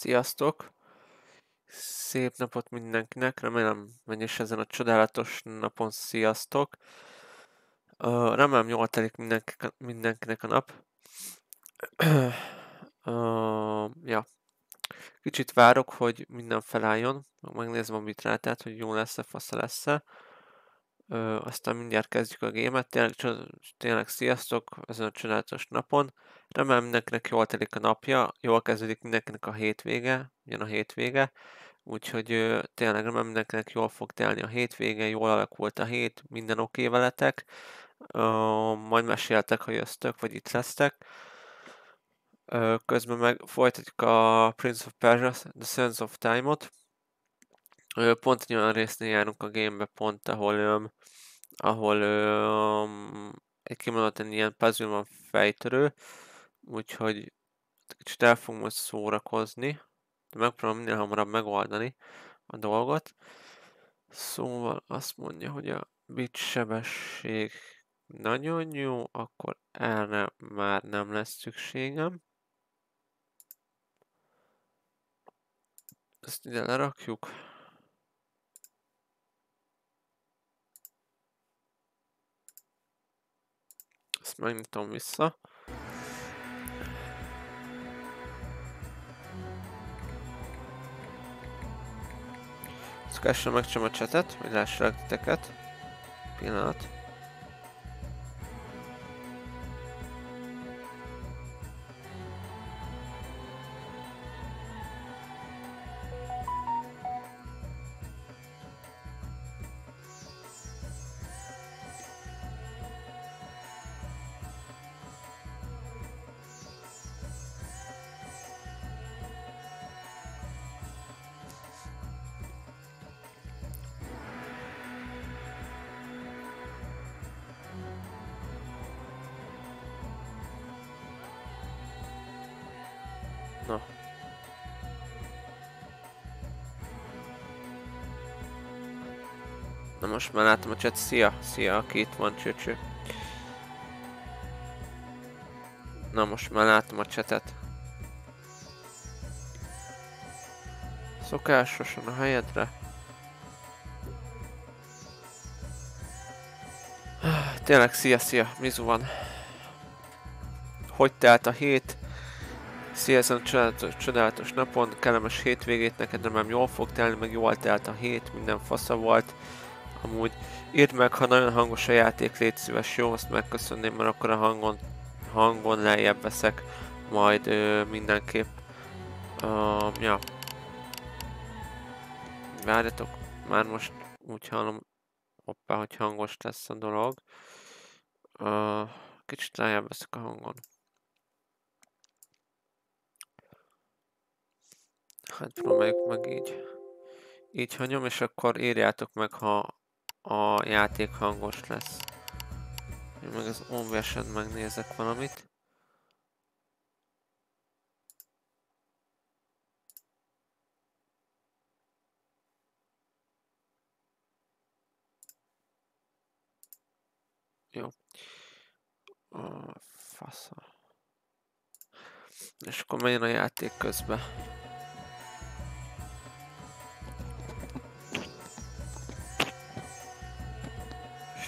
Sziasztok! Szép napot mindenkinek, remélem, hogy is ezen a csodálatos napon sziasztok. Uh, remélem jól telik mindenkinek, mindenkinek a nap. uh, ja. Kicsit várok, hogy minden felálljon, megnézem a bitrátát, hogy jó lesz-e, fasz lesz-e. Uh, aztán mindjárt kezdjük a gémet. Tényleg, tényleg sziasztok ezen a csodálatos napon. Remélem mindenkinek jól telik a napja, jól kezdődik mindenkinek a hétvége, jön a hétvége. Úgyhogy uh, tényleg remélem mindenkinek jól fog telni a hétvége, jól alakult a hét, minden oké okay veletek. Uh, majd meséltek, ha jöztök, vagy itt lesztek. Uh, közben meg folytatjuk a Prince of Persia, The Sands of Time-ot pont egy olyan résznél járunk a gamebe, pont ahol, ahol egy kimondottan ilyen puzzle van fejtörő, úgyhogy kicsit el fogunk most szórakozni, de megpróbálom minél hamarabb megoldani a dolgot. Szóval azt mondja, hogy a bit sebesség nagyon jó, akkor erre már nem lesz szükségem. Ezt ide lerakjuk. Ezt megnyitom vissza. Ezt megcsom a csetet, hogy lássalak titeket. Pillanat. Most már látom a chat. Szia! Szia, aki itt van, csőcső. Na most már látom a chatet. Szokásosan a helyedre. Tényleg, szia, szia, Mizu van. Hogy telt a hét? Szia ezen csodálatos, csodálatos napon, kellemes hétvégét, neked nem jól fog telni, meg jól telt a hét, minden fasza volt. Amúgy írd meg, ha nagyon hangos a játék, légy szíves, jó, azt megköszönném, mert akkor a hangon, hangon lejjebb veszek, majd ö, mindenképp. Uh, ja. Várjatok, már most úgy hallom, hoppá, hogy hangos lesz a dolog. Uh, kicsit lejjebb veszek a hangon. Hát próbáljuk meg így. Így hagyom, és akkor írjátok meg, ha a játék hangos lesz. Én meg az onversen megnézek valamit. Jó. A fasza. És akkor menjen a játék közben.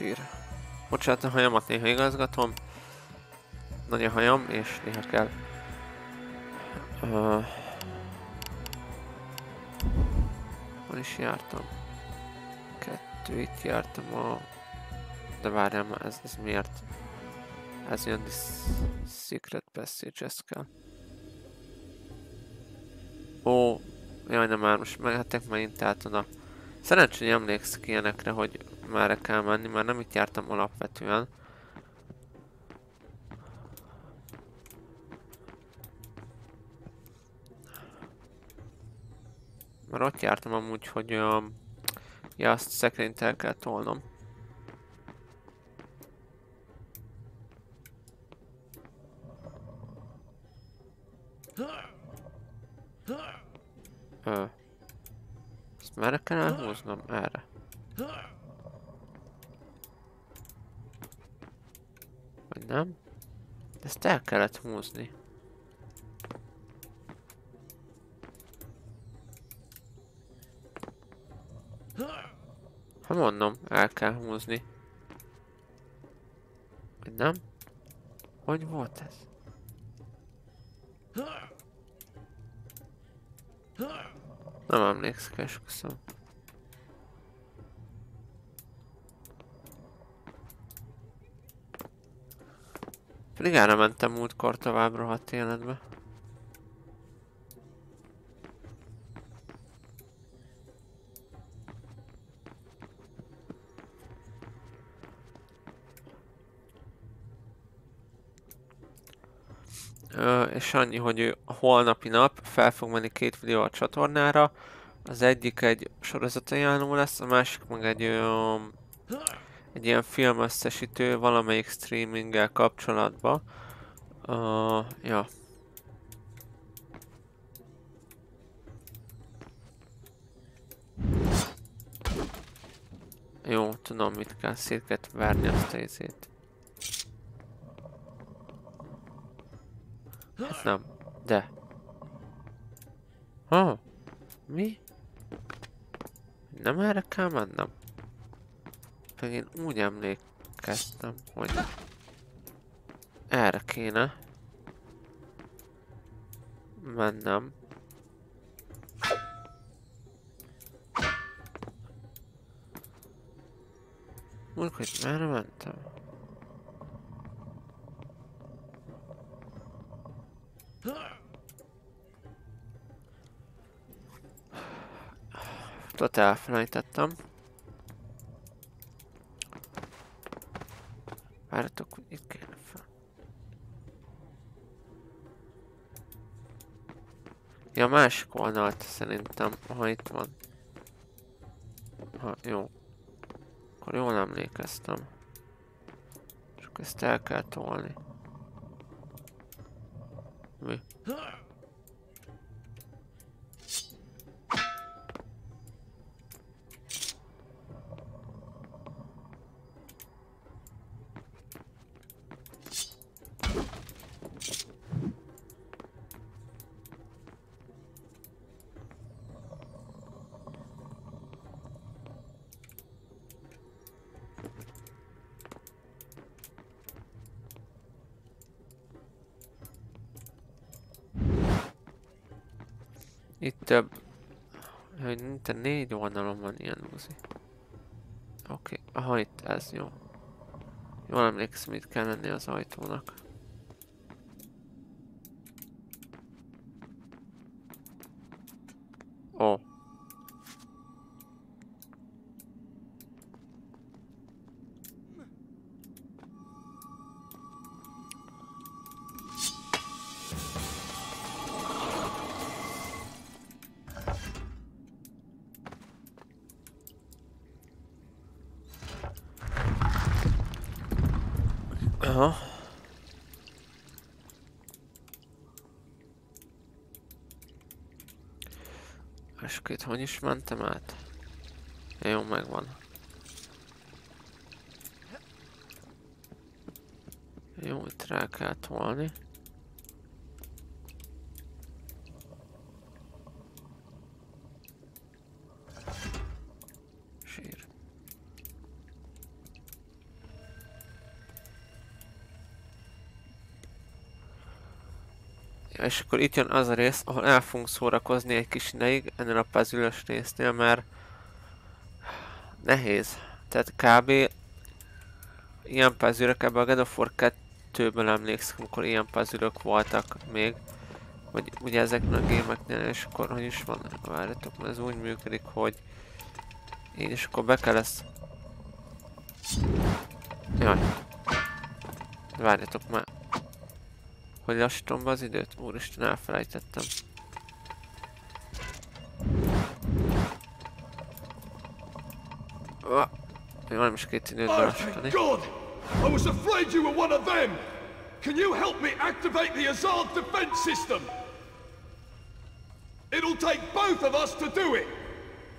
Sír. Bocsánat, a hajamat néha igazgatom. Nagy a hajam, és néha kell. Uh, hol is jártam? Kettő, itt jártam a... De várjál ez, ez miért? Ez jön Secret Passage, ez kell. Ó, jaj, nem már most mehettek megint tehát oda. Szerencsé, hogy emlékszik ilyenekre, hogy merre kell menni, mert nem itt jártam alapvetően. Mert ott jártam amúgy, hogy um, ja, azt szekrényt el kell tolnom. Ö. Ezt merre kell elhúznom? Erre. nem? Ezt el kellett húzni. Ha mondom, el kell húzni. Nem? Hogy volt ez? Nem emlékszek, esküszöm. Pedig erre mentem múltkor tovább rohadt életbe. Ö, és annyi, hogy ő holnapi nap fel fog menni két videó a csatornára. Az egyik egy sorozatajánló lesz, a másik meg egy, ö, egy ilyen filmösszesítő valamelyik streaminggel kapcsolatban. Uh, ja. Jó, tudom mit kell szirket verni azt a izét. Hát nem, de. Ha? Mi? Nem erre kell mennem? Pedig én úgy emlékeztem, hogy erre kéne mennem. Mondjuk, hogy merre mentem? Tot elfelejtettem. Várjatok, itt kéne fel. Ja, másik oldalt szerintem, ha itt van. Ha, jó. Akkor jól emlékeztem. Csak ezt el kell tolni. Mi? Oké, okay. aha itt ez jó. Jól emlékszem, itt kell lenni az ajtónak. Itt hogy is mentem át? Jó, megvan. Jó, itt rá kell tolni. És akkor itt jön az a rész, ahol el fogunk szórakozni egy kis ideig ennél a puzzle résznél, mert nehéz. Tehát kb. ilyen puzzle ebben a God of War 2-ből emlékszem, amikor ilyen puzzle voltak még. Vagy ugye ezeknek a gémeknél, és akkor hogy is van, várjatok, mert ez úgy működik, hogy én is akkor be kell ezt... Jaj. Várjatok már. Hogy lassítom be az időt? Úristen, elfelejtettem. Oh, még nem is két időt belassítani. I was afraid you were one of them! Can you help me activate the Azad defense system? It'll take both of us to do it!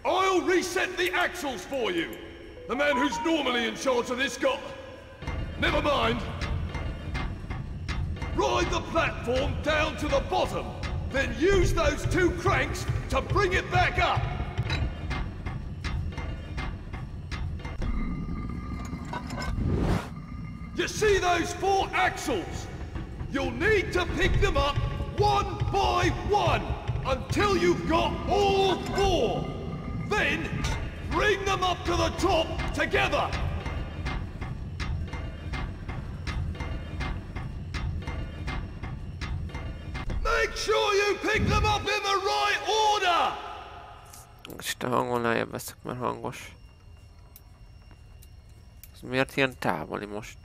I'll reset the axles for you! The man who's normally in charge of this got... Never mind! Ride the platform down to the bottom, then use those two cranks to bring it back up. You see those four axles? You'll need to pick them up one by one until you've got all four. Then, bring them up to the top together. Pick them up in the right order. Isten hangon lejjebb veszek, mert hangos. Ez miért ilyen távoli most?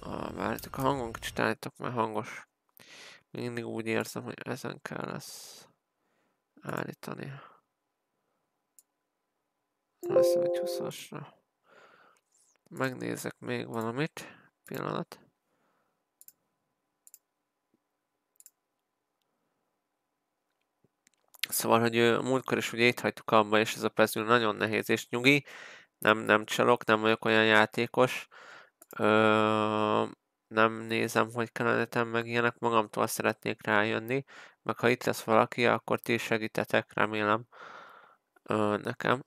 Ah, várjátok, a hangon kicsit állítok, mert hangos. Mindig úgy érzem, hogy ezen kell lesz állítani. Lesz egy 20-asra. Megnézek még valamit. Pillanat. Szóval, hogy ö, múltkor is ugye itt hagytuk abba, és ez a pezül nagyon nehéz és nyugi. Nem, nem csalok, nem vagyok olyan játékos. Ö, nem nézem, hogy kellenetem meg ilyenek, magamtól szeretnék rájönni. Meg ha itt lesz valaki, akkor ti segítetek, remélem. Ö, nekem.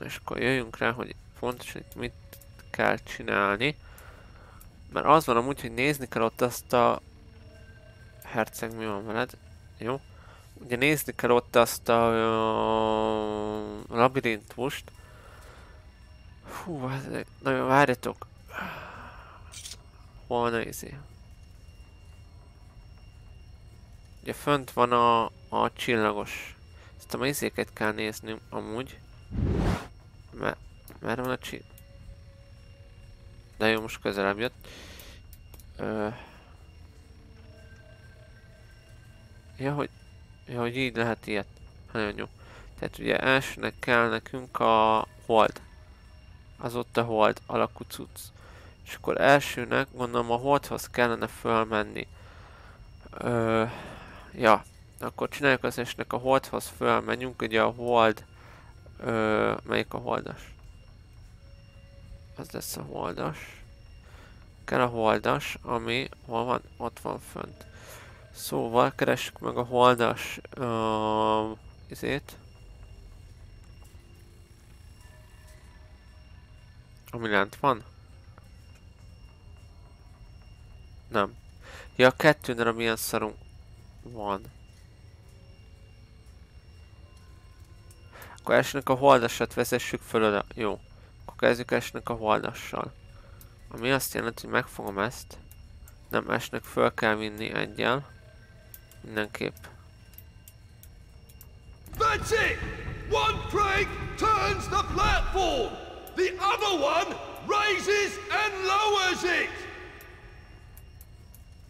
Na és akkor jöjjünk rá, hogy pontosan itt mit kell csinálni. Mert az van amúgy, hogy nézni kell ott azt a... Herceg, mi van veled? Jó. Ugye nézni kell ott azt a... Ö... labirintust. Hú, hát, nagyon várjatok. Hol nézi? Ugye fönt van a, a csillagos. Ezt a mézéket kell nézni amúgy. Mert van a csi... De jó, most közelebb jött. Ö... Ja, hogy... Ja, hogy így lehet ilyet. Nagyon jó. Tehát ugye elsőnek kell nekünk a hold. Az ott a hold alakú cucc. És akkor elsőnek gondolom a holdhoz kellene fölmenni. Ö... Ja. Akkor csináljuk az esnek a holdhoz fölmenjünk, ugye a hold Ö, melyik a holdas? Az lesz a holdas. Kell a holdas, ami hol van? Ott van fönt. Szóval keressük meg a holdas uh, izét. Ami lent van? Nem. Ja, kettő darab ilyen szarunk van. Akkor esnek a holdasat vezessük föl oda. Jó. Akkor kezdjük esnek a holdassal. Ami azt jelenti, hogy megfogom ezt. Nem, esnek föl kell vinni egyel. Mindenképp. That's it! One crank turns the platform! The other one raises and lowers it!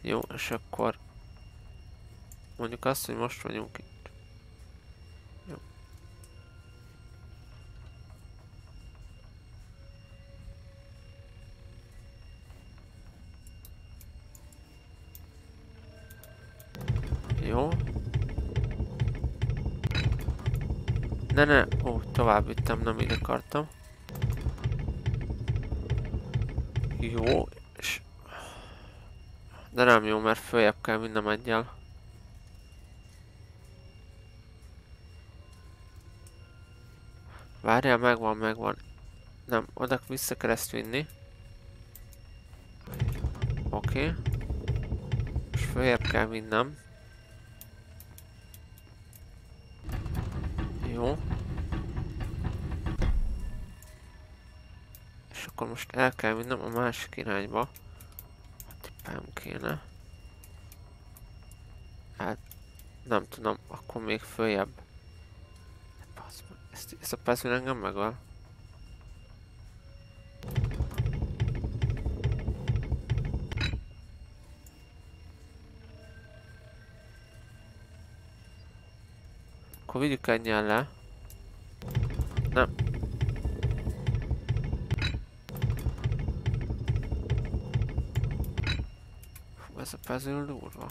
Jó, és akkor... Mondjuk azt, hogy most vagyunk Jó. Ne, ne, ó, tovább vittem, nem így akartam. Jó, és... De nem jó, mert följebb kell minden egyel. Várjál, megvan, megvan. Nem, oda vissza kell ezt vinni. Oké. Okay. És följebb kell vinnem. Jó. És akkor most el kell vinnem a másik irányba. Hát Nem kéne. Hát nem tudom, akkor még följebb. Ezt, ezt a puzzle engem megvan. Akkor vigyük ennyien le. Nem. Fú, ez a puzzle durva.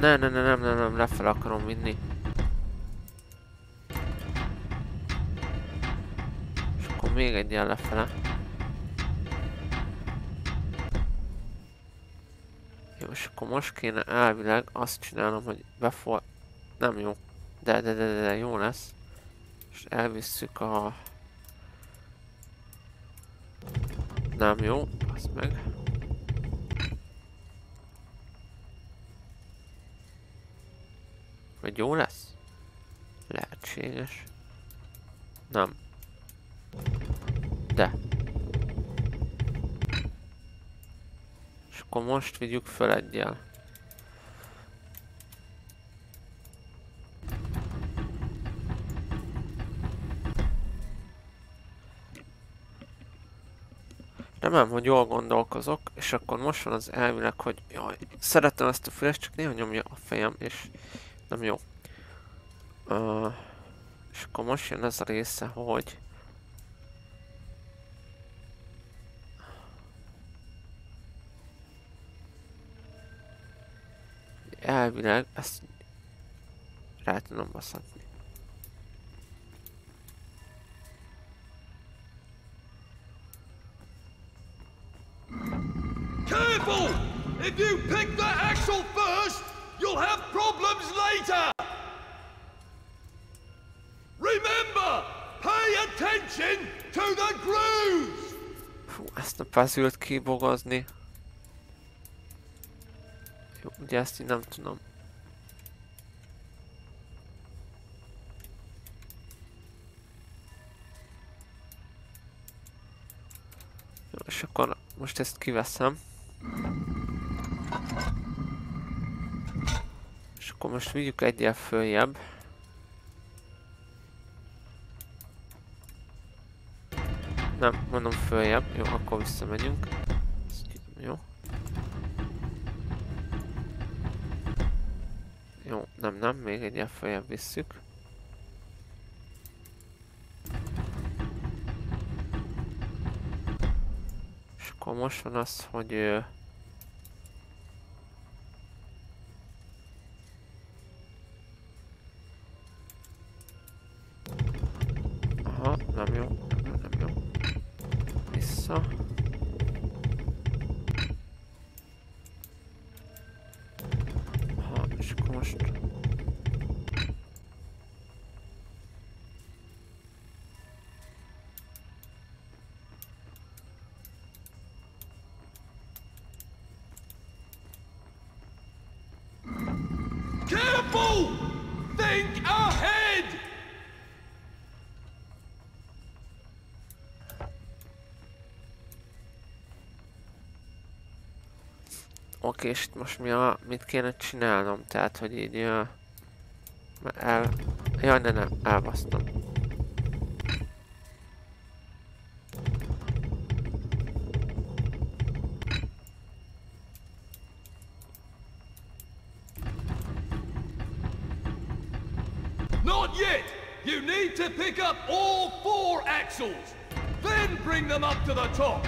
Ne, ne, ne, nem, nem, nem, lefel akarom vinni. És akkor még egy ilyen lefele. Jó, és akkor most kéne elvileg azt csinálnom, hogy befor... Nem jó. De, de, de, de, de jó lesz. És elvisszük a... Nem jó, az meg. Vagy jó lesz? Lehetséges. Nem. De. És akkor most vigyük fel egyel. Remélem, hogy jól gondolkozok, és akkor most van az elvileg, hogy jaj, szeretem ezt a füles, csak néha nyomja a fejem, és nem jó. Uh, és akkor most jön ez a része, hogy... Elvileg ezt rá tudom baszatni. Careful! If you pick the axle first, you'll have problems later! Remember, pay attention to the grooves! Fú, ezt a puzzle-t kibogozni. Jó, ugye ezt így nem tudom. Jó, és akkor most ezt kiveszem. És akkor most vigyük egyel följebb. Nem, mondom följebb. Jó, akkor visszamegyünk. Jó. Jó, nem, nem, még egyel följebb visszük. És akkor most van az, hogy... és itt most mi a, mit kéne csinálnom? Tehát, hogy így... Uh, el... Jaj, ne, nem, elbasztam. Not yet! You need to pick up all four axles! Then bring them up to the top!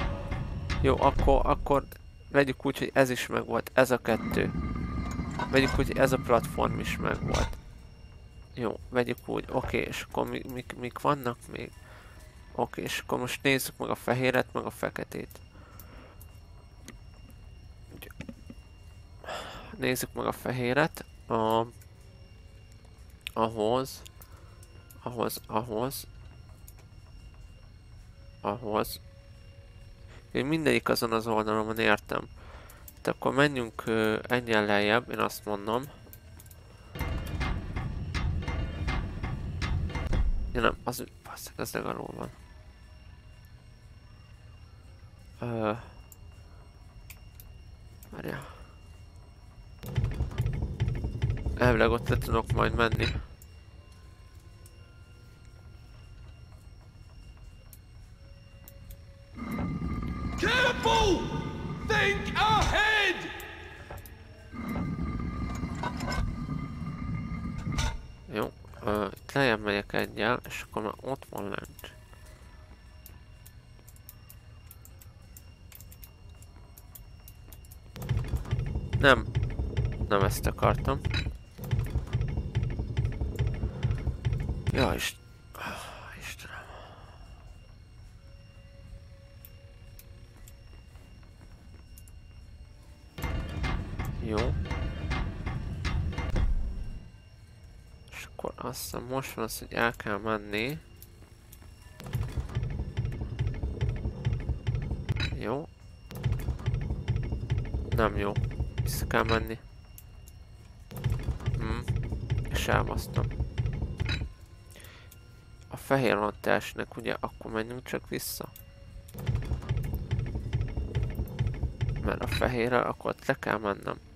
Jó, akkor, akkor vegyük úgy, hogy ez is megvolt, ez a kettő. Vegyük úgy, hogy ez a platform is megvolt. Jó, vegyük úgy, oké, és akkor mi, mik, mik vannak még? Oké, és akkor most nézzük meg a fehéret, meg a feketét. Nézzük meg a fehéret. A, ahhoz, ahhoz, ahhoz, ahhoz. Én mindegyik azon az oldalon értem. Tehát akkor menjünk ennyien lejjebb, én azt mondom. Ja nem, az, basszak, ez legalul van. Uh, Várjál. Elvileg ott le tudok majd menni. Careful! Think ahead! Jó, ö, itt lejjebb megyek egyel, és akkor már ott van lent. Nem. Nem ezt akartam. Ja, is... Istenem. Jó. És akkor azt hiszem most van az, hogy el kell menni. Jó. Nem jó. Vissza kell menni. Hm. És elmasztom. A fehér teljesnek, ugye? Akkor menjünk csak vissza. Mert a fehérrel akkor ott le kell mennem.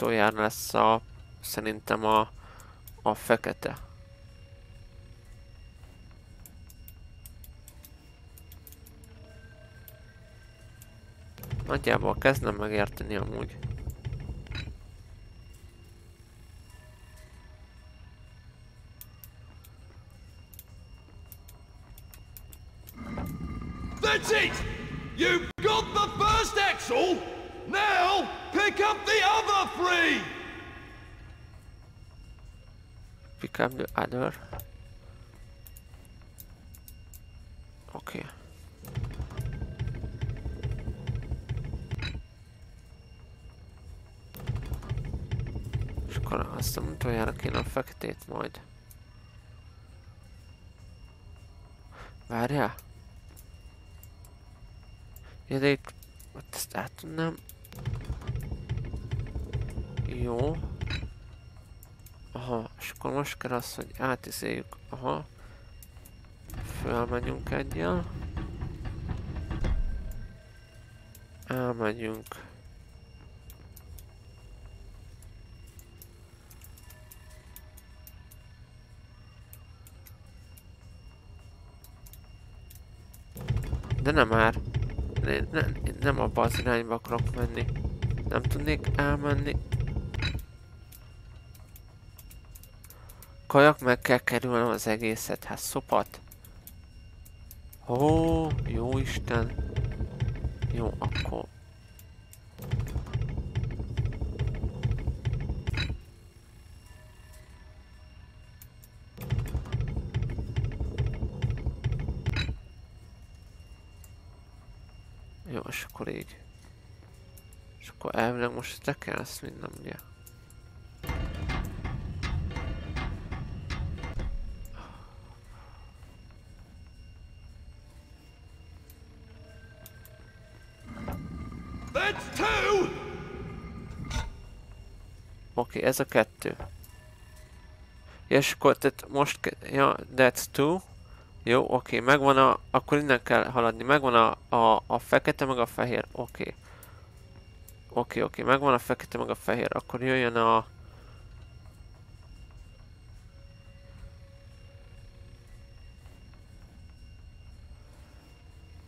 Utoljára lesz a... Szerintem a... A fekete. Nagyjából kezdem megérteni amúgy. That's it! You've got the first axle! Now, pick up the other three! Pick up the other. Okay. És akkor azt hiszem utoljára kéne a feketét majd. Várjál! Ja, de itt... Ezt át tudnám... Jó. Aha, és akkor most kell az, hogy átizéljük. Aha. Fölmegyünk egyel. Elmegyünk. De nem már. Ne, ne, nem abba az irányba akarok menni. Nem tudnék elmenni. Kajak meg kell kerülnem az egészet, hát szopat. Ó, jó Isten. Jó, akkor... Jó, és akkor így. És akkor elvileg most le kell ezt vinnem, ugye? Oké, okay, ez a kettő. És akkor tehát most, ja, that's two. Jó, oké, okay, megvan a, akkor innen kell haladni, megvan a, a, a fekete meg a fehér, oké. Okay. Oké, okay, oké, okay, megvan a fekete meg a fehér, akkor jöjjön a...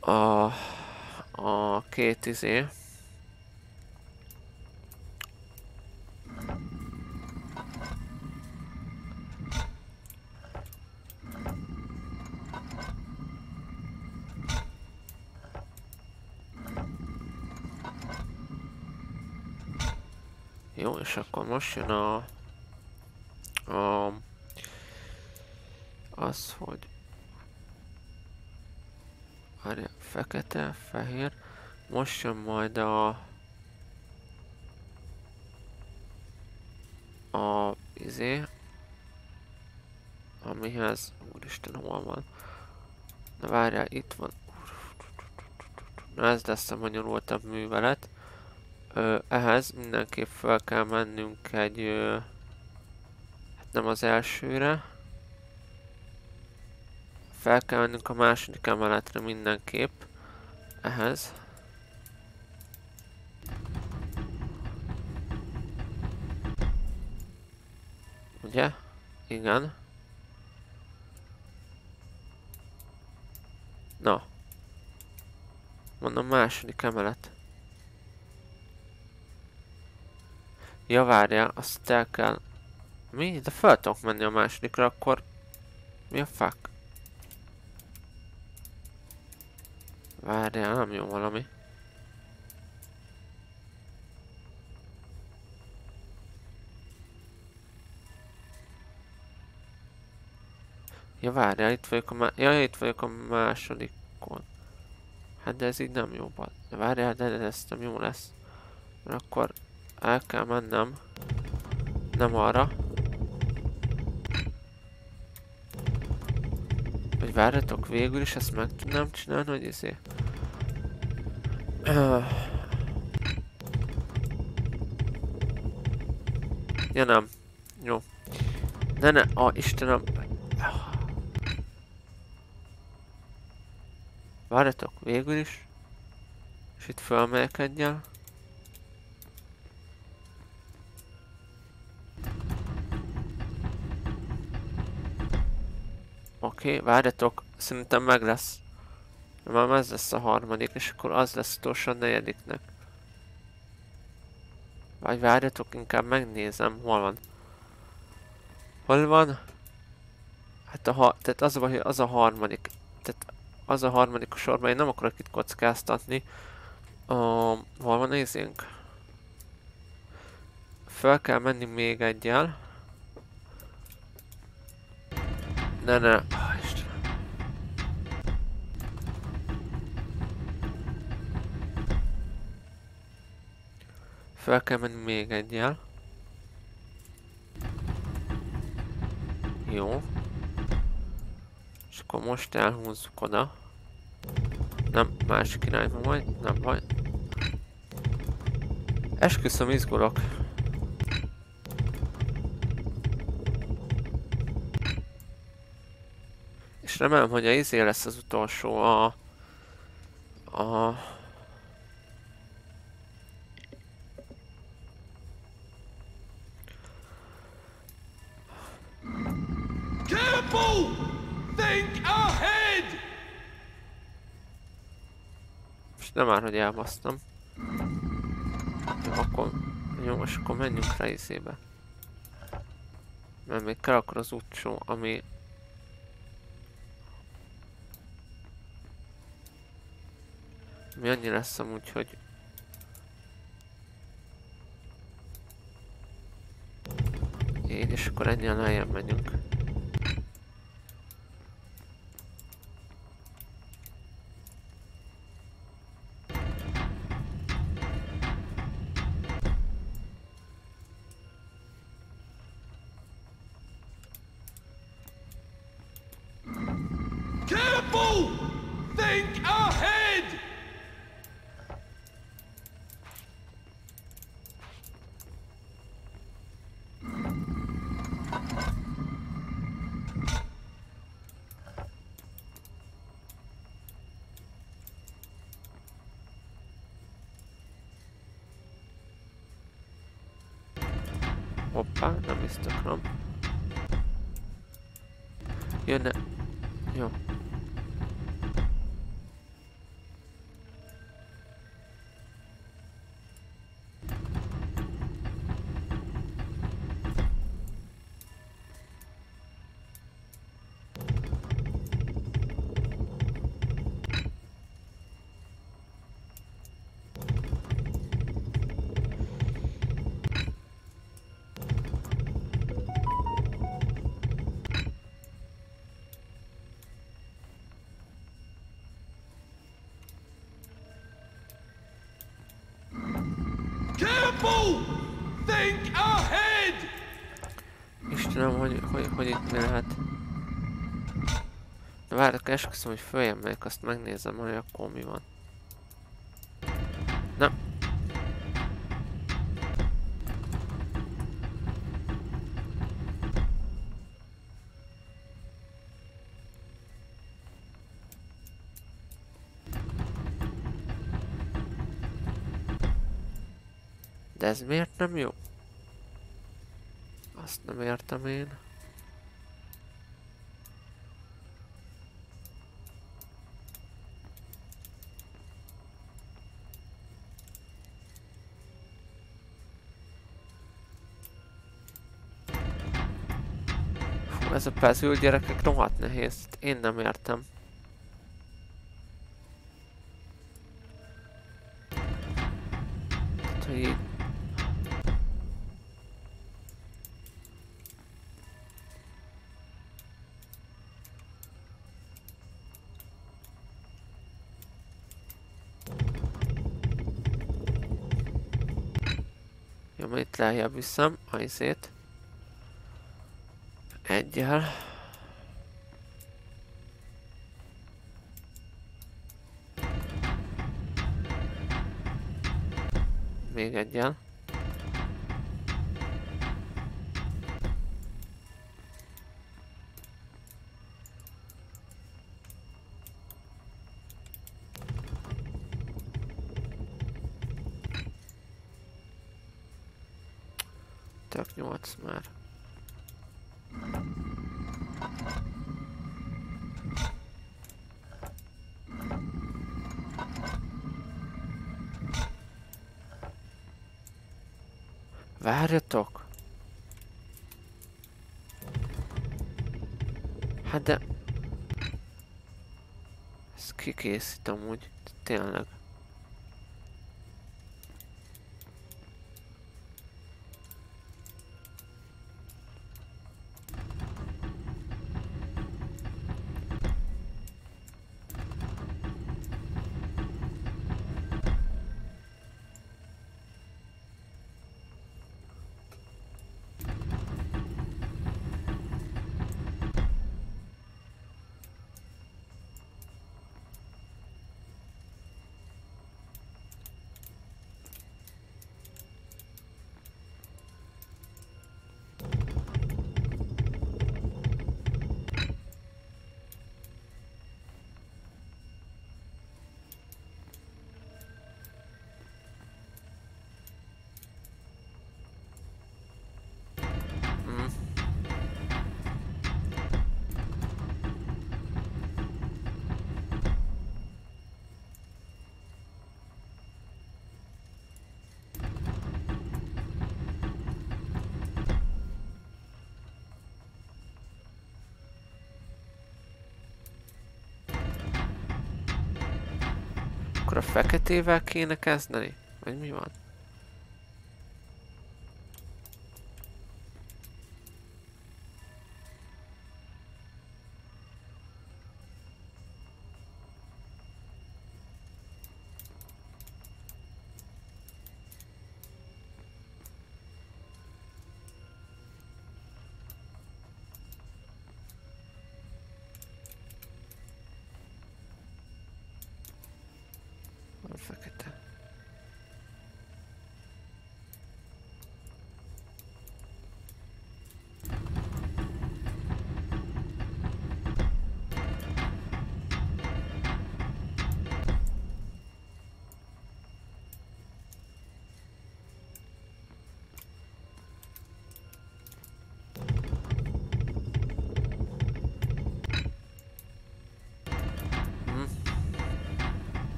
A... A két izé. Jó, és akkor most jön a... a az, hogy... Várja, fekete, fehér. Most jön majd a... A... izé... Amihez... Úristen, hol van? Na várjál, itt van. Na ez lesz a bonyolultabb művelet. Ehhez mindenképp fel kell mennünk egy... Ö, hát nem az elsőre. Fel kell mennünk a második emeletre mindenképp. Ehhez. Ugye? Igen. Na. Mondom második emelet. Ja, várjál, azt el kell... Mi? De fel tudok menni a másodikra, akkor... Mi a fuck? Várjál, nem jó valami. Ja, várjál, itt vagyok a, má ja, itt vagyok a másodikon. Hát de ez így nem jó. De várjál, de ez nem jó lesz. Mert akkor el kell mennem. Nem arra. Hogy várjatok, végül is ezt meg tudnám csinálni, hogy izé... Ja nem. Jó. Ne ne, a Istenem. Várjatok, végül is. És itt fölmelkedjel. Oké, okay, várjatok, szerintem meg lesz. Már ez lesz a harmadik, és akkor az lesz utolsó a negyediknek. Vagy várjatok, inkább megnézem, hol van. Hol van? Hát a ha tehát az a, az a harmadik. Tehát az a harmadik sorban, én nem akarok itt kockáztatni. Uh, hol van nézzünk? Fel kell menni még egyel. Ne, ne. Oh, Fel kell menni még egyel. Jó. És akkor most elhúzzuk oda. Nem, másik irányba majd, nem baj. Esküszöm, izgulok. És remélem, hogy a izé lesz az utolsó a... A... Careful! Think ahead! Most nem már, hogy elbasztam. Akkor... Jó, most akkor menjünk rá izébe. Mert még kell akkor az útsó, ami... Mi annyi lesz amúgy, hogy... Így, és akkor ennyi lejjebb megyünk. Hoppá, nem hogy itt lehet. Na várjak, esküszöm, hogy följem megyek, azt megnézem, hogy akkor mi van. Na. De ez miért nem jó? Azt nem értem én. Ez a puzzle gyerekek rohadt nehéz. Én nem értem. Tehát, hogy így Jó, itt lejjebb viszem a. Egyel. Még egyel. Várjatok! Hát de... Ezt kikészít amúgy, tényleg. Akkor a feketével kéne kezdeni? Vagy mi van?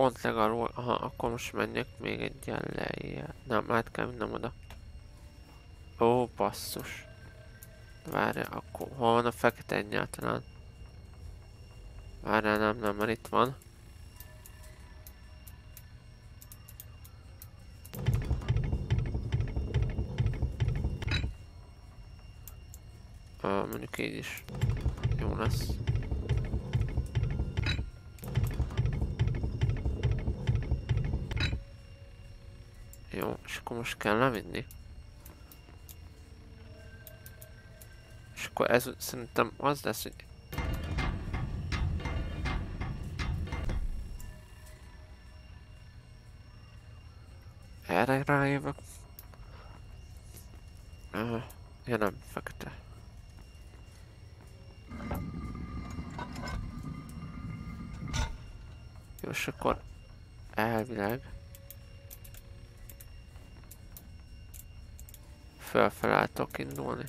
Pont legalul. Aha, akkor most menjek még egy lejjel. Nem, át kell vinnem oda. Ó, basszus. Várja, akkor hol van a fekete egyáltalán? Várjál, nem, nem, mert itt van. Uh, mondjuk így is jó lesz. Most kell levinni. És akkor ez szerintem az lesz, hogy... Erre rájövök. Uh, ja nem, fekete. Jó, és akkor elvileg felfelé tudok indulni.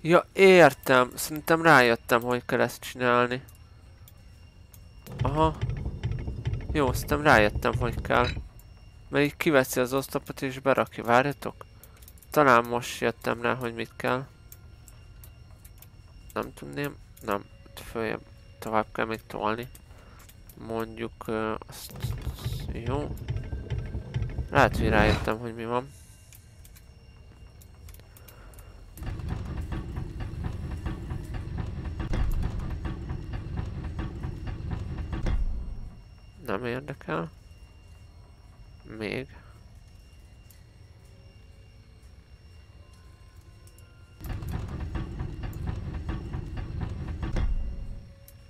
Ja, értem. Szerintem rájöttem, hogy kell ezt csinálni. Aha. Jó, szerintem rájöttem, hogy kell. Mert így kiveszi az osztopot és berakja. Várjatok. Talán most jöttem rá, hogy mit kell. Nem tudném. Nem. Följebb tovább kell még tolni. Mondjuk uh, azt... Jó. Lehet, hogy rájöttem, hogy mi van. Nem érdekel. Még.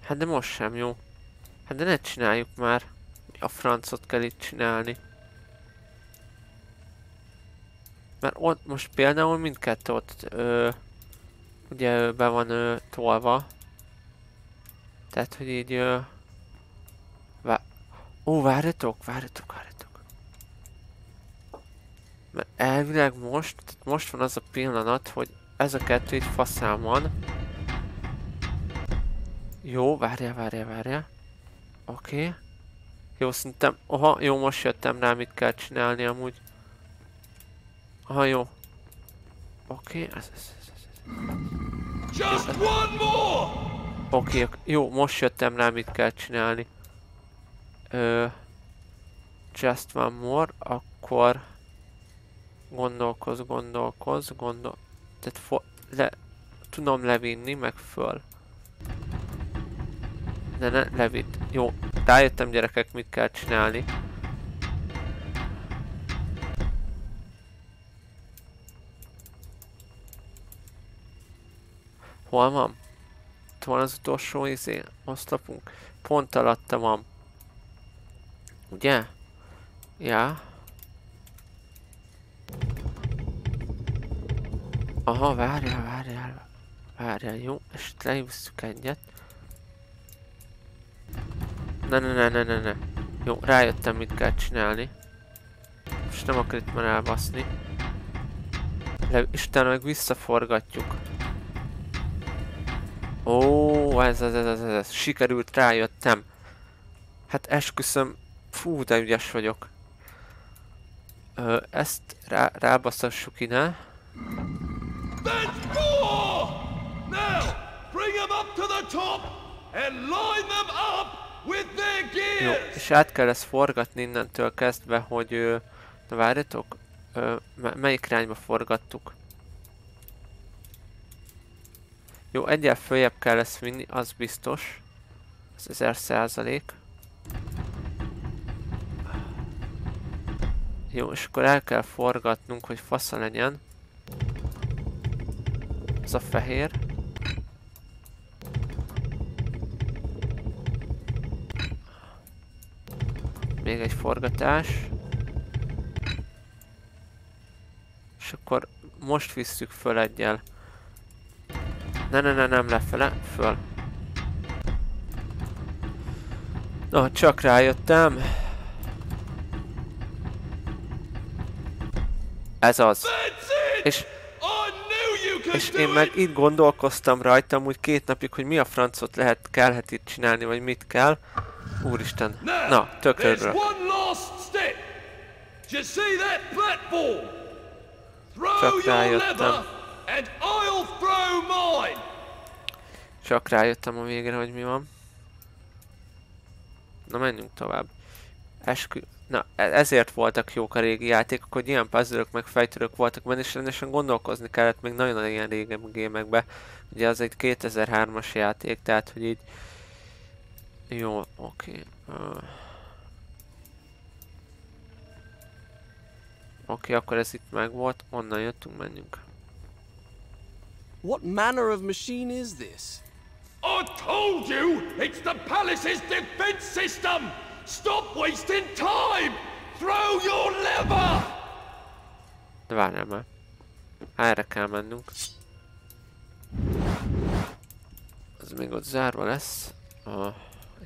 Hát de most sem jó. Hát de ne csináljuk már. A francot kell itt csinálni. Mert ott most például mindkettő ott ö, ugye be van ö, tolva. Tehát, hogy így ö, vá Ó, várjatok, várjatok, várjatok. Mert elvileg most, tehát most van az a pillanat, hogy ez a kettő itt faszán van. Jó, várja, várja, várja. Oké. Okay. Jó, szerintem... Aha, jó, most jöttem rá, mit kell csinálni amúgy. Aha, jó. Oké, okay, ez, ez, ez, ez. Oké, okay, jó, most jöttem rá, mit kell csinálni. Ö, just one more, akkor... Gondolkoz, gondolkoz, gondol... Tehát for, le, tudom levinni, meg föl. Ne, ne, levitt. Jó, rájöttem gyerekek, mit kell csinálni. Hol van? Itt van az utolsó izé, oszlopunk. Pont alatta van. Ugye? Ja. Aha, várjál, várjál. Várjál, jó. És itt lehisszük egyet. Ne, ne, ne, ne, ne, ne. Jó, rájöttem, mit kell csinálni. És nem akar itt már elbaszni. Le, és utána meg visszaforgatjuk. Ó, ez, ez, ez, ez, ez. Sikerült, rájöttem. Hát esküszöm, fú, de ügyes vagyok. Ö, ezt rá, rábaszassuk ide. That's! Now, bring them up to the top and line them up Jó, és át kell ezt forgatni innentől kezdve, hogy... Na várjatok, melyik irányba forgattuk? Jó, egyel följebb kell ezt vinni, az biztos. Ez ezer százalék. Jó, és akkor el kell forgatnunk, hogy fasza legyen. Ez a fehér. Még egy forgatás. És akkor most visszük föl egyel. Ne, ne, ne, nem lefele, föl. Na, csak rájöttem. Ez az. És És én meg itt gondolkoztam rajtam úgy két napig, hogy mi a francot lehet, kellhet itt csinálni, vagy mit kell. Úristen. Na, tök örülök. Csak rájöttem. Csak rájöttem a végre, hogy mi van. Na menjünk tovább. Eskü... Na, e- ezért voltak jók a régi játékok, hogy ilyen puzzle meg fejtörök voltak benne, és rendesen gondolkozni kellett még nagyon ilyen régen gémekbe. Ugye az egy 2003-as játék, tehát hogy így... Jó, oké. Okay. Uh... Oké, okay, akkor ez itt meg volt, onnan jöttünk, menjünk. What manner of machine is this? I told you it's the palace's defense system! Stop wasting time! Throw your lever! De várjál már. Erre kell mennünk. Ez még ott zárva lesz. Oh,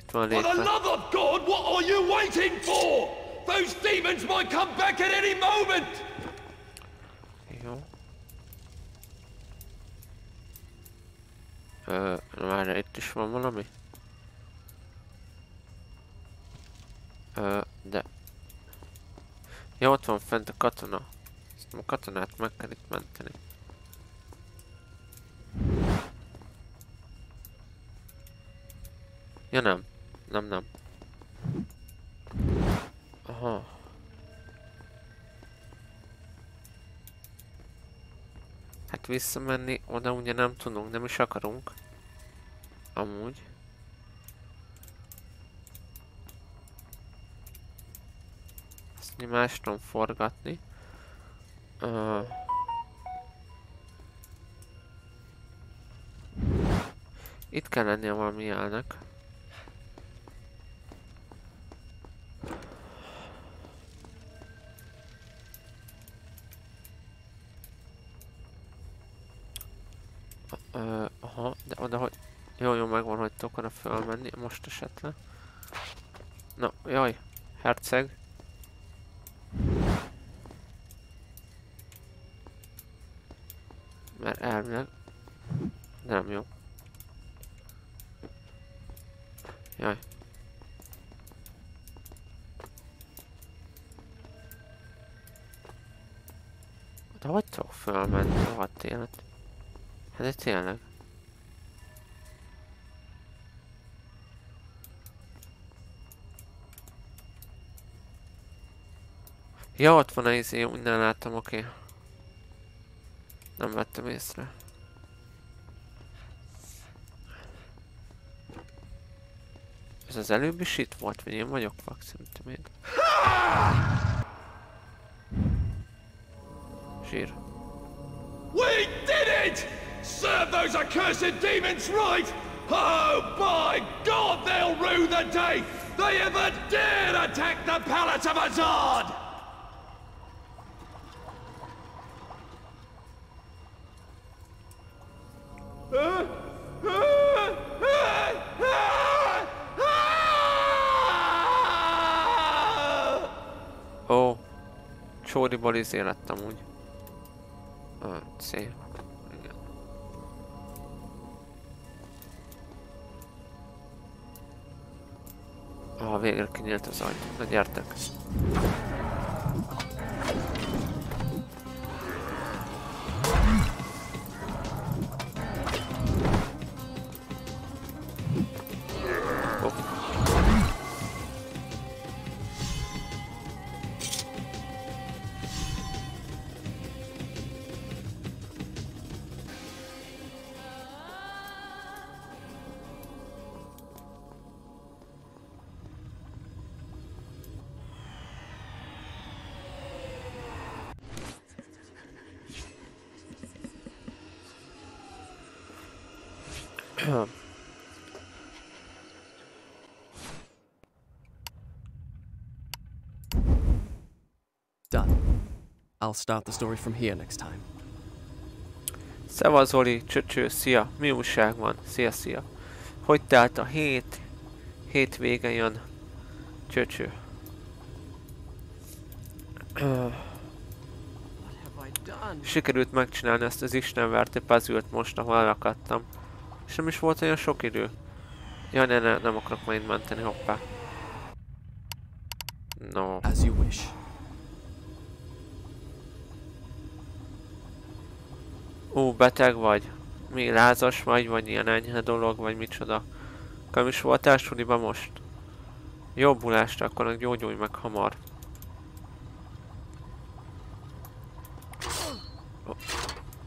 itt van For the love of God, what are you waiting for? Those demons might come back at any moment! Jó. Ö, várjál, itt is van valami? Ö, de... Ja, ott van fent a katona. Ezt a katonát meg kell itt menteni. Ja nem. Nem, nem. Aha. Hát visszamenni oda ugye nem tudunk, nem is akarunk. Amúgy. nyomást tudom forgatni. Uh, itt kell lennie valami jelnek. Aha, de oda, hogy... Jó, jó, megvan, hogy tudok oda fölmenni, most esetleg. Na, jaj, herceg. Mert elvileg nem jó. Jaj. De hogy tudok fölmenni a hat élet? Hát de tényleg. Ja, ott van a izé, minden láttam, oké. Nem vettem észre. Ez az előbb is itt volt, vagy én vagyok vak, szerintem én. Zsír. We did it! Serve those accursed demons right! Oh, by God, they'll rue the day they ever dared attack the Palace of Azad! Ó, csóriból izé lettem úgy. A C. Ah, végre kinyílt az ajtó. Na gyertek. I'll start the story from here next time. Szevasz Zoli, csöcső, szia, mi újság van? Szia, szia. Hogy telt a hét? Hét vége jön. Csöcső. Sikerült megcsinálni ezt az istenverte puzzle most, ahol elakadtam. És nem is volt olyan sok idő. Ja, ne, ne, nem akarok majd menteni, hoppá. No. As you wish. Ó, beteg vagy? Mi, lázas vagy, vagy ilyen enyhe dolog, vagy micsoda? Nem is voltál suliba most? Jobbulást, akkor gyógyulj meg hamar. Ó,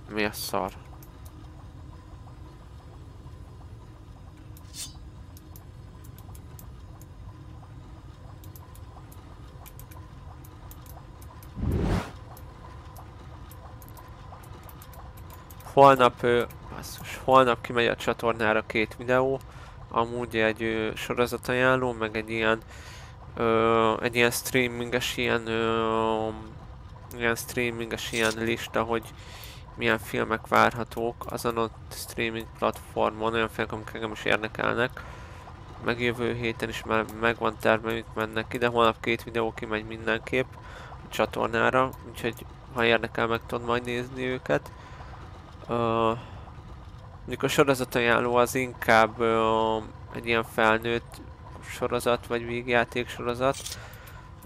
Mi a szar? Holnap, basszus, holnap kimegy a csatornára két videó. Amúgy egy sorozatajánló, meg egy ilyen ö, egy ilyen streaminges ilyen ö, ilyen streaminges ilyen lista, hogy milyen filmek várhatók azon a streaming platformon, olyan filmek, amik engem is érdekelnek. Meg jövő héten is már megvan terve, mit mennek ki, de holnap két videó kimegy mindenképp a csatornára, úgyhogy ha érdekel, meg tudod majd nézni őket. Uh, mondjuk a sorozatajánló az inkább uh, egy ilyen felnőtt sorozat, vagy végjáték sorozat,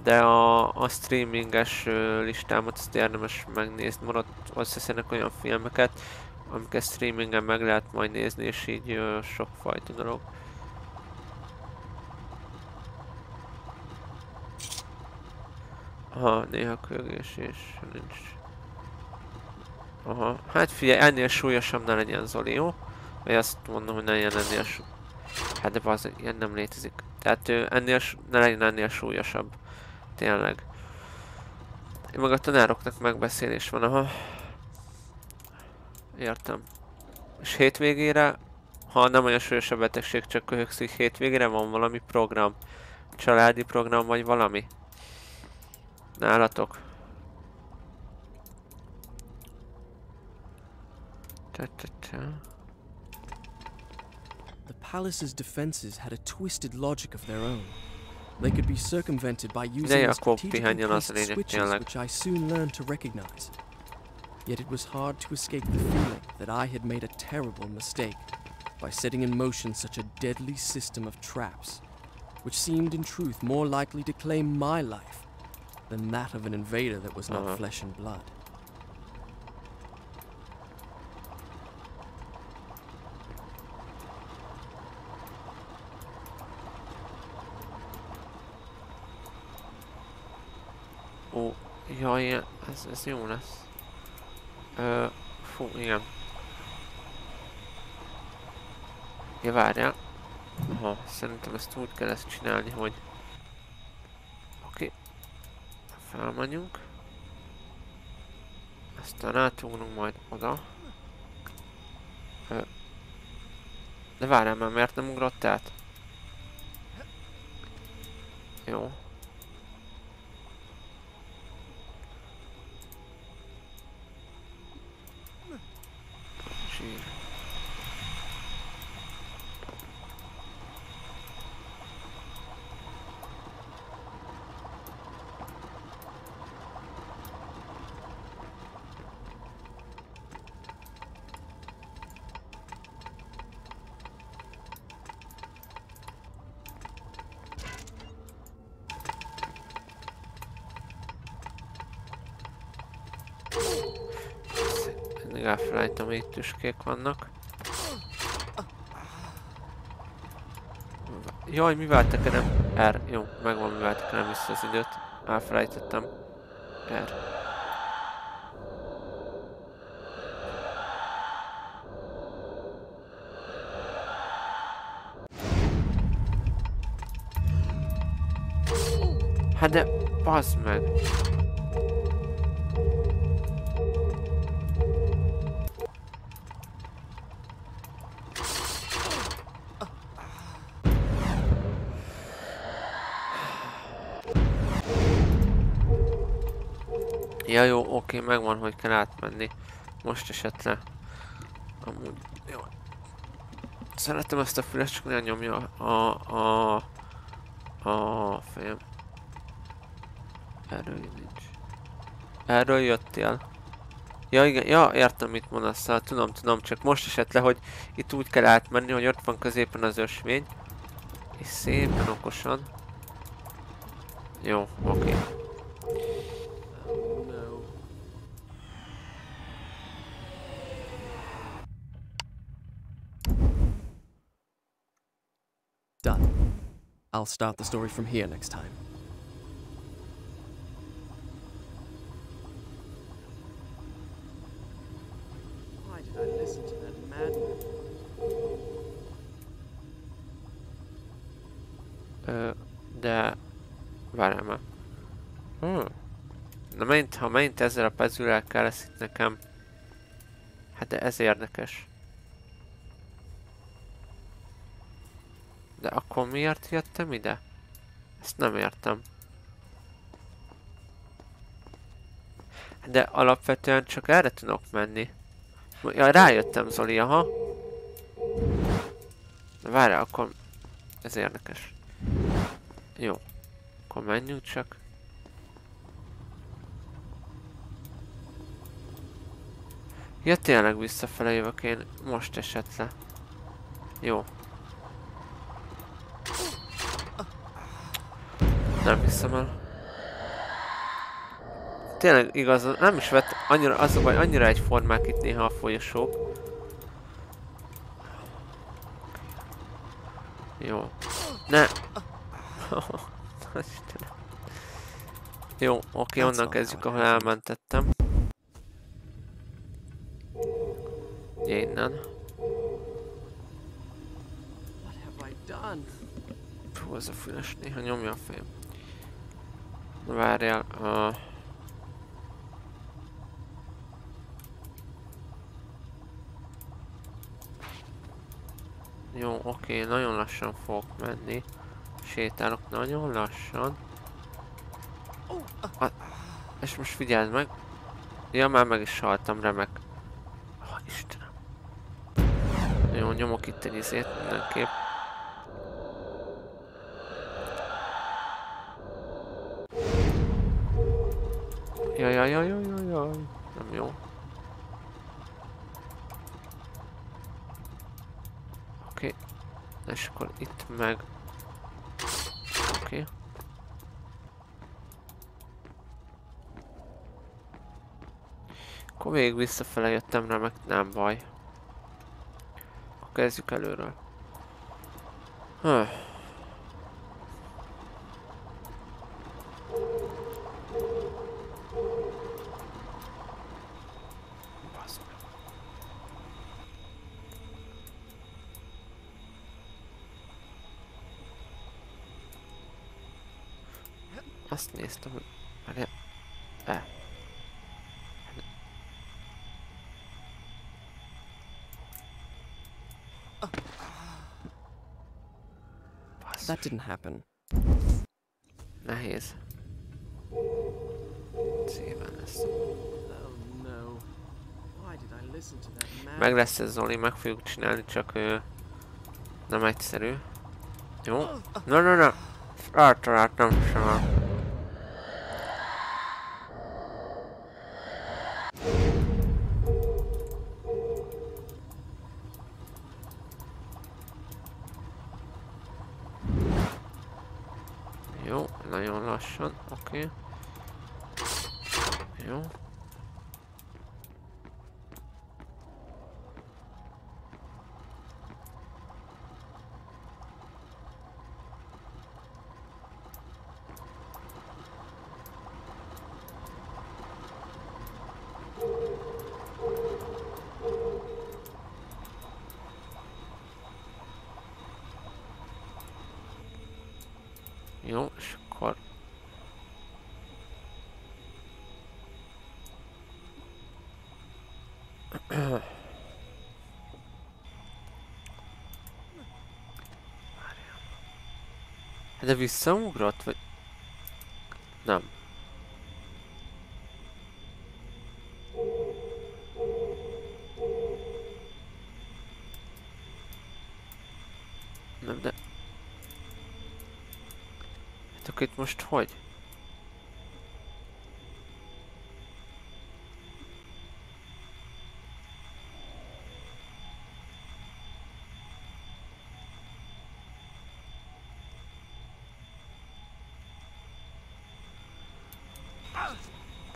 de a, a streaminges listámat azt érdemes megnézni, mert ott összeszednek olyan filmeket, amiket streamingen meg lehet majd nézni, és így uh, sokfajta dolog. Aha, néha kögés és nincs. Aha, hát figyelj, ennél súlyosabb ne legyen Zoli, jó? Vagy azt mondom, hogy ne legyen ennél sú... Hát de az ilyen nem létezik. Tehát ennél, ne legyen ennél súlyosabb. Tényleg. Én meg a tanároknak megbeszélés van, aha. Értem. És hétvégére, ha nem olyan súlyos betegség, csak köhögszik, hétvégére van valami program. Családi program, vagy valami. Nálatok. Ta -ta -ta. The palace's defenses had a twisted logic of their own. They could be circumvented by using akkor strategically pihenjen az a placed lényeg switches tényleg. which I soon learned to recognize. Yet it was hard to escape the feeling that I had made a terrible mistake by setting in motion such a deadly system of traps, which seemed in truth more likely to claim my life than that of an invader that was not Uh-huh. flesh and blood. Ó, jaj, ilyen- ez, ez jó lesz. Ö, fú, igen. Ja, várjál. Aha, szerintem ezt úgy kell ezt csinálni, hogy... Oké. Felmenjünk. Aztán átugrunk majd oda. Ö. De várjál már, miért nem ugrott át? Jó. Zsír. Hogy itt tüskék vannak. Jaj, mivel tekerem? R. Jó, megvan mivel tekerem vissza az időt. Elfelejtettem. R. Hát de, bazd meg. Ja jó, oké, megvan, hogy kell átmenni. Most esett le. Amúgy, jó. Szeretem ezt a füles, csak ne nyomja a, a, a fejem. Erről nincs. Erről jöttél. Ja igen, ja értem mit mondasz, szóval tudom, tudom, csak most esett le, hogy itt úgy kell átmenni, hogy ott van középen az ösvény. És szépen okosan. Jó, oké. Okay. Oh, no. Done. I'll start the story from here next time. Why did I listen to that madman? Ö, de... Várjál már. Hmm. Na megint, ha megint ezzel a pezülel lesz itt nekem. Hát de ez érdekes. De akkor miért jöttem ide? Ezt nem értem. De alapvetően csak erre tudok menni. Ja, rájöttem Zoli, aha. Várjál, akkor... Ez érdekes. Jó. Akkor menjünk csak. Ja, tényleg visszafele jövök én. Most esett le. Jó. Nem hiszem el. Tényleg igaz, nem is vett annyira, az a baj, annyira egyformák itt néha a folyosók. Jó. Ne! Jó, oké, onnan kezdjük, ahol elmentettem. Ugye innen. Fú, ez a füles néha nyomja a fejem. Várjál, uh... Jó, oké, nagyon lassan fogok menni. Sétálok nagyon lassan. A, és most figyeld meg. Ja, már meg is haltam, remek. Oh, Istenem. Jó, nyomok itt egy izét mindenképp. Jaj, jaj, jaj, jaj, jaj. Nem jó. Oké. Okay. És akkor itt meg... Oké. Okay. Akkor végig visszafele jöttem rá, meg nem baj. Akkor kezdjük előről. Huh. Basz meg. Azt néztem, hogy... Várjál. E. Basszus. That didn't happen. Nehéz. Szépen lesz. Oh no. Why did I listen to that man? Meg lesz ez Zoli, meg fogjuk csinálni, csak ő nem egyszerű. Jó? Na, na, na! Eltaláltam sem. Jó, nagyon lassan, oké. Okay. Jó. Jó, és akkor... Várjál. De visszaugrott, vagy... Nem. Nem, de... Hát akkor itt most hogy?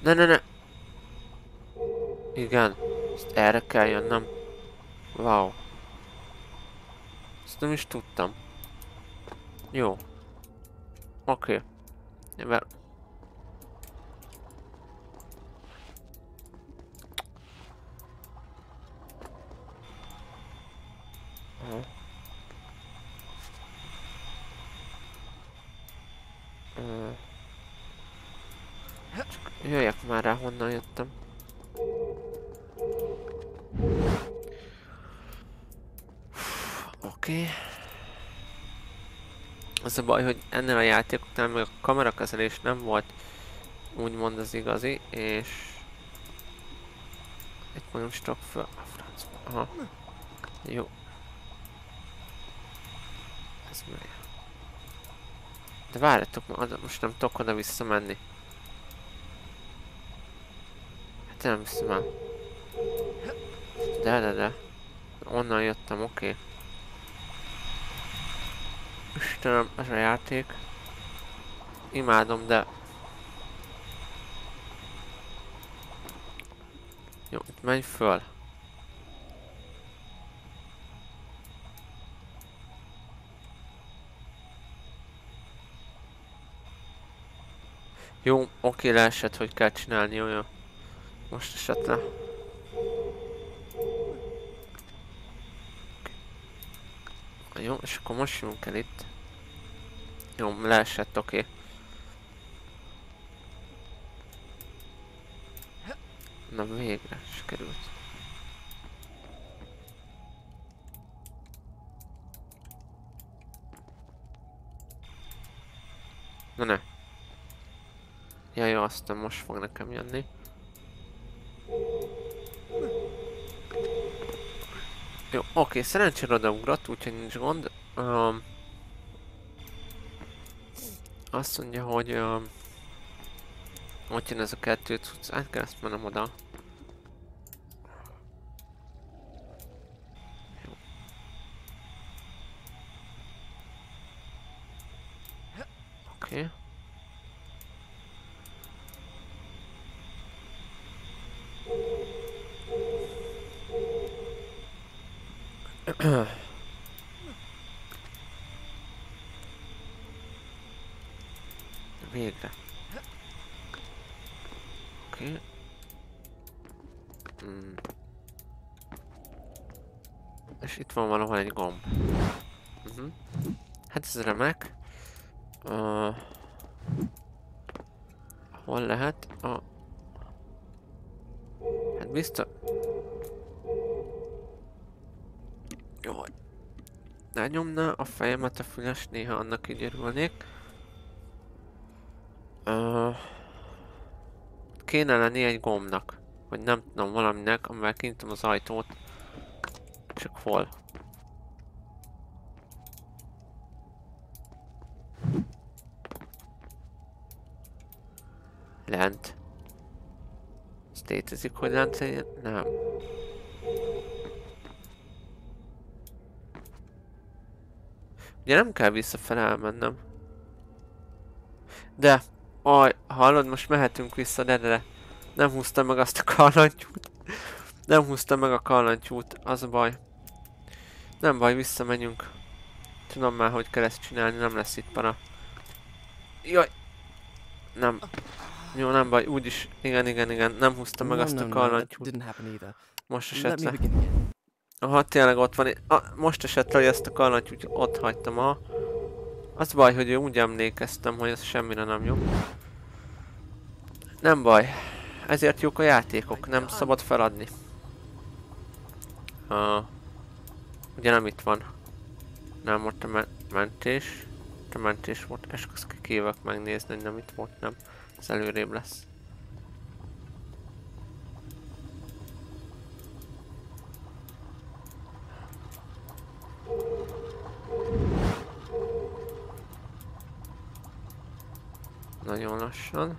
Ne, ne, ne! Igen. Ezt erre kell jönnöm. Wow. Ezt nem is tudtam. Jó. Oké. Okay. Mert... Az a baj, hogy ennél a játékoknál még a kamerakezelés nem volt úgymond az igazi, és itt is tudok föl... A francba. Aha. Jó. Ez mi? De várjatok, most nem tudok oda visszamenni. Hát nem hiszem. De, de, de. Onnan jöttem, oké. Okay. Istenem, ez a játék. Imádom, de... Jó, itt menj föl. Jó, oké, leesett, hogy kell csinálni, jó, Most esett le. Jó, és akkor most jönk el itt. Jó, leesett, oké. Okay. Na végre, sikerült. Na ne. Ja, jó, aztán most fog nekem jönni. Jó, oké, szerencsére odaugrott, úgyhogy nincs gond. Um, azt mondja, hogy... Um, ott jön ez a kettő cucc, át kell ezt mennem oda. Oké. Okay. Végre. Oké. Okay. Hmm. És itt van valahol egy gomb. Uh -huh. Hát ez remek. Uh, hol lehet? A... Hát biztos... Rányomná a fejemet a füles, néha annak így örülnék. Uh, kéne lenni egy gombnak. Vagy nem tudom, valaminek, amivel kinyitom az ajtót. Csak hol? Létezik, hogy legyen? Nem. Ugye nem kell visszafele elmennem. De, aj, hallod, most mehetünk vissza, de, de, de. Nem húztam meg azt a kalantyút. Nem húztam meg a kalantyút, az a baj. Nem baj, visszamenjünk. Tudom már, hogy kell ezt csinálni, nem lesz itt para. Jaj! Nem. Jó, nem baj, úgyis, igen, igen, igen, nem húztam meg azt a kalantyút. Most esett le. Aha, tényleg ott van. Ah, most esett hogy ezt a karnaty, úgy ott hagytam. a. Az baj, hogy úgy emlékeztem, hogy ez semmire nem jó. Nem baj. Ezért jók a játékok, nem szabad feladni. Uh, ugye nem itt van. Nem, ott a me mentés. Ott a mentés volt, és kívülök megnézni, hogy nem itt volt, nem. Ez előrébb lesz. Nagyon lassan.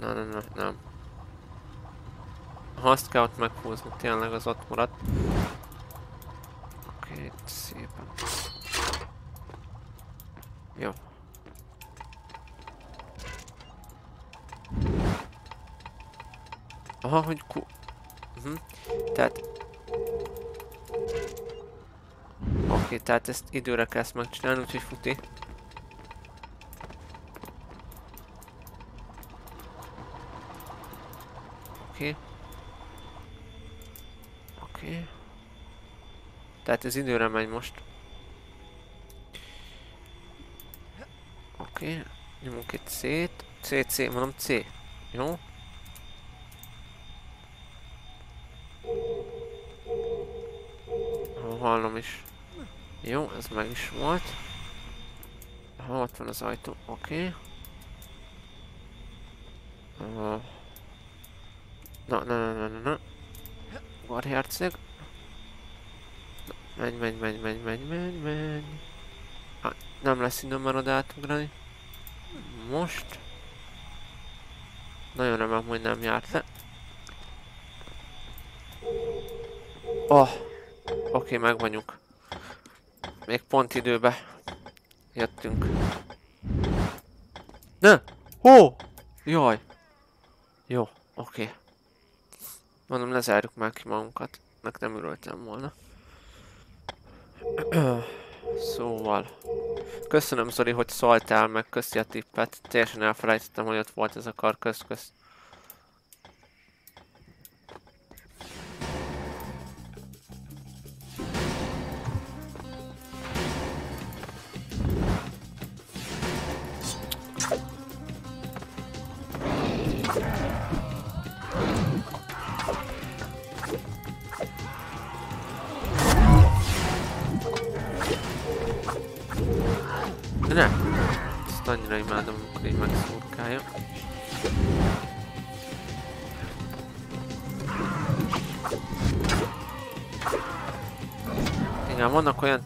Nem, nem, nem, nem. Ha azt kell ott meghúzni, tényleg az ott maradt. Jó. Aha, hogy ku... Uh -huh. Tehát... Oké, okay, tehát ezt időre kell ezt megcsinálni, úgyhogy futi. Oké. Okay. Oké. Okay. Tehát ez időre megy most. Oké. Okay. Nyomunk itt C-t. C, C, mondom C. Jó? Hallom is. Jó, ez meg is volt. Ha ott van az ajtó, oké. Okay. Uh. Na, na, na, na, na. Warherceg. Menj, menj, menj, menj, menj, menj, menj. Ah, nem lesz időm már oda átugrani. Most. Nagyon remélem, hogy nem járt le. Oh. Oké, okay, meg. Még pont időbe jöttünk. Ne! Ó! Jaj! Jó, oké. Okay. Mondom, lezárjuk már ki magunkat. Meg nem ürültem volna. szóval. Köszönöm Zoli, hogy szóltál, meg köszi a tippet. Teljesen elfelejtettem, hogy ott volt ez a kar, kösz, kösz.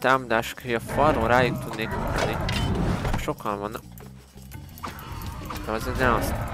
Olyan támadások, hogy a falról rájuk tudnék ugrani. Sokan vannak. De azért ne azt.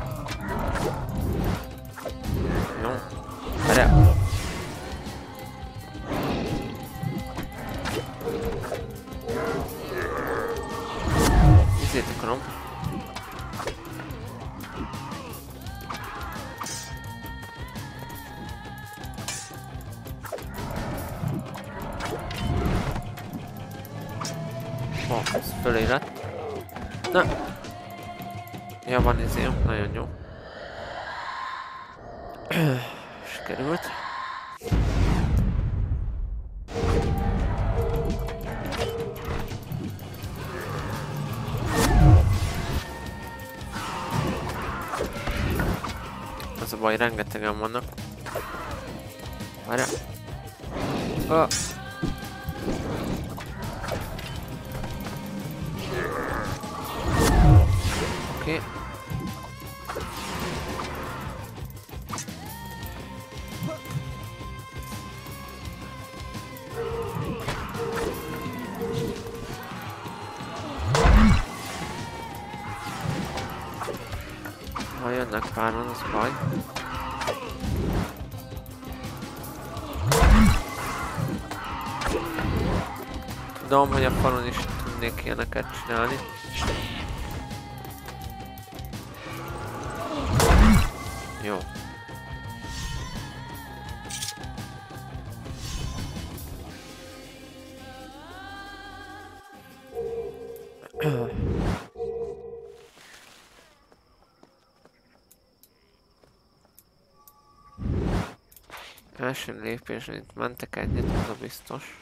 Az a baj, rengetegen vannak. Várjál. Oh. Tudom, hogy a falon is tudnék ilyeneket csinálni. Jó. első lépésre itt mentek egyet, az a biztos.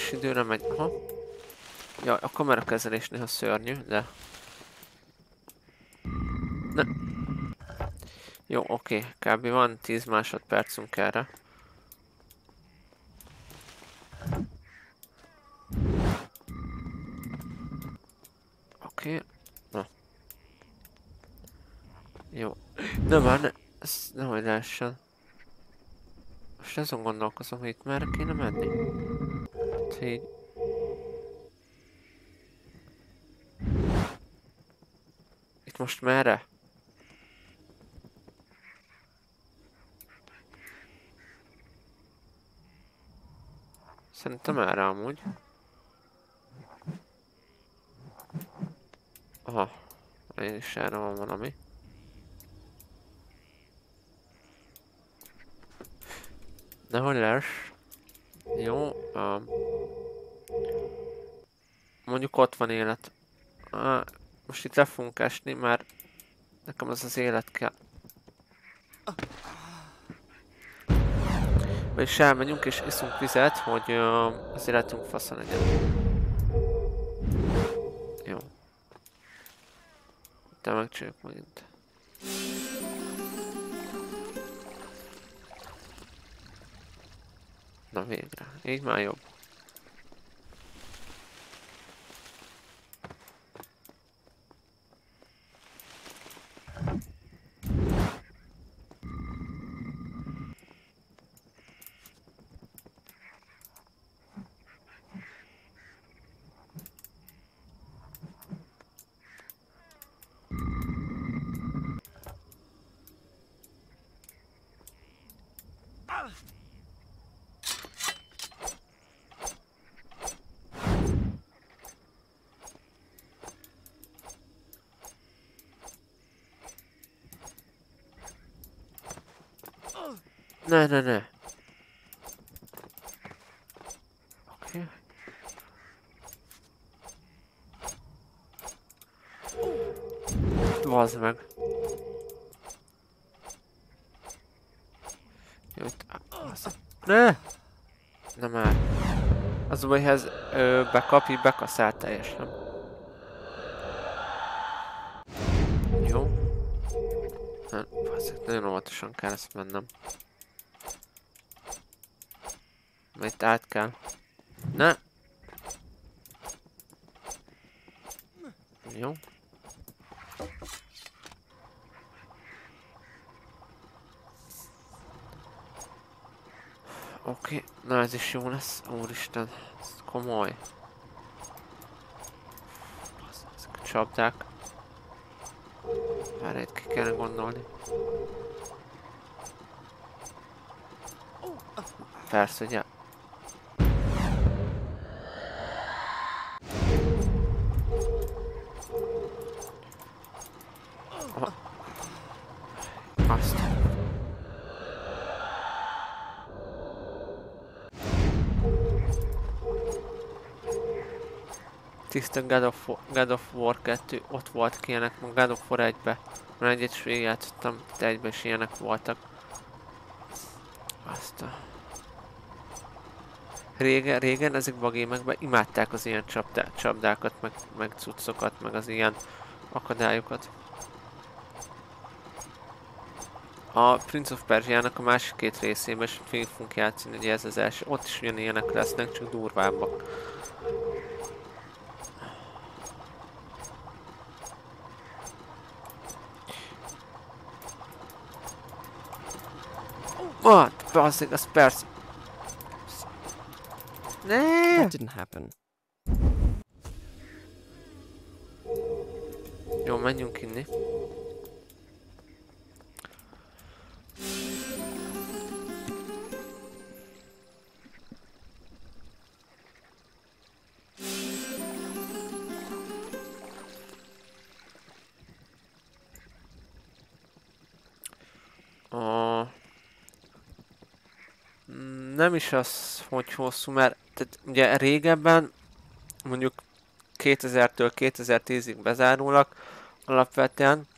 Fázis időre megy. Aha. Ja, a kamerakezelés néha szörnyű, de... Ne. Jó, oké. Kb. van 10 másodpercünk erre. Oké. Na. Jó. De már ne... Ez nehogy lehessen. Most azon gondolkozom, hogy itt merre kéne menni. Így... Itt most merre? Szerintem erre amúgy. Aha. Én is erre van valami. Nehogy lesz. Jó. Um, mondjuk ott van élet. Uh, most itt le fogunk esni, mert nekem az az élet kell. Vagyis elmegyünk és iszunk vizet, hogy uh, az életünk fasza legyen. Jó. De megcsináljuk megint. Na végre, így már jobb. Ne, ne, ne. Oké. Okay. meg. Jó, itt... Az... Ne! Nem már. Az baj, ez ö, bekap, így bekaszál teljesen. Jó. Nem, nagyon óvatosan kell ezt mennem. Itt át kell. Ne! Jó. Oké, okay. na ez is jó lesz. Úristen, ez komoly. Csapdák. Már itt ki kellene gondolni. Persze, ugye tiszta God of, God of War 2 ott volt ilyenek, meg God of War 1-be. Mert egyet is végigjátszottam, de egyben is ilyenek voltak. Azt a... Régen, régen ezekben a gémekben imádták az ilyen csapdá, csapdákat, meg, meg cuccokat, meg az ilyen akadályokat. A Prince of Persia-nak a másik két részében is végig fogunk játszani, ugye ez az első. Ott is ugyanilyenek lesznek, csak durvábbak. What? Bazzeg, az persze. Ne! That didn't happen. Jó, menjünk inni. Nem is az, hogy hosszú, mert tehát ugye régebben mondjuk 2000-től 2010-ig bezárulak alapvetően.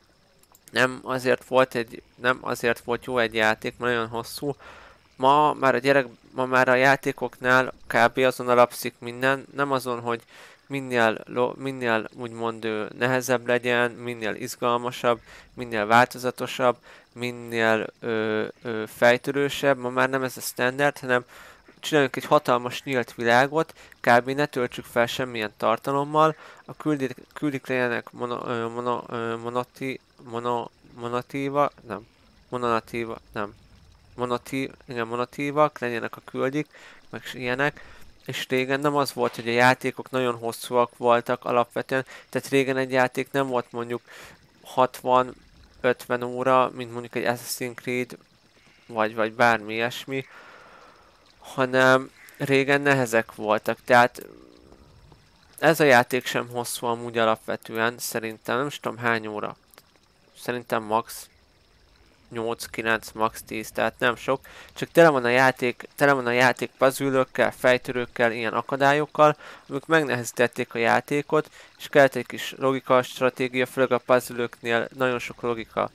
Nem azért volt egy, nem azért volt jó egy játék, mert nagyon hosszú, ma már a gyerek, ma már a játékoknál kb. azon alapszik minden, nem azon, hogy minél, minél úgymond nehezebb legyen, minél izgalmasabb, minél változatosabb, minél ö, ö, fejtörősebb, ma már nem ez a standard, hanem csináljunk egy hatalmas nyílt világot, kb. ne töltsük fel semmilyen tartalommal, a küldik, küldik legyenek mono, mono, monoti, mono, monotíva, nem, mononatíva, nem, monotív, igen, monotívak legyenek a küldik, meg ilyenek, és régen nem az volt, hogy a játékok nagyon hosszúak voltak alapvetően, tehát régen egy játék nem volt mondjuk 60-50 óra, mint mondjuk egy Assassin's Creed, vagy, vagy bármi ilyesmi, hanem régen nehezek voltak, tehát ez a játék sem hosszú amúgy alapvetően, szerintem, nem is tudom hány óra. Szerintem max 8-9, max 10, tehát nem sok. Csak tele van a játék, tele van a játék puzzle fejtörőkkel, ilyen akadályokkal, amik megnehezítették a játékot, és kellett egy kis logika, stratégia, főleg a puzzle nagyon sok logika,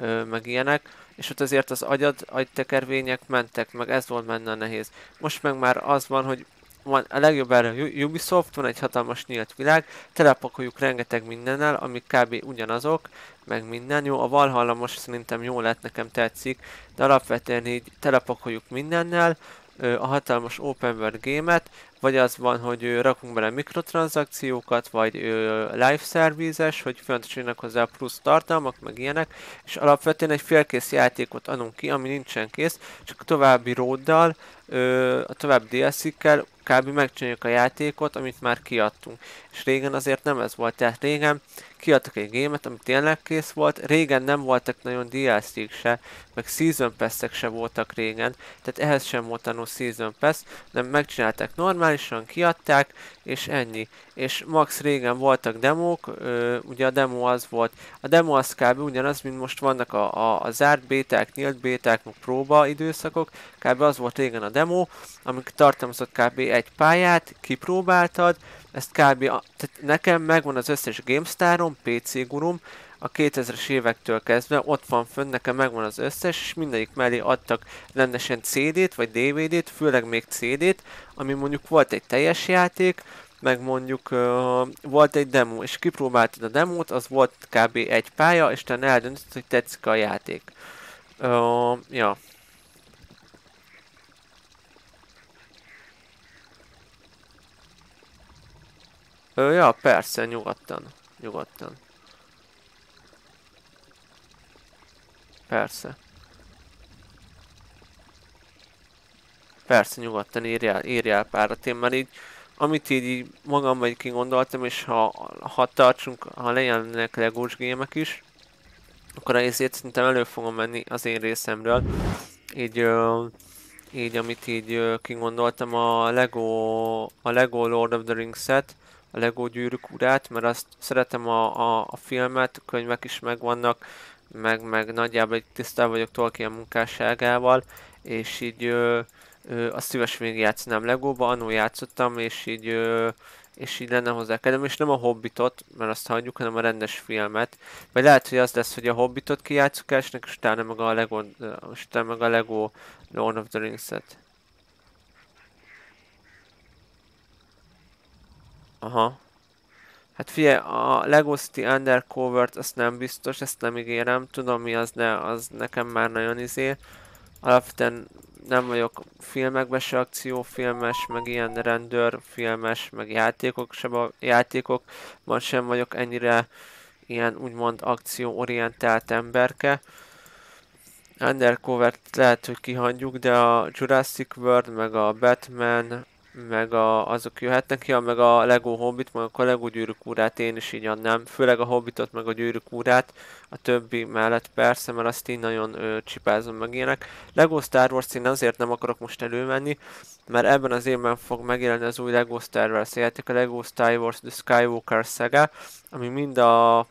ö, meg ilyenek és ott azért az agyad, agytekervények mentek, meg ez volt benne nehéz. Most meg már az van, hogy van a legjobb erre Ubisoft, van egy hatalmas nyílt világ, telepakoljuk rengeteg mindennel, amik kb. ugyanazok, meg minden. Jó, a Valhalla most szerintem jó lett, nekem tetszik, de alapvetően így telepakoljuk mindennel, a hatalmas open world game-et, vagy az van, hogy rakunk bele mikrotranszakciókat, vagy live services, hogy föntesülnek hozzá plusz tartalmak, meg ilyenek, és alapvetően egy félkész játékot adunk ki, ami nincsen kész, csak a további róddal, a további DLC-kkel kb. megcsináljuk a játékot, amit már kiadtunk. És régen azért nem ez volt, tehát régen kiadtak egy gémet, ami tényleg kész volt, régen nem voltak nagyon DLC-k se, meg Season pass se voltak régen, tehát ehhez sem volt a Season Pass, nem megcsinálták normálisan, kiadták, és ennyi. És max régen voltak demók, ö, ugye a demo az volt, a demo az kb. ugyanaz, mint most vannak a, a, a zárt béták, nyílt béták, meg próba időszakok, kb. az volt régen a demo, amik tartalmazott kb. egy pályát, kipróbáltad, ezt kb. Tehát nekem megvan az összes GameStarom, PC gurum, a 2000-es évektől kezdve ott van fönn, nekem megvan az összes, és mindegyik mellé adtak rendesen CD-t, vagy DVD-t, főleg még CD-t, ami mondjuk volt egy teljes játék, meg mondjuk uh, volt egy demo, és kipróbáltad a demót, az volt kb. egy pálya, és te eldöntöd, hogy tetszik a játék. Uh, ja. Ö, ja, persze, nyugodtan. Nyugodtan. Persze. Persze, nyugodtan írjál, írjál párat. Én már így, amit így, így magamban így kigondoltam, és ha, ha tartsunk, ha legyenek legós gémek is, akkor ezért szerintem elő fogom menni az én részemről. Így, ö, így amit így ö, kigondoltam, a Lego, a Lego Lord of the Rings-et, a Lego gyűrűk urát, mert azt szeretem a, a, a filmet, a könyvek is megvannak, meg, meg nagyjából egy tisztában vagyok Tolkien munkásságával, és így ö, ö, azt szíves még játszanám Legóba, annó játszottam, és így ö, és így lenne hozzá kedvem, és nem a Hobbitot, mert azt hagyjuk, hanem a rendes filmet. Vagy lehet, hogy az lesz, hogy a Hobbitot kijátszuk elsőnek, és utána meg a Lego, és utána meg a Lego Lord of the Rings-et. Aha. Hát figyelj, a Lego City Undercover-t azt nem biztos, ezt nem ígérem. Tudom mi az, de az nekem már nagyon izé. Alapvetően nem vagyok filmekbe se akciófilmes, meg ilyen rendőr filmes, meg játékok sem játékokban sem vagyok ennyire ilyen úgymond akcióorientált emberke. Undercover-t lehet, hogy kihagyjuk, de a Jurassic World, meg a Batman, meg a, azok jöhetnek ki, meg a Lego Hobbit, meg a Lego Gyűrűk Úrát én is így adnám, főleg a Hobbitot, meg a Gyűrűk Úrát, a többi mellett persze, mert azt így nagyon ö, csipázom meg ilyenek. Lego Star Wars én azért nem akarok most előmenni, mert ebben az évben fog megjelenni az új Lego Star Wars játék, a Lego Star Wars The Skywalker Saga, ami mind a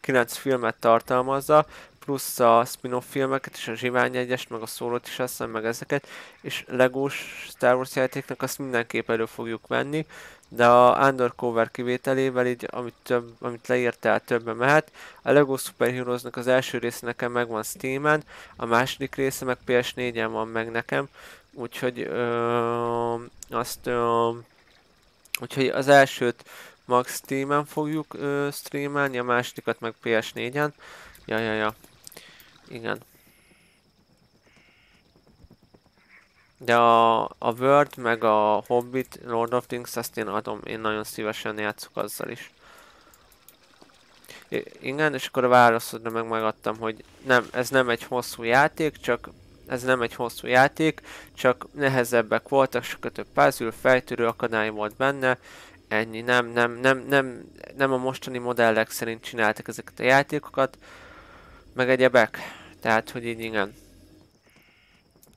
9 filmet tartalmazza, plusz a spin-off filmeket, és a Zsivány egyest, meg a szólót is azt meg ezeket, és Legós Star Wars játéknak azt mindenképp elő fogjuk venni, de a Undercover kivételével, így, amit, több, amit leírtál, többen mehet. A Lego Super Heroes-nak az első része nekem megvan Steam-en, a második része meg PS4-en van meg nekem, úgyhogy ö, azt ö, úgyhogy az elsőt Max Steam-en fogjuk ö, streamelni, a másodikat meg PS4-en. Ja, ja, ja. Igen. De a, a Word meg a Hobbit, Lord of Things, azt én adom, én nagyon szívesen játszok azzal is. I igen, és akkor a válaszodra meg megadtam, hogy nem, ez nem egy hosszú játék, csak ez nem egy hosszú játék, csak nehezebbek voltak, sokkal több pázül, fejtörő akadály volt benne, ennyi, nem, nem, nem, nem, nem a mostani modellek szerint csináltak ezeket a játékokat, meg egyebek, tehát hogy így igen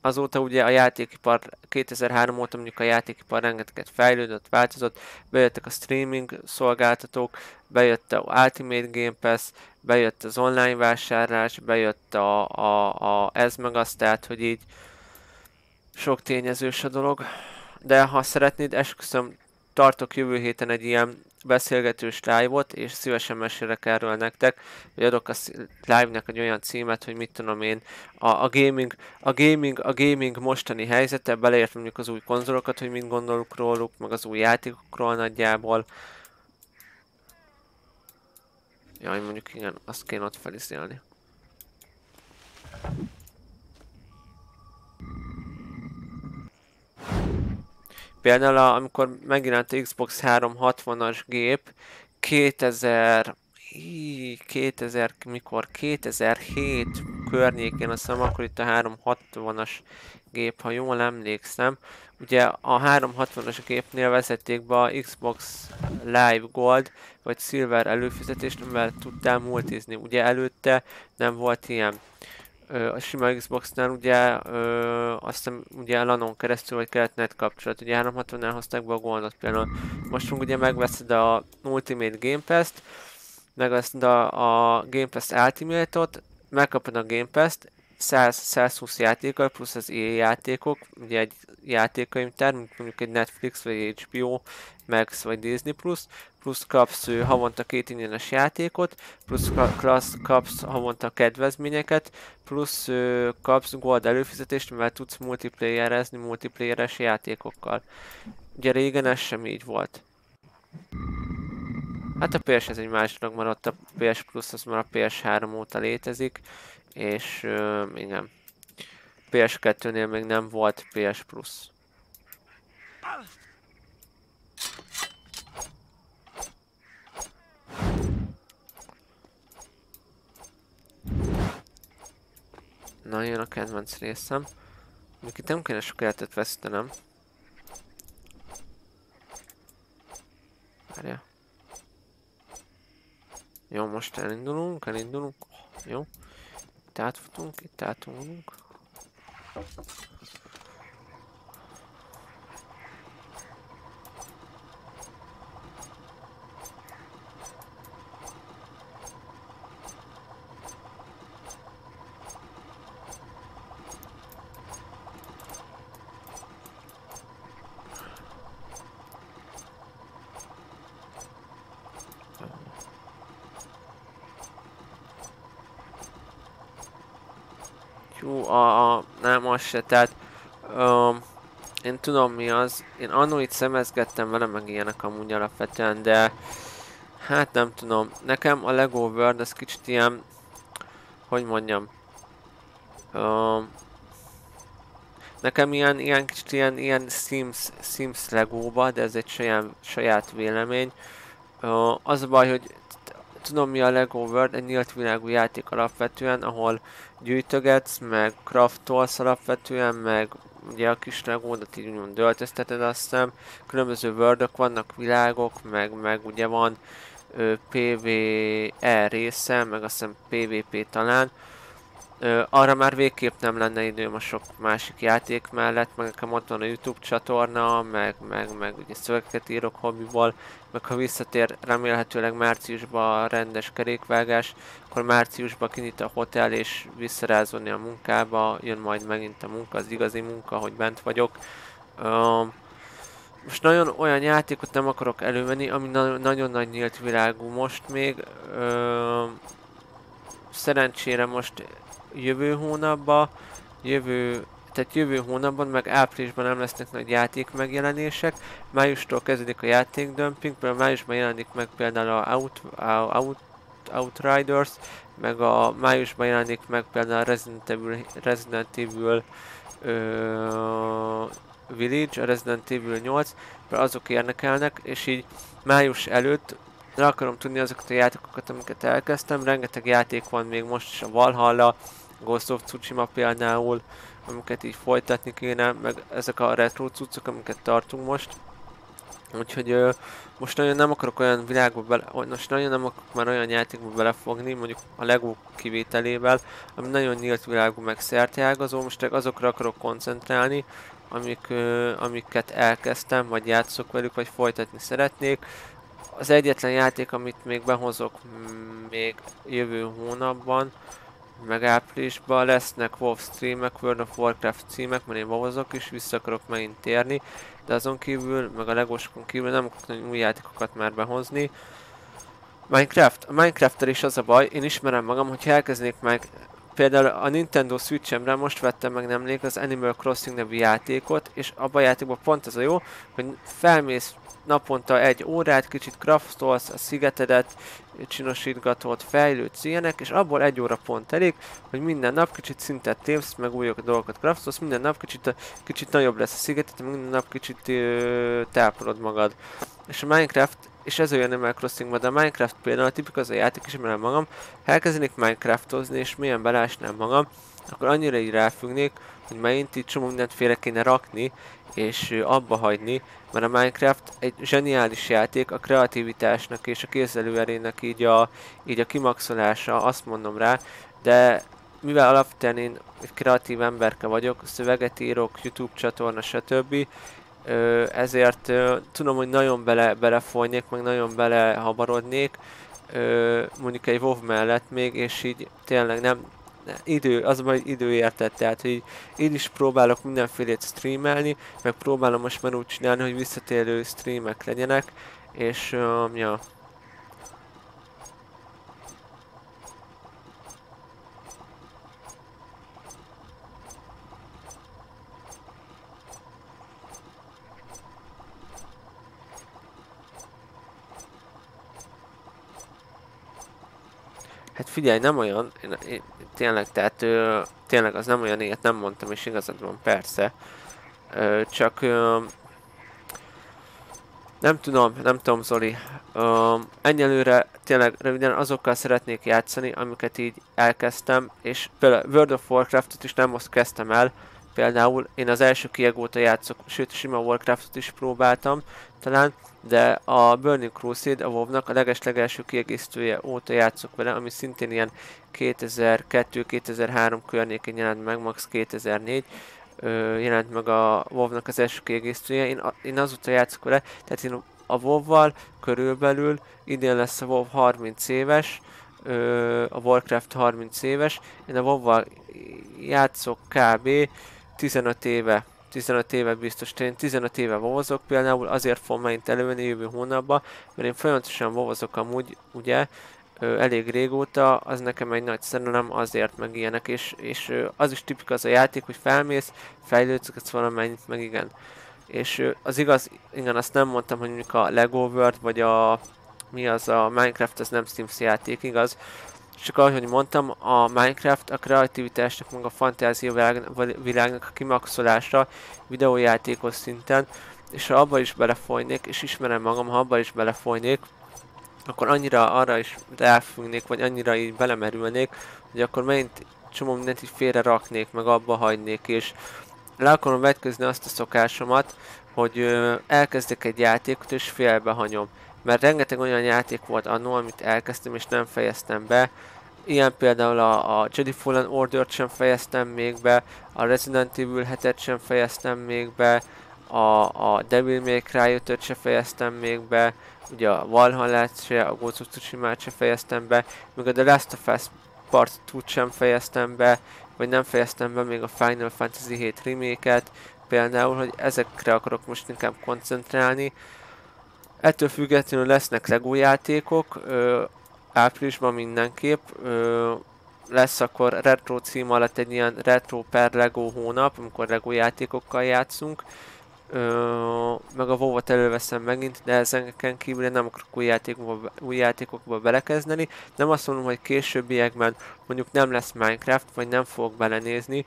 azóta ugye a játékipar, 2003 óta mondjuk a játékipar rengeteget fejlődött, változott, bejöttek a streaming szolgáltatók, bejött a Ultimate Game Pass, bejött az online vásárlás, bejött a, a, a ez meg az, tehát hogy így sok tényezős a dolog. De ha szeretnéd, esküszöm, tartok jövő héten egy ilyen beszélgetős live-ot, és szívesen mesélek erről nektek, hogy adok a live-nek egy olyan címet, hogy mit tudom én, a, a, gaming, a, gaming, a gaming mostani helyzete, beleértve mondjuk az új konzolokat, hogy mit gondolunk róluk, meg az új játékokról nagyjából. Jaj, mondjuk igen, azt kéne ott felizélni. Például amikor megjelent a Xbox 360-as gép 2000 2000, mikor 2007 környékén, azt hiszem akkor itt a 360-as gép, ha jól emlékszem. Ugye a 360-as gépnél vezették be a Xbox Live Gold vagy Silver előfizetést, amivel tudtál multizni. Ugye előtte nem volt ilyen a sima Xbox-nál ugye ö, azt hiszem ugye LAN-on keresztül vagy kellett net kapcsolat, ugye 360-nál hozták be a gondot például. Most ugye megveszed a Ultimate Game Pass-t, megveszed a, a Game Pass Ultimate-ot, megkapod a Game Pass-t, 100-120 játékkal, plusz az EA játékok, ugye egy játékaimtár, mint mondjuk egy Netflix, vagy HBO, Max, vagy Disney+, plusz kapsz ő, havonta két ingyenes játékot, plusz klassz, kapsz havonta kedvezményeket, plusz kapsz gold előfizetést, mivel tudsz multiplayerezni multiplayeres játékokkal. Ugye régen ez sem így volt. Hát a PS ez egy másik dolog, mert ott a PS Plus az már a PS3 óta létezik, és uh, igen. PS2-nél még nem volt PS Plus. Na, jön a kedvenc részem. Még itt nem kéne sok életet vesztenem. Várja. Jó, most elindulunk, elindulunk. Jó. Itt átfutunk, itt átfutunk. Az se, tehát um, én tudom mi az, én annól itt szemezgettem vele meg ilyenek amúgy alapvetően, de hát nem tudom, nekem a Lego World az kicsit ilyen, hogy mondjam, um, nekem ilyen, ilyen kicsit ilyen, ilyen Sims, Sims Legóba, de ez egy saját, saját vélemény. Uh, az a baj, hogy tudom mi a Lego World, egy nyílt világú játék alapvetően, ahol gyűjtögetsz, meg craftolsz alapvetően, meg ugye a kis legódat így úgymond döltözteted azt hiszem. Különböző world vannak, világok, meg, meg ugye van ö, PvE része, meg azt hiszem PvP talán. Ö, arra már végképp nem lenne időm a sok másik játék mellett, meg nekem ott van a Youtube csatorna, meg, meg, meg ugye szövegeket írok hobbiból, meg ha visszatér remélhetőleg márciusban a rendes kerékvágás, akkor márciusban kinyit a hotel és visszarázolni a munkába, jön majd megint a munka, az igazi munka, hogy bent vagyok. Ö, most nagyon olyan játékot nem akarok elővenni, ami na- nagyon nagy nyílt világú most még. Ö, szerencsére most jövő hónapban, jövő, tehát jövő hónapban, meg áprilisban nem lesznek nagy játék megjelenések. Májustól kezdődik a játékdömping, például májusban jelenik meg például a Out, a Out, Outriders, meg a májusban jelenik meg például a Resident Evil, Resident Evil ö, Village, a Resident Evil 8, mert azok érdekelnek, és így május előtt le akarom tudni azokat a játékokat, amiket elkezdtem. Rengeteg játék van még most is a Valhalla, Ghost of Tsushima például, amiket így folytatni kéne, meg ezek a retro cuccok, amiket tartunk most. Úgyhogy ö, most nagyon nem akarok olyan világba bele, most nagyon nem akarok már olyan játékba belefogni, mondjuk a Lego kivételével, ami nagyon nyílt világú meg szerteágazó, most azokra akarok koncentrálni, amik, ö, amiket elkezdtem, vagy játszok velük, vagy folytatni szeretnék. Az egyetlen játék, amit még behozok mm, még jövő hónapban, meg áprilisban lesznek WoW streamek, World of Warcraft címek, mert én WoW-ozok is, vissza akarok megint térni, de azon kívül, meg a legosokon kívül nem akarok új játékokat már behozni. Minecraft. A minecraft is az a baj, én ismerem magam, hogy elkezdenék meg Például a Nintendo Switch-emre most vettem meg nemrég az Animal Crossing nevű játékot, és abban a játékban pont ez a jó, hogy felmész naponta egy órát, kicsit craftolsz a szigetedet, csinosítgatod, fejlődsz ilyenek, és abból egy óra pont elég, hogy minden nap kicsit szintet tépsz, meg új dolgokat craftolsz, minden nap kicsit, kicsit nagyobb lesz a szigetet, minden nap kicsit ö, tápolod magad. És a Minecraft, és ez olyan Animal crossing de a Minecraft például tipik az a játék, és emelem magam, ha elkezdenék Minecraftozni, és milyen belásnám magam, akkor annyira így ráfüggnék, hogy megint így csomó mindent félre kéne rakni, és abba hagyni, mert a Minecraft egy zseniális játék, a kreativitásnak és a kézzelőerének így a, így a kimaxolása, azt mondom rá, de mivel alapvetően én egy kreatív emberke vagyok, szöveget írok, YouTube csatorna, stb. Ezért tudom, hogy nagyon bele, belefolynék, meg nagyon belehabarodnék, mondjuk egy WoW mellett még, és így tényleg nem, idő, az majd idő érted, tehát hogy én is próbálok mindenfélét streamelni, meg próbálom most már úgy csinálni, hogy visszatérő streamek legyenek, és um, ja. Hát figyelj, nem olyan, én, én, tényleg, tehát ö, tényleg az nem olyan, ilyet nem mondtam, és igazad van, persze. Ö, csak ö, nem tudom, nem tudom Zoli. Ö, egyelőre tényleg röviden azokkal szeretnék játszani, amiket így elkezdtem, és például World of Warcraftot is nem most kezdtem el, például én az első kieg óta játszok, sőt sima Warcraftot is próbáltam talán, de a Burning Crusade, a WoW-nak a leges-legelső kiegészítője óta játszok vele, ami szintén ilyen 2002-2003 környékén jelent meg, max 2004 ö, jelent meg a WoW-nak az első kiegészítője. Én, a, én azóta játszok vele, tehát én a WoW-val körülbelül idén lesz a WoW 30 éves, ö, a Warcraft 30 éves, én a WoW-val játszok kb. 15 éve 15 éve biztos, én 15 éve vovozok például, azért fogom megint elővenni jövő hónapban, mert én folyamatosan vovozok amúgy, ugye, elég régóta, az nekem egy nagy szerelem, azért meg ilyenek, és, és az is tipik az a játék, hogy felmész, fejlődsz valamennyit, meg igen. És az igaz, igen, azt nem mondtam, hogy mondjuk a Lego World, vagy a mi az a Minecraft, az nem Sims játék, igaz? Csak ahogy mondtam, a Minecraft a kreativitásnak, meg a fantázia világnak a kimaxolása videójátékos szinten, és ha abba is belefolynék, és ismerem magam, ha abba is belefolynék, akkor annyira arra is elfüggnék, vagy annyira így belemerülnék, hogy akkor megint csomó mindent így félre raknék, meg abba hagynék, és le akarom vetközni azt a szokásomat, hogy ö, elkezdek egy játékot, és félbehanyom. Mert rengeteg olyan játék volt annó, amit elkezdtem, és nem fejeztem be, Ilyen például a, a Jedi Fallen Order-t sem fejeztem még be, a Resident Evil 7-et sem fejeztem még be, a, a Devil May Cry 5 se fejeztem még be, ugye a Valhalla-t se, a Ghost of Tsushima-t se fejeztem be, még a The Last of Us Part 2 sem fejeztem be, vagy nem fejeztem be még a Final Fantasy 7 remake-et, például, hogy ezekre akarok most inkább koncentrálni. Ettől függetlenül lesznek LEGO játékok, ö, áprilisban mindenképp, ö, lesz akkor retro cím alatt egy ilyen retro per Lego hónap, amikor Lego játékokkal játszunk. Ö, meg a WoW-ot előveszem megint, de ezeken kívül nem akarok új játékokba, új játékokba belekezdeni. Nem azt mondom, hogy későbbiekben mondjuk nem lesz Minecraft, vagy nem fogok belenézni,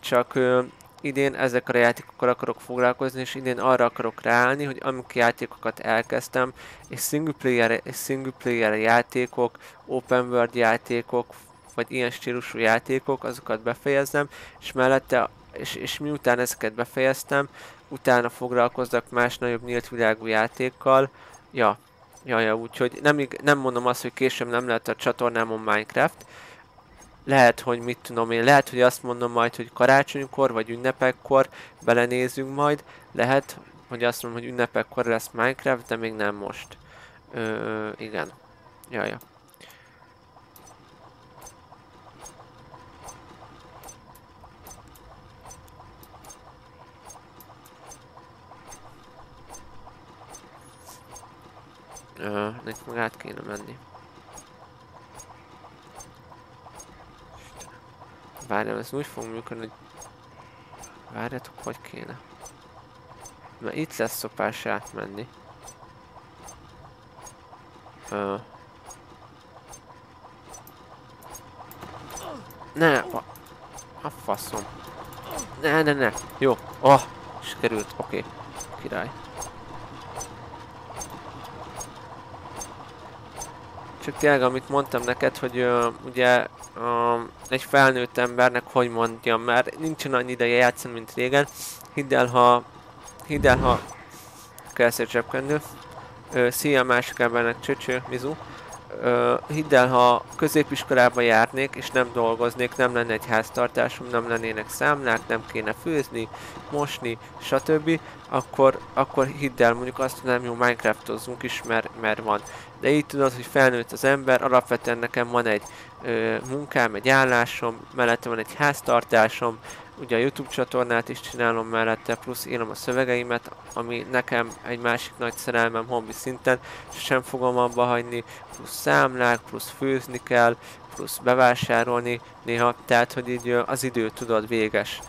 csak ö, idén ezekkel a játékokkal akarok foglalkozni, és idén arra akarok ráállni, hogy amik játékokat elkezdtem, és single player, és single player játékok, open world játékok, vagy ilyen stílusú játékok, azokat befejezzem, és mellette, és, és miután ezeket befejeztem, utána foglalkozzak más nagyobb nyílt világú játékkal. Ja, ja, ja, úgyhogy nem, nem mondom azt, hogy később nem lehet a csatornámon Minecraft. Lehet, hogy mit tudom én, lehet, hogy azt mondom majd, hogy karácsonykor vagy ünnepekkor belenézünk majd. Lehet, hogy azt mondom, hogy ünnepekkor lesz Minecraft, de még nem most. Ö, igen. Ja, ja. Ö, meg át kéne menni. Várjál, ez úgy fog működni, hogy... Várjatok, hogy kéne. Mert itt lesz szopás átmenni. Ö. Ne, a, a faszom. Ne, ne, ne. Jó. Oh, sikerült. Oké. Okay. Király. Csak tényleg, amit mondtam neked, hogy uh, ugye uh, egy felnőtt embernek, hogy mondjam, mert nincsen annyi ideje játszani, mint régen. Hidd el, ha... Hidd el, ha... Egy zsebkendő. Uh, szia másik embernek, csöcső, Mizu. Uh, hidd el, ha középiskolába járnék, és nem dolgoznék, nem lenne egy háztartásom, nem lennének számlák, nem kéne főzni, mosni, stb., akkor, akkor hidd el, mondjuk azt nem jó Minecraftozzunk is, mert, mert van. De így tudod, hogy felnőtt az ember, alapvetően nekem van egy ö, munkám, egy állásom, mellette van egy háztartásom, ugye a YouTube csatornát is csinálom mellette, plusz írom a szövegeimet, ami nekem egy másik nagy szerelmem hobbi szinten, sem fogom abba hagyni, plusz számlák, plusz főzni kell, plusz bevásárolni néha, tehát hogy így az idő tudod véges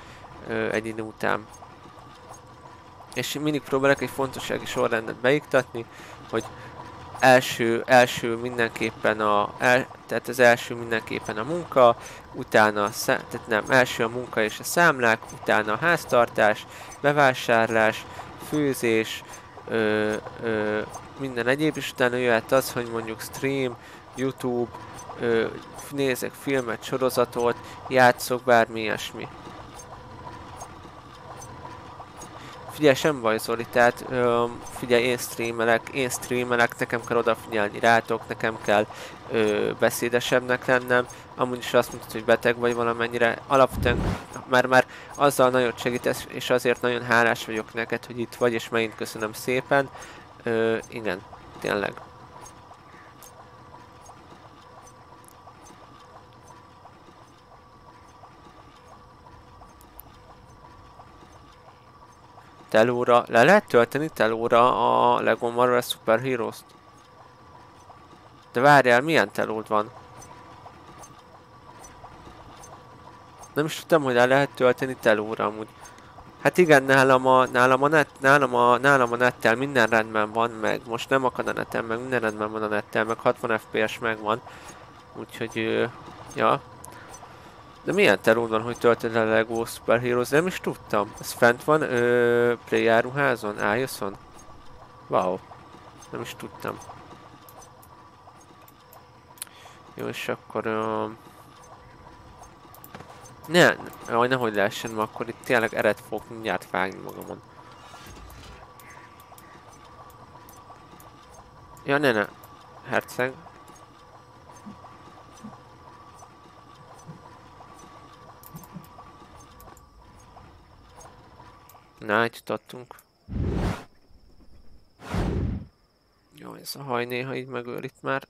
egy idő után. És mindig próbálok egy fontossági sorrendet beiktatni, hogy első, első mindenképpen a, el, tehát az első mindenképpen a munka, utána, tehát nem, első a munka és a számlák, utána a háztartás, bevásárlás, főzés, ö, ö, minden egyéb, és utána jöhet az, hogy mondjuk stream, YouTube, ö, nézek filmet, sorozatot, játszok, bármi ilyesmi. Figyelj, sem baj Zoli, tehát ö, figyelj, én streamelek, én streamelek, nekem kell odafigyelni rátok, nekem kell ö, beszédesebbnek lennem. Amúgy is azt mondtad, hogy beteg vagy valamennyire. Alapvetően már, már azzal nagyon segítesz, és azért nagyon hálás vagyok neked, hogy itt vagy, és megint köszönöm szépen. Ö, igen, tényleg. Telóra, le lehet tölteni telóra a Lego Marvel Super Heroes-t? De várjál, milyen telód van? Nem is tudtam, hogy le lehet tölteni telóra amúgy. Hát igen, nálam a, nálam a, net, nálam a, nálam a nettel minden rendben van, meg most nem akad a netem, meg minden rendben van a nettel, meg 60 FPS megvan. Úgyhogy, ja, de milyen terület van, hogy töltöd a Lego Super Heroes? Nem is tudtam. Ez fent van ö, Play áruházon? iOS-on? Wow. Nem is tudtam. Jó, és akkor... Ö... Ne, ne, nehogy lehessen, mert akkor itt tényleg eret fogok mindjárt vágni magamon. Ja, ne, ne. Herceg. Na, itt jutottunk. Jó, ez a haj néha így megöl itt már.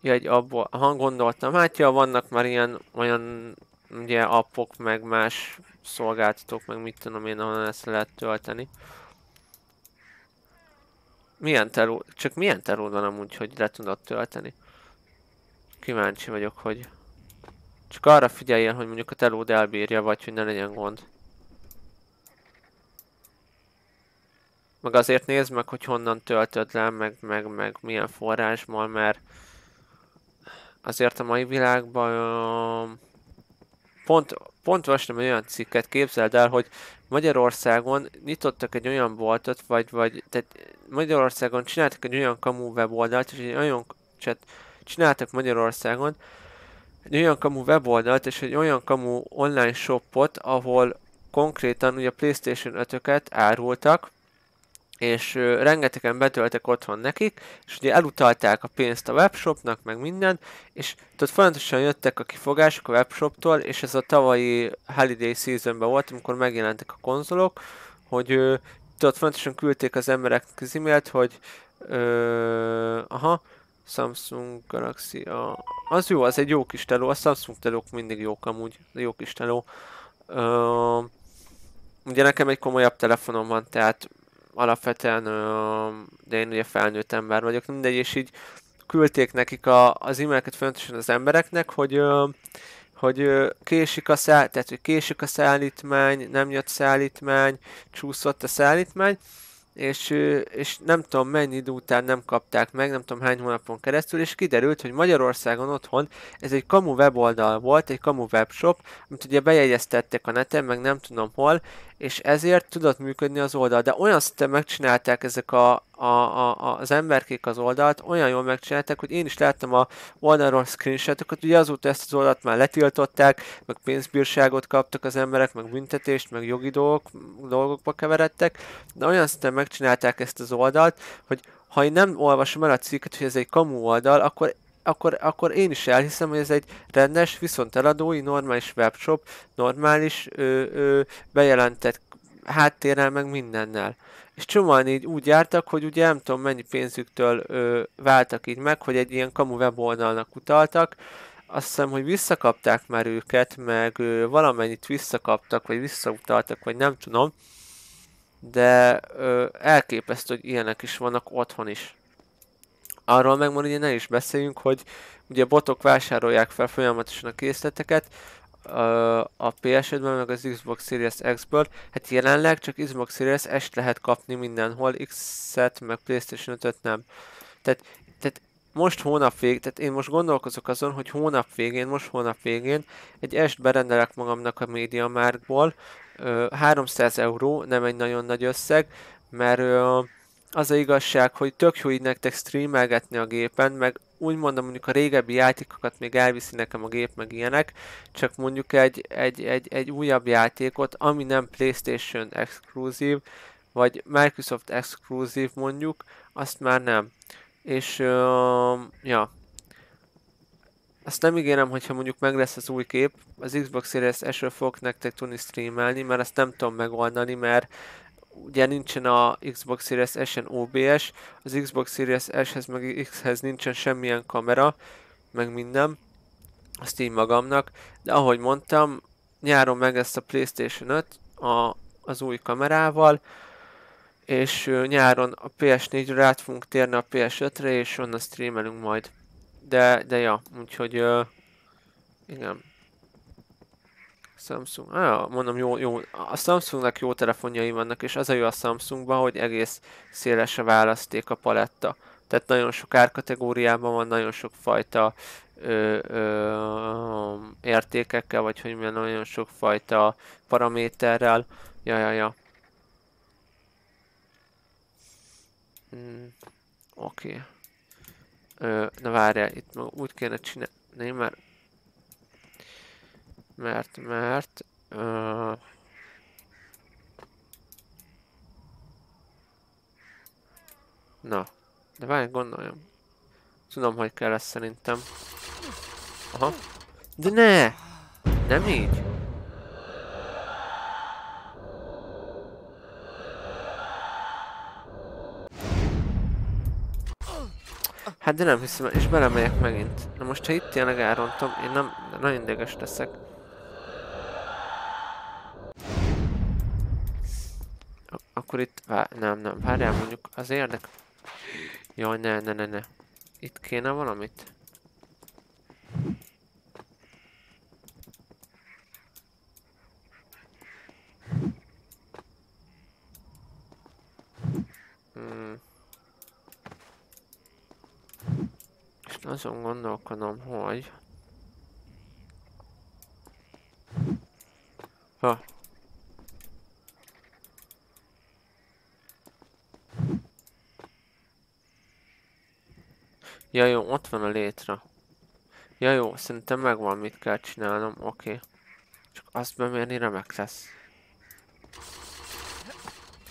Ja, egy abból, gondoltam, hát ja, vannak már ilyen olyan ugye appok, meg más szolgáltatók, meg mit tudom én, ahol ezt lehet tölteni. Milyen terú, csak milyen terú van amúgy, hogy le tudod tölteni? Kíváncsi vagyok, hogy... Csak arra figyeljél, hogy mondjuk a telód elbírja, vagy hogy ne legyen gond. Meg azért nézd meg, hogy honnan töltöd le, meg, meg, meg milyen forrásból, mert azért a mai világban pont, pont vastam egy olyan cikket, képzeld el, hogy Magyarországon nyitottak egy olyan boltot, vagy, vagy tehát Magyarországon csináltak egy olyan kamu weboldalt, és egy olyan, csináltak Magyarországon egy olyan kamu weboldalt, és egy olyan kamu online shopot, ahol konkrétan ugye Playstation 5-öket árultak, és rengetegen betöltek otthon nekik, és ugye elutalták a pénzt a webshopnak, meg minden, és tudod, folyamatosan jöttek a kifogások a webshoptól, és ez a tavalyi holiday seasonben volt, amikor megjelentek a konzolok, hogy tudod, folyamatosan küldték az emberek az e-mailt, hogy ö, aha, Samsung Galaxy, a, az jó, az egy jó kis teló, a Samsung telók mindig jók amúgy, jó kis teló. Ö, ugye nekem egy komolyabb telefonom van, tehát alapvetően, ö, de én ugye felnőtt ember vagyok, mindegy, és így küldték nekik a, az e-maileket fontosan az embereknek, hogy ö, hogy késik a száll, tehát hogy késik a szállítmány, nem jött szállítmány, csúszott a szállítmány, és, és nem tudom mennyi idő után nem kapták meg, nem tudom hány hónapon keresztül, és kiderült, hogy Magyarországon otthon ez egy kamu weboldal volt, egy kamu webshop, amit ugye bejegyeztettek a neten, meg nem tudom hol, és ezért tudott működni az oldal. De olyan szinten megcsinálták ezek a, a, a, az emberkék az oldalt, olyan jól megcsinálták, hogy én is láttam a oldalról screenshotokat, ugye azóta ezt az oldalt már letiltották, meg pénzbírságot kaptak az emberek, meg büntetést, meg jogi dolgok, dolgokba keveredtek, de olyan szinten megcsinálták ezt az oldalt, hogy ha én nem olvasom el a cikket, hogy ez egy kamu oldal, akkor akkor, akkor én is elhiszem, hogy ez egy rendes, viszont eladói, normális webshop, normális, ö, ö, bejelentett háttérrel, meg mindennel. És csomóan így úgy jártak, hogy ugye nem tudom mennyi pénzüktől ö, váltak így meg, hogy egy ilyen kamu weboldalnak utaltak, azt hiszem, hogy visszakapták már őket, meg ö, valamennyit visszakaptak, vagy visszautaltak, vagy nem tudom, de ö, elképesztő, hogy ilyenek is vannak otthon is. Arról meg már ugye ne is beszéljünk, hogy ugye botok vásárolják fel folyamatosan a készleteket, a PS5-ben, meg az Xbox Series X-ből, hát jelenleg csak Xbox Series S lehet kapni mindenhol, X-et, meg PlayStation 5-öt nem. Tehát, tehát most hónap vég, tehát én most gondolkozok azon, hogy hónap végén, most hónap végén egy est berendelek magamnak a MediaMarktból, 300 euró, nem egy nagyon nagy összeg, mert az a igazság, hogy tök jó így nektek streamelgetni a gépen, meg úgy mondom, mondjuk a régebbi játékokat még elviszi nekem a gép, meg ilyenek, csak mondjuk egy, egy, egy, egy újabb játékot, ami nem PlayStation exkluzív, vagy Microsoft exkluzív mondjuk, azt már nem. És, uh, ja, azt nem ígérem, hogyha mondjuk meg lesz az új kép, az Xbox Series S-ről fogok nektek tudni streamelni, mert azt nem tudom megoldani, mert ugye nincsen a Xbox Series S-en OBS, az Xbox Series S-hez meg X-hez nincsen semmilyen kamera, meg minden, azt így magamnak, de ahogy mondtam, nyáron meg ezt a Playstation 5 a, az új kamerával, és nyáron a PS4-re át fogunk térni a PS5-re, és onnan streamelünk majd. De, de ja, úgyhogy uh, igen. Samsung, ah, mondom, jó, jó, a Samsungnak jó telefonjai vannak, és az a jó a Samsungban, hogy egész széles a választék a paletta. Tehát nagyon sok árkategóriában van, nagyon sok fajta ö, ö, értékekkel, vagy hogy milyen nagyon sok fajta paraméterrel. Ja, ja, ja. Hmm, Oké. Okay. Na várjál, itt úgy kéne csinálni, mert mert, mert... Uh, na, de várj, gondoljam. Tudom, hogy kell ezt szerintem. Aha. De ne! Nem így? Hát de nem hiszem, és belemegyek megint. Na most ha itt tényleg elrontom, én nem, nagyon ideges leszek. Akkor itt, vá nem, nem, várjál mondjuk, az érdek... Jaj, ne, ne, ne, ne. Itt kéne valamit? Hmm. És azon gondolkodom, hogy... Ha, Ja jó, ott van a létre. Ja jó, szerintem megvan mit kell csinálnom, oké. Okay. Csak azt bemérni remek lesz.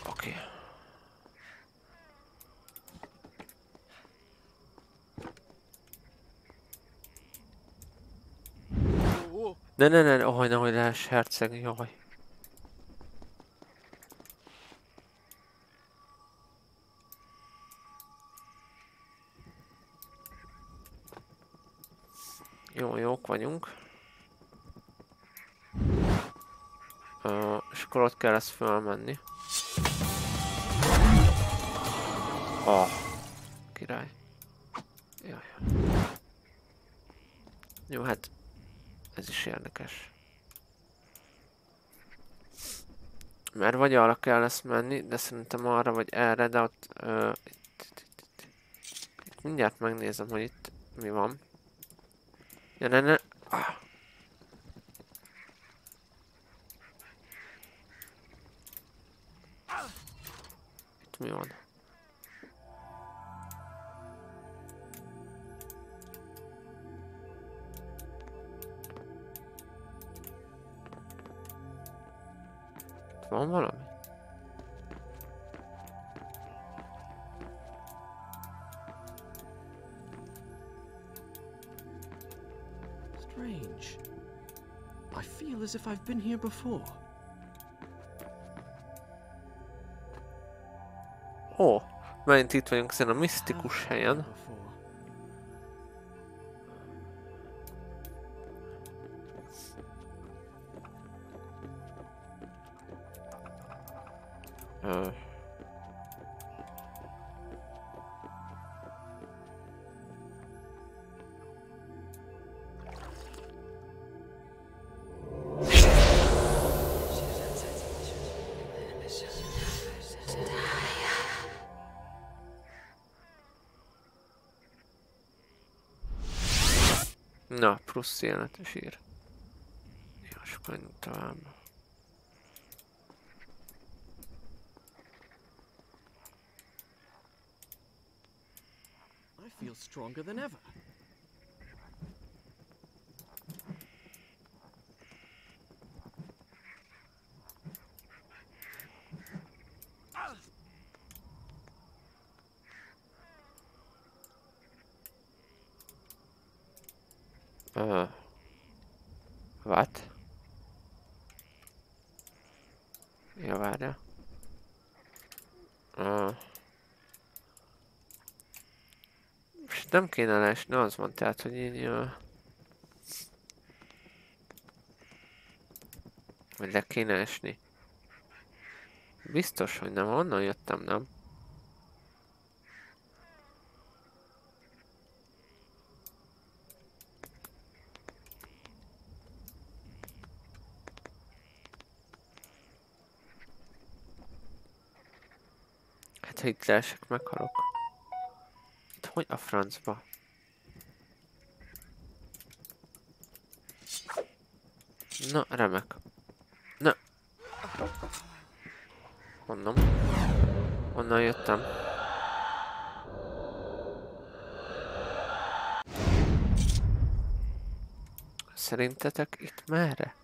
Oké. Okay. Ne, ne, ne, oh, nehogy lehess herceg, jaj. Jó, jók vagyunk. Uh, és akkor ott kell ezt fölmenni. Ah, király. Jaj. Jó, hát ez is érdekes. Mert vagy arra kell ezt menni, de szerintem arra vagy erre, de ott... Itt, itt, itt, itt. itt mindjárt megnézem, hogy itt mi van. Ja, ne, ne. Ah. Itt mi van? Itt van valami? Strange. I feel as if I've been here before. Ó, megint itt vagyunk ezen a misztikus helyen. Na, plusz jelenetes ír. Jó, és akkor menjünk tovább. I feel stronger than ever. Uh, what? Ja, várja. Uh. És nem kéne leesni, az van, tehát, hogy így... Uh, vagy le kéne esni. Biztos, hogy nem, onnan jöttem, nem? Hát ha itt leesek, meghalok. Hogy a francba? Na, remek. Na. Honnan? Honnan jöttem? Szerintetek itt merre?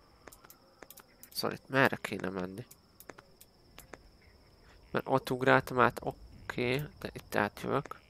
Szóval itt merre kéne menni? Mert ott ugráltam át, oké, okay, de itt átjövök.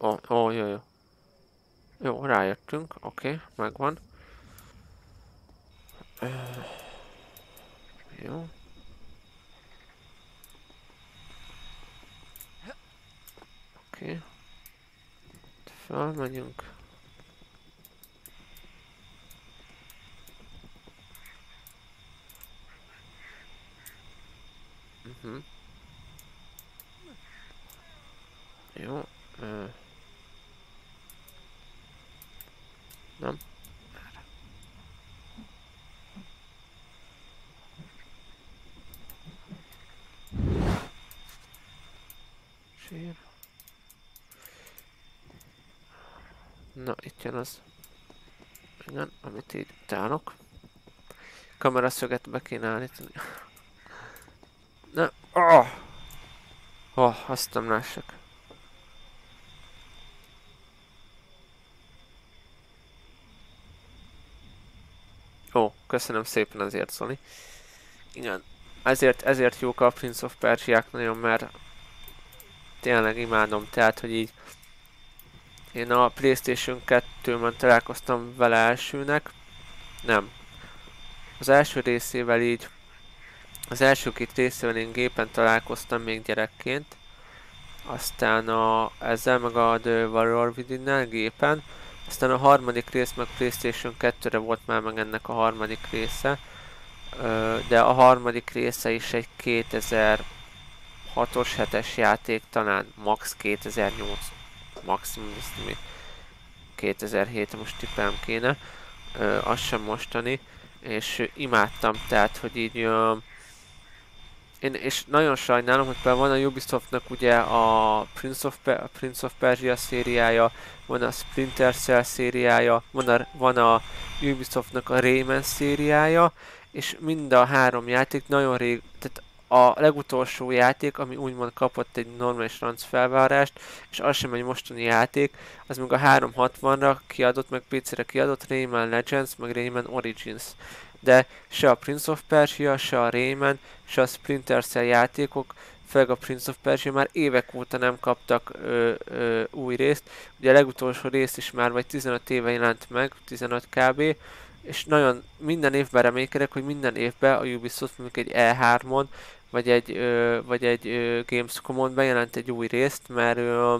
Ó, ó, jó, jó. Jó, rájöttünk, oké, okay, megvan. Ö, jó. Oké. Okay. Felmegyünk. Mhm. Jó. Ö. Nem. Sír. Na, itt jön az. Igen, amit így utálok. Kameraszöget be kéne állítani. Ne, oh! Oh, azt nem lássak. Ó, köszönöm szépen azért, Zoli. Igen, ezért, ezért jók a Prince of Persia-k nagyon, mert tényleg imádom, tehát, hogy így én a Playstation 2-ben találkoztam vele elsőnek. Nem. Az első részével így, az első két részével én gépen találkoztam még gyerekként. Aztán a, ezzel meg a The Warrior within gépen. Aztán a harmadik rész meg Playstation 2-re volt már meg ennek a harmadik része. De a harmadik része is egy 2006-os 7-es játék, talán max 2008 maximum, ezt 2007 most tippelem kéne, ö, az sem mostani, és imádtam, tehát, hogy így ö, én, és nagyon sajnálom, hogy például van a Ubisoftnak ugye a Prince of, Pe- a Prince of Persia szériája, van a Splinter Cell szériája, van a, van a Ubisoftnak a Rayman szériája, és mind a három játék nagyon rég, tehát a legutolsó játék, ami úgymond kapott egy normális ranc felvárást, és az sem egy mostani játék, az meg a 360-ra kiadott, meg PC-re kiadott Rayman Legends, meg Rayman Origins. De se a Prince of Persia, se a Rayman, se a Splinter Cell játékok, főleg a Prince of Persia már évek óta nem kaptak ö, ö, új részt. Ugye a legutolsó rész is már vagy 15 éve jelent meg, 15 kb. És nagyon minden évben reménykedek, hogy minden évben a Ubisoft mondjuk egy E3-on vagy egy, ö, vagy egy ö, Gamescom-on bejelent egy új részt, mert ö,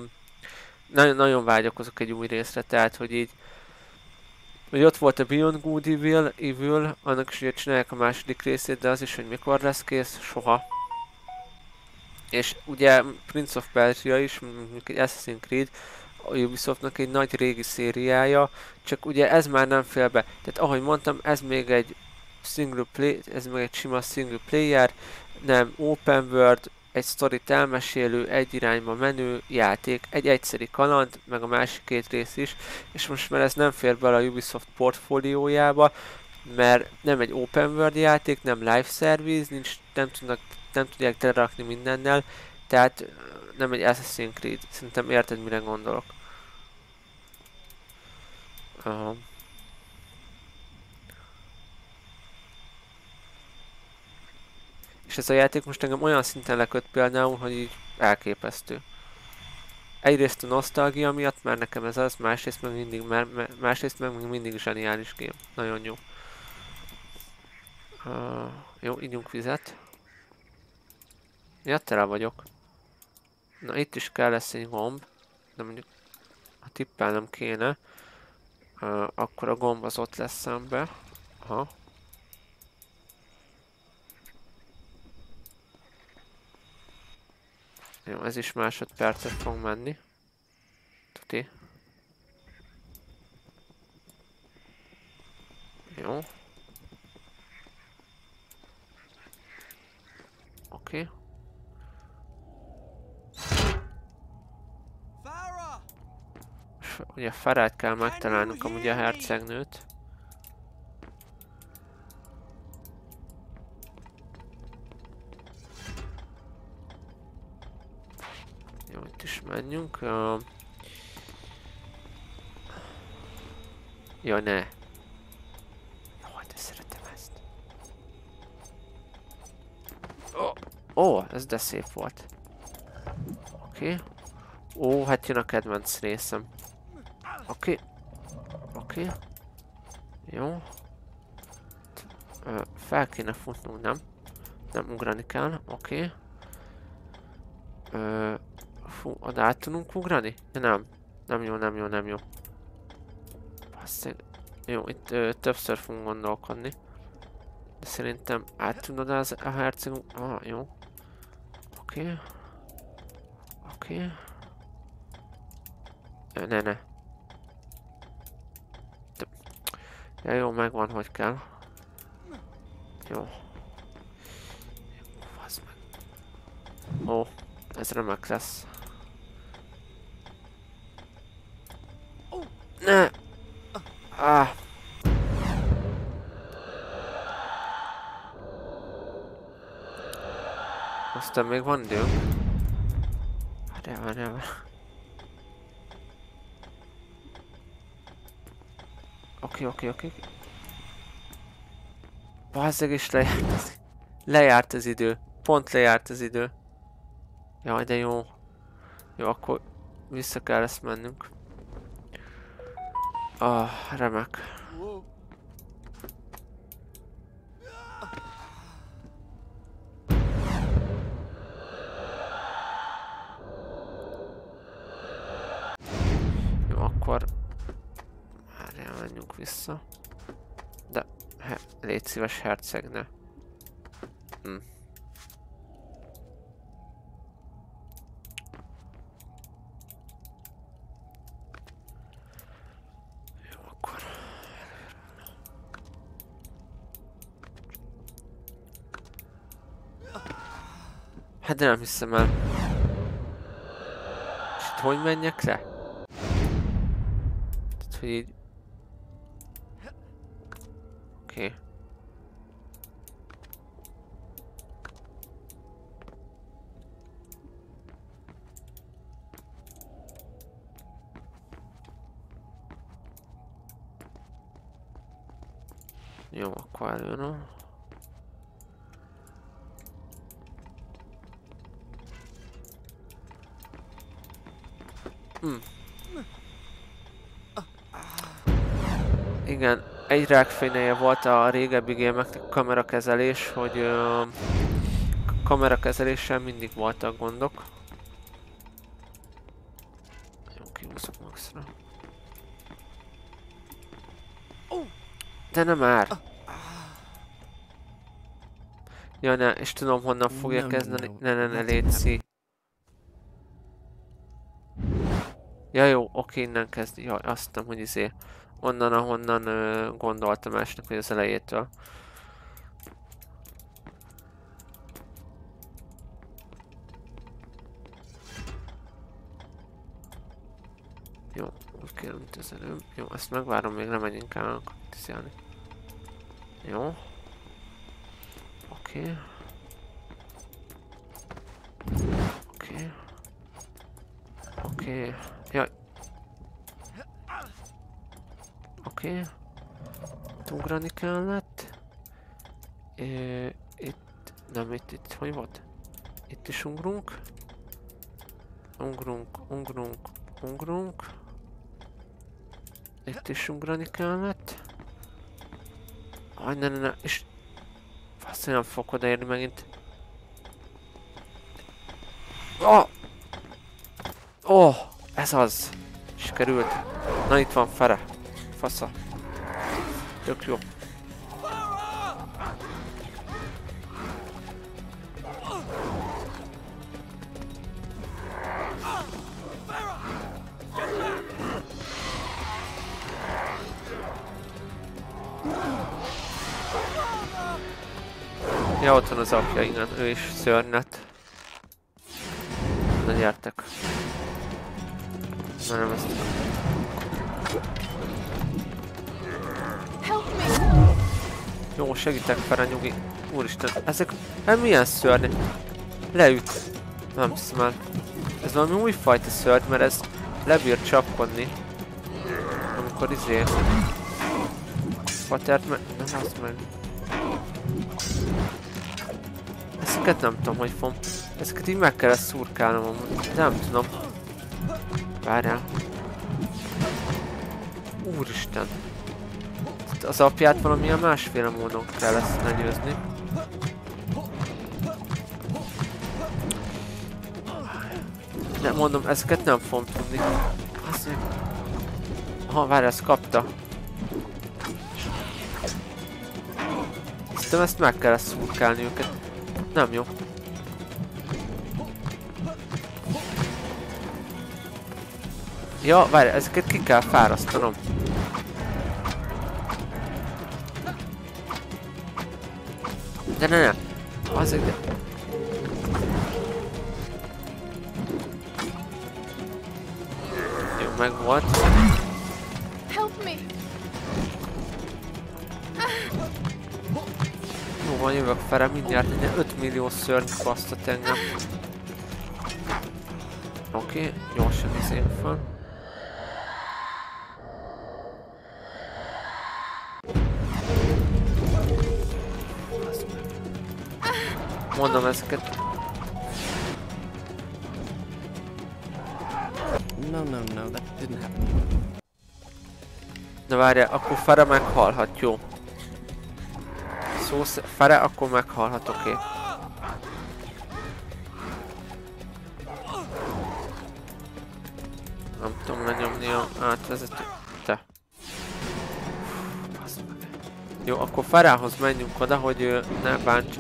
nagyon, nagyon vágyakozok egy új részre, tehát hogy így hogy ott volt a Beyond Good Evil, Evil, annak is ugye csinálják a második részét, de az is, hogy mikor lesz kész, soha. És ugye Prince of Persia is, mondjuk egy Assassin's Creed, a Ubisoftnak egy nagy régi szériája, csak ugye ez már nem fél be. Tehát ahogy mondtam, ez még egy single play, ez még egy sima single player, nem open world, egy sztorit elmesélő, egy irányba menő játék, egy egyszeri kaland, meg a másik két rész is, és most már ez nem fér bele a Ubisoft portfóliójába, mert nem egy open world játék, nem live service, nincs, nem, tudnak, nem tudják telerakni mindennel, tehát nem egy Assassin's Creed. Szerintem érted, mire gondolok. Uh, És ez a játék most engem olyan szinten leköt például, hogy így elképesztő. Egyrészt a nosztalgia miatt, mert nekem ez az, másrészt meg mindig, mert, másrészt meg mindig zseniális game. Nagyon jó. Uh, jó, ígyunk vizet. Ja, tele vagyok. Na, itt is kell lesz egy gomb. De mondjuk, ha tippelnem kéne, uh, akkor a gomb az ott lesz szembe. Aha. Jó, ez is másodpercet fog menni. Tuti. Jó. Oké. Okay. Ugye Farát kell megtalálnunk amúgy a hercegnőt. Menjünk. Uh... Ja, ne. Jó, de szeretem ezt. Ó, oh. oh, ez de szép volt. Oké. Okay. Ó, hát jön a kedvenc részem. Oké. Okay. Oké. Okay. Jó. Ö, fel kéne futnunk, nem? Nem ugrani kell, oké. Okay. Fú, oda át tudunk ugrani? Nem. Nem jó, nem jó, nem jó. Basszeg. Jó, itt ö, többször fogunk gondolkodni. De szerintem át tudod az a hercegünk? Ah, jó. Oké. Oké. Okay. Ne, ne. Ja, jó, megvan, hogy kell. Jó. Ó, ez remek lesz. Ne! Ah! Aztán még van időnk. Várjál, várjál, várjál. Oké, oké, oké. Bazzeg is lejárt az... Lejárt az idő. Pont lejárt az idő. Jaj, de jó. Jó, akkor vissza kell ezt mennünk. Ah, remek. Jó, akkor... Várjál, menjünk vissza. De, he, légy szíves herceg, ne. Hm. Hát de nem hiszem el. És hogy menjek le? Tehát, hogy így... egy rákfényeje volt a régebbi gémeknek kamerakezelés, hogy ö, kamerakezeléssel mindig voltak gondok. Jó, kihúzok maxra. De nem már! Ja, ne, és tudom honnan fogja Nem, kezdeni. nem, Ne, ne, ne, nem, létszi. Ja jó, oké, innen kezd. Ja, azt hittem, hogy izé. Onnan, ahonnan ö, gondoltam esnek, hogy az elejétől. Jó, az előbb. Jó, ezt megvárom, még nem menjünk el, tizélni. Jó. Oké. Oké. Oké. Oké. Itt ugrani kellett. Ö, itt, nem itt, itt, hogy volt? Itt is ugrunk. Ugrunk, ugrunk, ugrunk. Itt is ugrani kellett. Aj, ne, ne, ne, és... Fasz, nem fogok odaérni megint. Oh! Oh! Ez az! Sikerült. Na itt van Fere. Fasza. Tök jó. Ja, ott van az apja, igen, ő is szörnyet. Na gyertek. Na nem ezt. Segítek fel, nyugi. Úristen, ezek... Hát milyen szörny? Leüt. Nem hiszem el. Ez valami újfajta szörny, mert ez lebír csapkodni. Amikor izé... Patert meg... Nem azt meg. Ezeket nem tudom, hogy fogom. Ezeket így meg kellett szurkálnom amúgy. Nem tudom. Várjál. Úristen. Az apját valamilyen másféle módon kell ezt legyőzni. Nem mondom, ezeket nem fogom tudni. Azt Ha, várj, ezt kapta. Szerintem ezt meg kell szurkálni őket. Nem jó. Ja, várj, ezeket ki kell fárasztanom. De ne, ne. Azért, de... Jó, meg volt. Help me. Jó van, jövök fele, mindjárt innen 5 millió szörny basztat engem. Oké, okay, gyorsan izén fel. Mondom ezeket. No, no, no, that didn't happen. Na várjál, akkor Fere meghalhat, jó. Szó sz- Fere, akkor meghalhat, oké. Okay. Nem tudom lenyomni a átvezető. Te. Jó, akkor Farához menjünk oda, hogy ne bánts.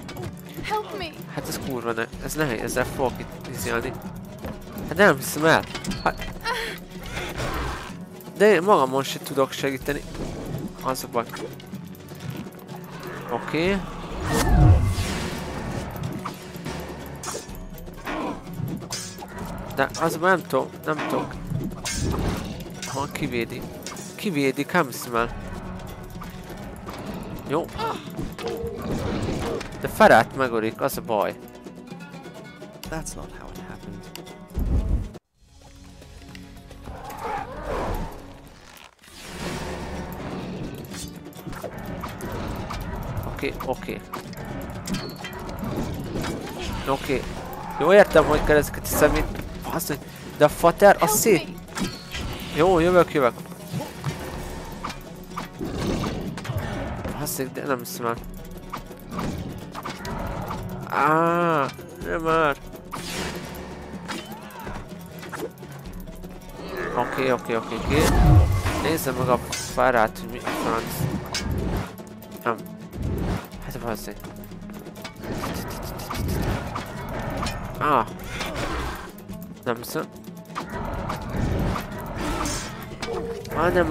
Help me. Hát ez kurva ne, ez nehéz, ezzel fogok itt izélni. Hát nem hiszem el. Hát... De én magamon se tudok segíteni. Az a baj. Oké. Okay. De az nem tudom, nem tudok. Ha kivédi. Kivédi, nem hiszem el. Jó. De Ferát megölik, az a baj. That's not how it happened. Oké, oké. Oké. Jó, értem, hogy kell ezeket a szemét... Hogy... De a fater, Help szét... Jó, jövök, jövök. Basszik, de nem hiszem el. Á, nem már. Oké, oké, oké, oké. Nézzem meg a fárát, hogy mi a franc. Nem. Hát basszik. Ah. Nem hiszem. Ah, nem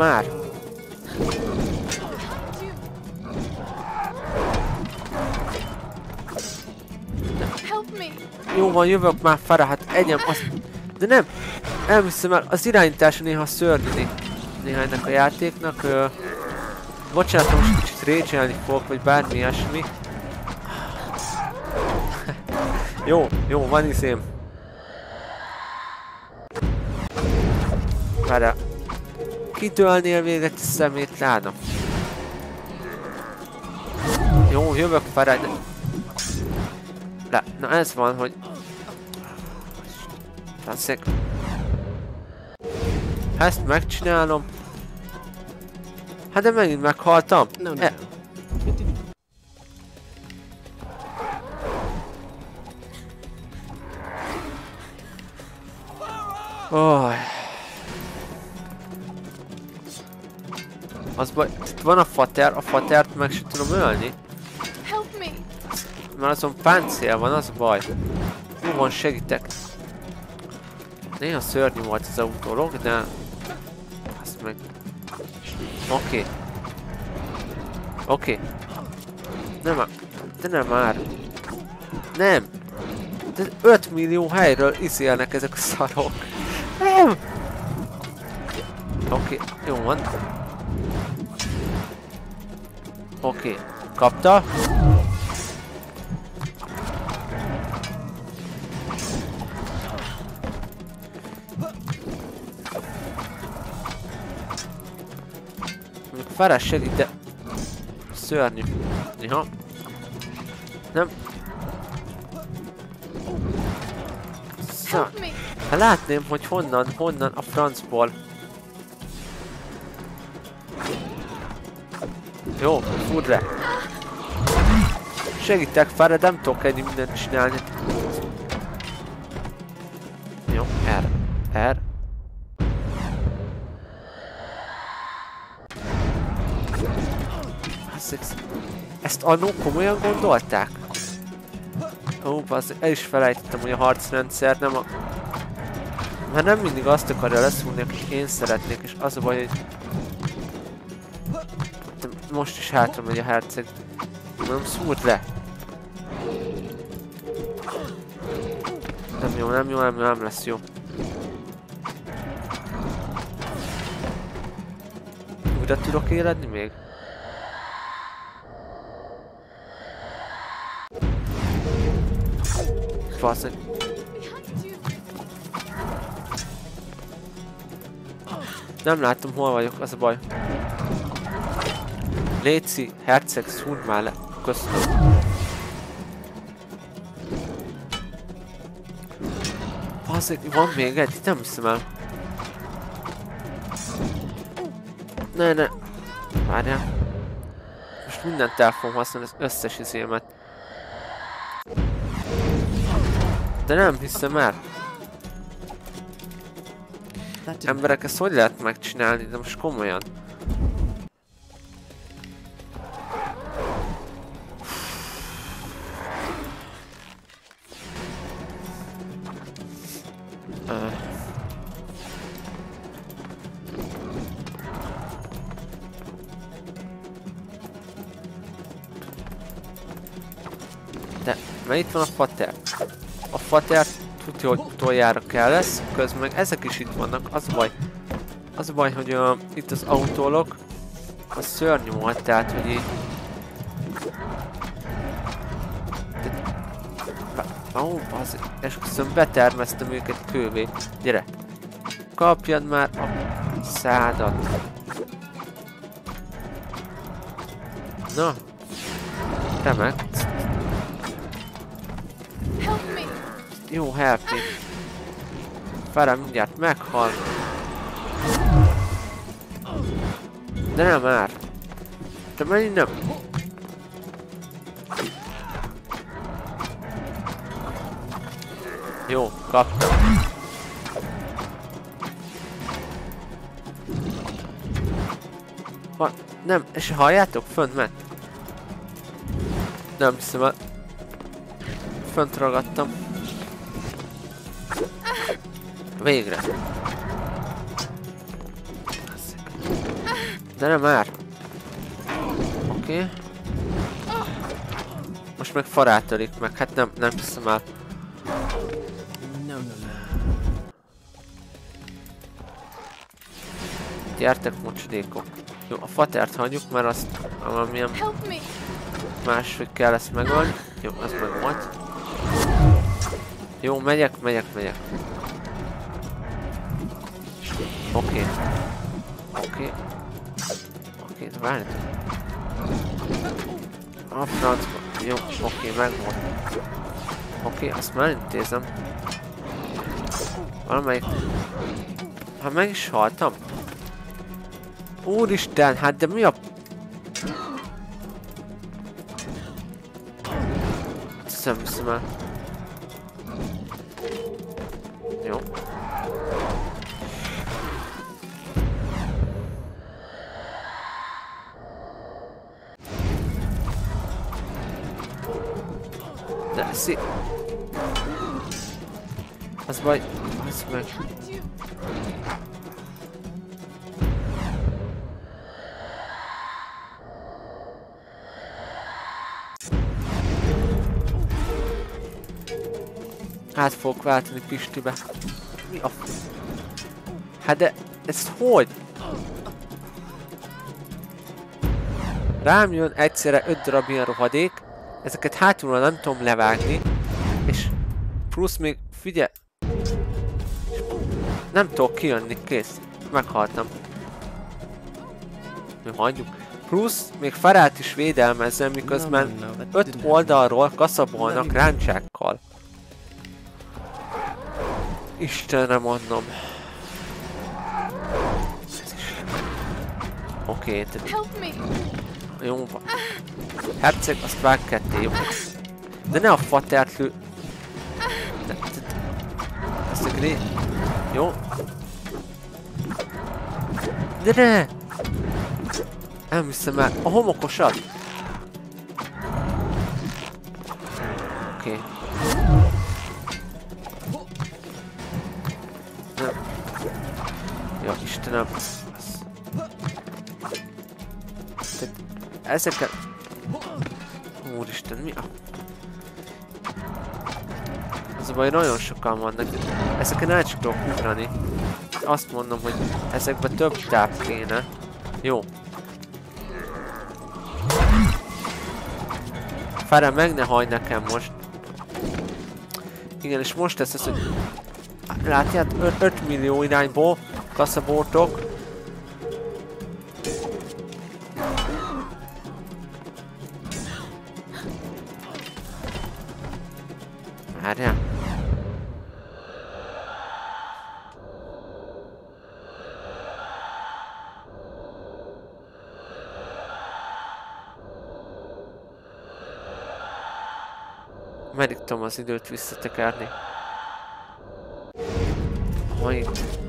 van, jövök már fel, hát egyem azt... De nem! Nem hiszem el, az irányítása néha szörnyű né- néha ennek a játéknak. Ö... Bocsánat, most kicsit récselni fogok, vagy bármi ilyesmi. jó, jó, van izém. Várjál. Kitölnél még egy szemét, lána. Jó, jövök fel, de... Le, na ez van, hogy... Faszek. Ha ezt megcsinálom... Hát de megint meghaltam. No, no, E-. Oh. Az baj, itt van a fater, a fatert meg se tudom ölni. Help me. Mert azon páncél van, az baj. Jó van, segítek. Néha szörnyű volt az autólog, de... Azt meg... Oké. Oké. Nem. De nem már. Nem. De 5 millió helyről izélnek ezek a szarok. Nem. Oké, jó van. Oké, kapta. Még Feres segít, de... Szörnyű. Néha. Nem. Szá... Me. Hát látném, hogy honnan, honnan a francból. Jó, fúr le. Segítek fel, nem tudok ennyi mindent csinálni. Jó, R. R. annó komolyan gondolták? Ó, basszik, el is felejtettem, hogy a harcrendszer nem a... Mert nem mindig azt akarja leszúrni, akit én szeretnék, és az a baj, hogy... De most is hátra megy a herceg. Nem szúrt le. Nem jó, nem jó, nem jó, nem lesz jó. Újra tudok éledni még? Faszony. Nem látom hol vagyok, az a baj. Léci, herceg, szúrd már le. Köszönöm. Bazzeg, van még egy? Nem hiszem el. Ne, ne. Várjál. Most mindent el fogom használni, az összes izémet. De nem hiszem didn't Emberek, ezt hogy lehet megcsinálni, de most komolyan. De, mert itt van a fater. Fater tudja, hogy utoljára kell lesz, közben meg ezek is itt vannak, az baj. Az baj, hogy uh, itt az autólok, az szörnyű volt, tehát, hogy így... Ó, oh, az... És köszönöm, betermeztem őket kővé. Gyere! Kapjad már a szádat. Na. Remek. Jó, help me. Fere mindjárt meghal. De nem már. Te menj nem. Jó, kaptam. Ha, nem, és halljátok? Fönt ment. Nem hiszem. Fönt ragadtam. Végre. De nem már. Oké. Okay. Most meg farát törik meg, hát nem, nem hiszem el. No, no, no. Gyertek mocsadékok. Jó, a fatert hagyjuk, mert azt valamilyen máshogy kell ezt megoldani. Jó, az meg volt. Jó, megyek, megyek, megyek. Oké. Oké. Oké, várj. A francba. Jó, oké, megvolt. Oké, azt már intézem. Valamelyik... Ha meg is haltam. Úristen, hát de mi a... Nem hiszem el. Át fogok váltani Pistibe. Mi a... Hát de... Ez hogy? Rám jön egyszerre öt darab ilyen rohadék. Ezeket hátulról nem tudom levágni. És... Plusz még... Figyelj! Nem tudok kijönni, kész. Meghaltam. Mi hagyjuk. Plusz még Farát is védelmezzem, miközben öt oldalról kaszabolnak ráncsákkal. Istenre mondom. Oké, okay, me. jó van. Herceg, azt vág ketté, jó? De ne a fatert lő... De, de, ezt a gré... Jó? De ne! Nem hiszem el. A homokosat! Oké. Okay. Istenem. Tehát ezeket... Úristen, mi a... Az a baj, nagyon sokan vannak. Ezeken el csak tudok ugrani. Azt mondom, hogy ezekben több táp kéne. Jó. Fere, meg ne hagyd nekem most. Igen, és most lesz ez, hogy... Látját, 5 millió irányból kaszaboltok. Várjál. Meddig tudom az időt visszatekerni? Ha itt.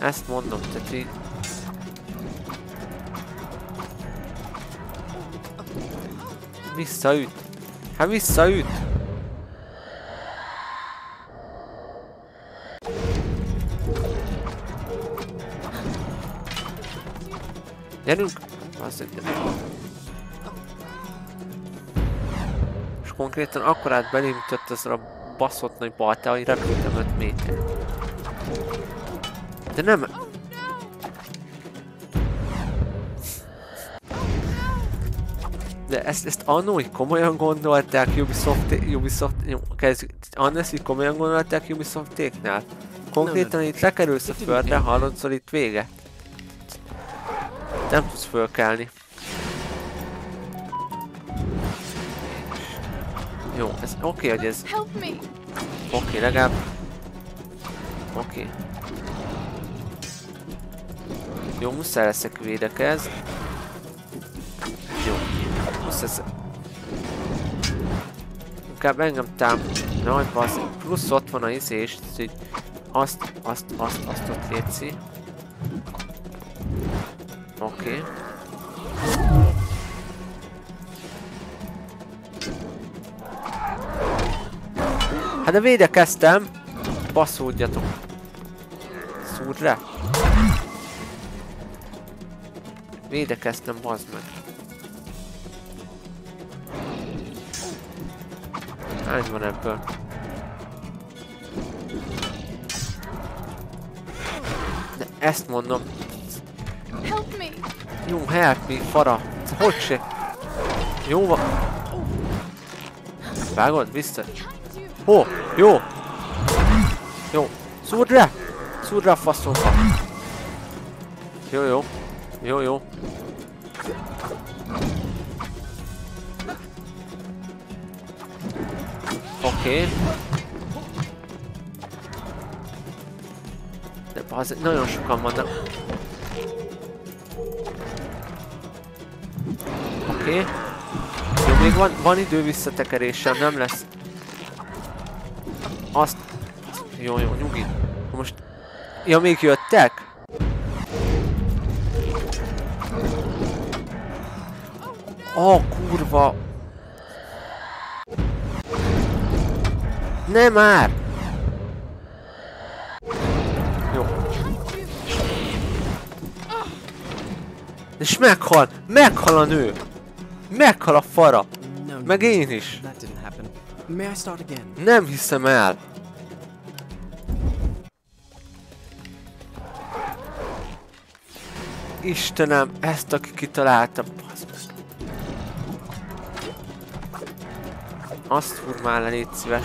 Ezt mondom, tehát így... Visszaüt. Hát visszaüt. Gyerünk! Az egy És konkrétan akkorát belém ütött ezzel a baszott nagy baltá, hogy repültem 5 méter. De nem... De ezt, ezt annó így komolyan gondolták Ubisoft, Ubisoft, kezdjük, így komolyan gondolták Ubisoftéknál? Konkrétan itt lekerülsz a földre, hallod, szóval itt vége. Nem tudsz fölkelni. Jó, ez oké, okay, hogy ez... Help me. Oké, okay, legalább... Oké. Okay. Jó, muszáj leszek védekez. Jó. Muszáj leszek... Inkább engem tám... Nagy bassz, plusz ott van a izés, hogy azt, azt, azt, azt ott létszi. Oké. Okay. Hát de védekeztem! Baszódjatok! Szúrd le! Védekeztem, bazd meg! Hány van ebből? De ezt mondom. Help me. Jó, help me, fara! Hogy se? Jó van. Vágod? Vissza. Hó, jó! Jó, szúrd le! Szúrd le a faszomba! Jó, jó. Jó, jó. Oké. Okay. De bazd, nagyon sokan vannak. Oké. Okay. Jó, még van, van idő visszatekerésem, nem lesz azt... Jó, jó, nyugi. Most... Ja, még jöttek? Ó, oh, kurva! Nem már! Jó. És meghal! Meghal a nő! Meghal a fara! Meg én is! Nem hiszem el. Istenem, ezt aki kitalálta, Azt furmál le, légy szíves.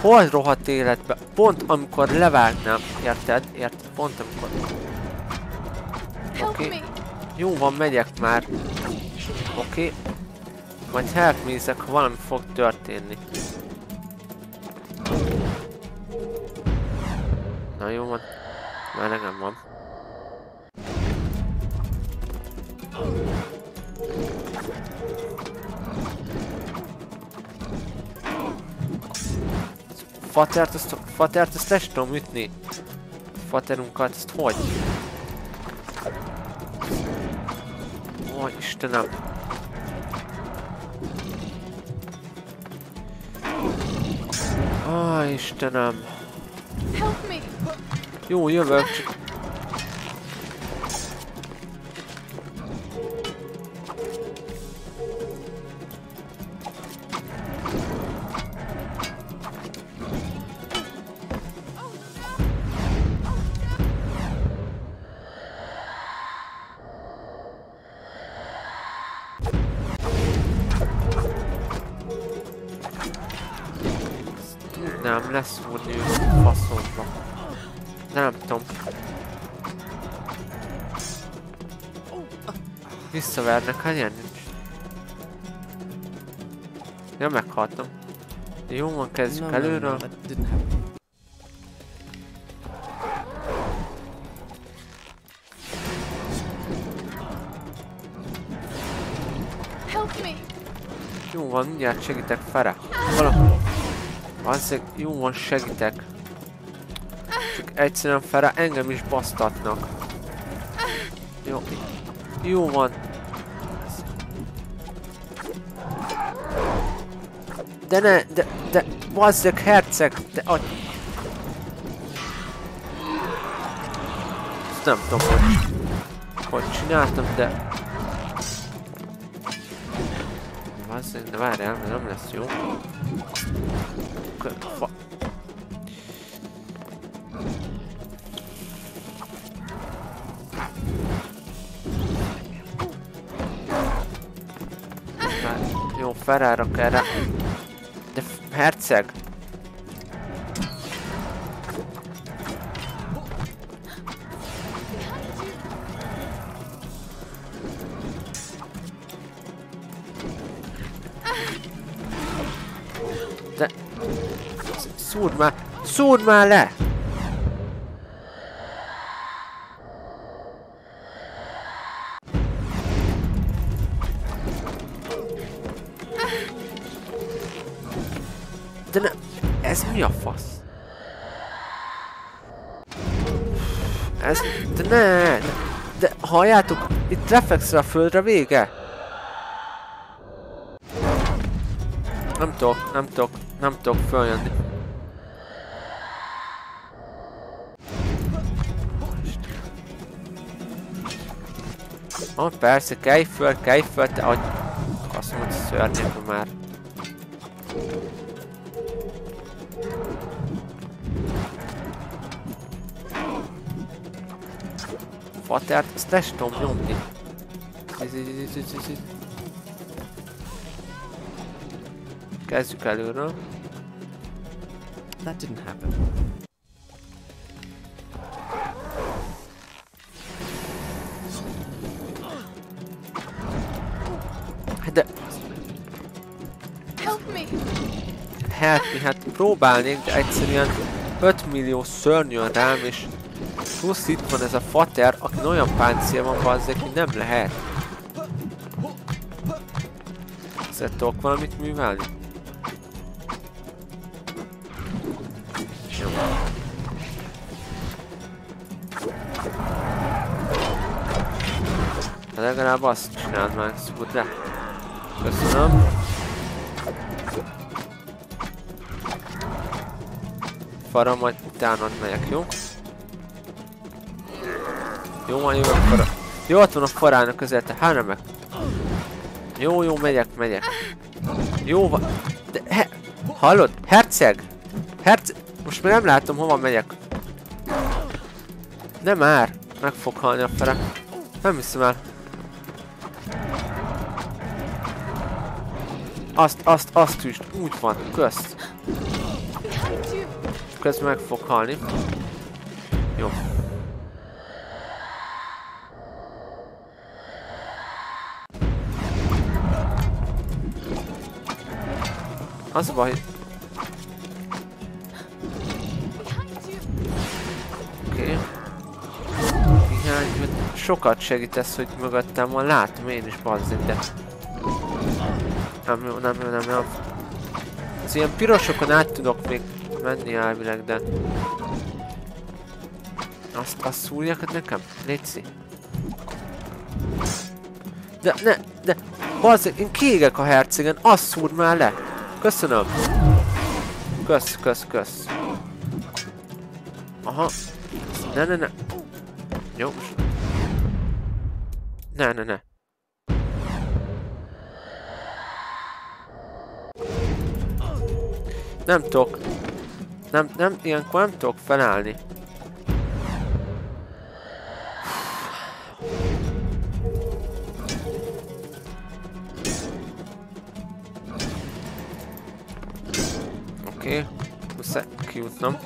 hol rohadt életbe? Pont amikor levágnám, érted? Érted? Pont amikor... Oké. me. Jó van, megyek már. Oké. Majd help me ha valami fog történni. Na jó van. Már nekem van. Fatert, azt, Fatert, azt le sem tudom ütni. Faterunkat, azt hogy? Ó, Istenem. Ó, Istenem. Help me. Jó, jövök, csak... Visszavernek, hát ilyen nincs. Ja, meghaltam. Jó van, No, kezdjük no, no, előről. Help me. Jó van, mindjárt segítek Fere. Valami. Azért jó van, segítek. Csak egyszerűen Fere engem is basztatnak. Jó. Jó van. De ne, de, de, bazzeg, herceg, de a... Ezt nem tudom, hogy, hogy csináltam, de... Bazzeg, de várjál, mert nem lesz jó. Fa... Jó, felrárak erre. De f- herceg! De... sz- Szúrd már! Szúrd már le! Halljátok? Itt reflexre a földre vége? Nem tudok, nem tudok, nem tudok följönni. Ah, persze, kelj föl, kelj föl, te agy... Azt mondom, hogy szörnyek már. Fatert, ezt le sem tudom nyomni. Ez- ez- ez- ez- ez- ez. Kezdjük előről. That didn't happen. Hát de Help me. help me, hát próbálnék, de egyszerűen 5 millió szörny jön rám, és plusz itt van ez a fater, aki olyan páncél van bazzék, hogy nem lehet. Ezzel tudok valamit művelni? De legalább azt csináld már, szúrd le. Köszönöm. Fara, majd utána megyek, jó? Jó van, jövök fara. Jó, ott van a farának közel, te hát meg. Jó, jó, megyek, megyek. Jó van. De, he, hallod? Herceg! Herceg! Most már nem látom, hova megyek. Nem már. Meg fog halni a fele. Nem hiszem el. Azt, azt, azt üst. Úgy van. Kösz. Közben meg fog halni. Jó. Az a baj. Oké. Okay. Sokat segítesz, hogy mögöttem van, látom én is bazzin, de... Nem jó, nem jó, nem jó. Az ilyen pirosokon át tudok még menni elvileg, de... Azt, azt szúrják nekem? Léci. De, ne, de... Bazzeg, én kiégek a hercegen, azt szúr már le! Köszönöm! Kösz, kösz, kösz. Aha. Ne, ne, ne. Jó, most... Ne, ne, ne. Nem tudok. Nem, nem, ilyenkor nem tudok felállni. Kijutnom.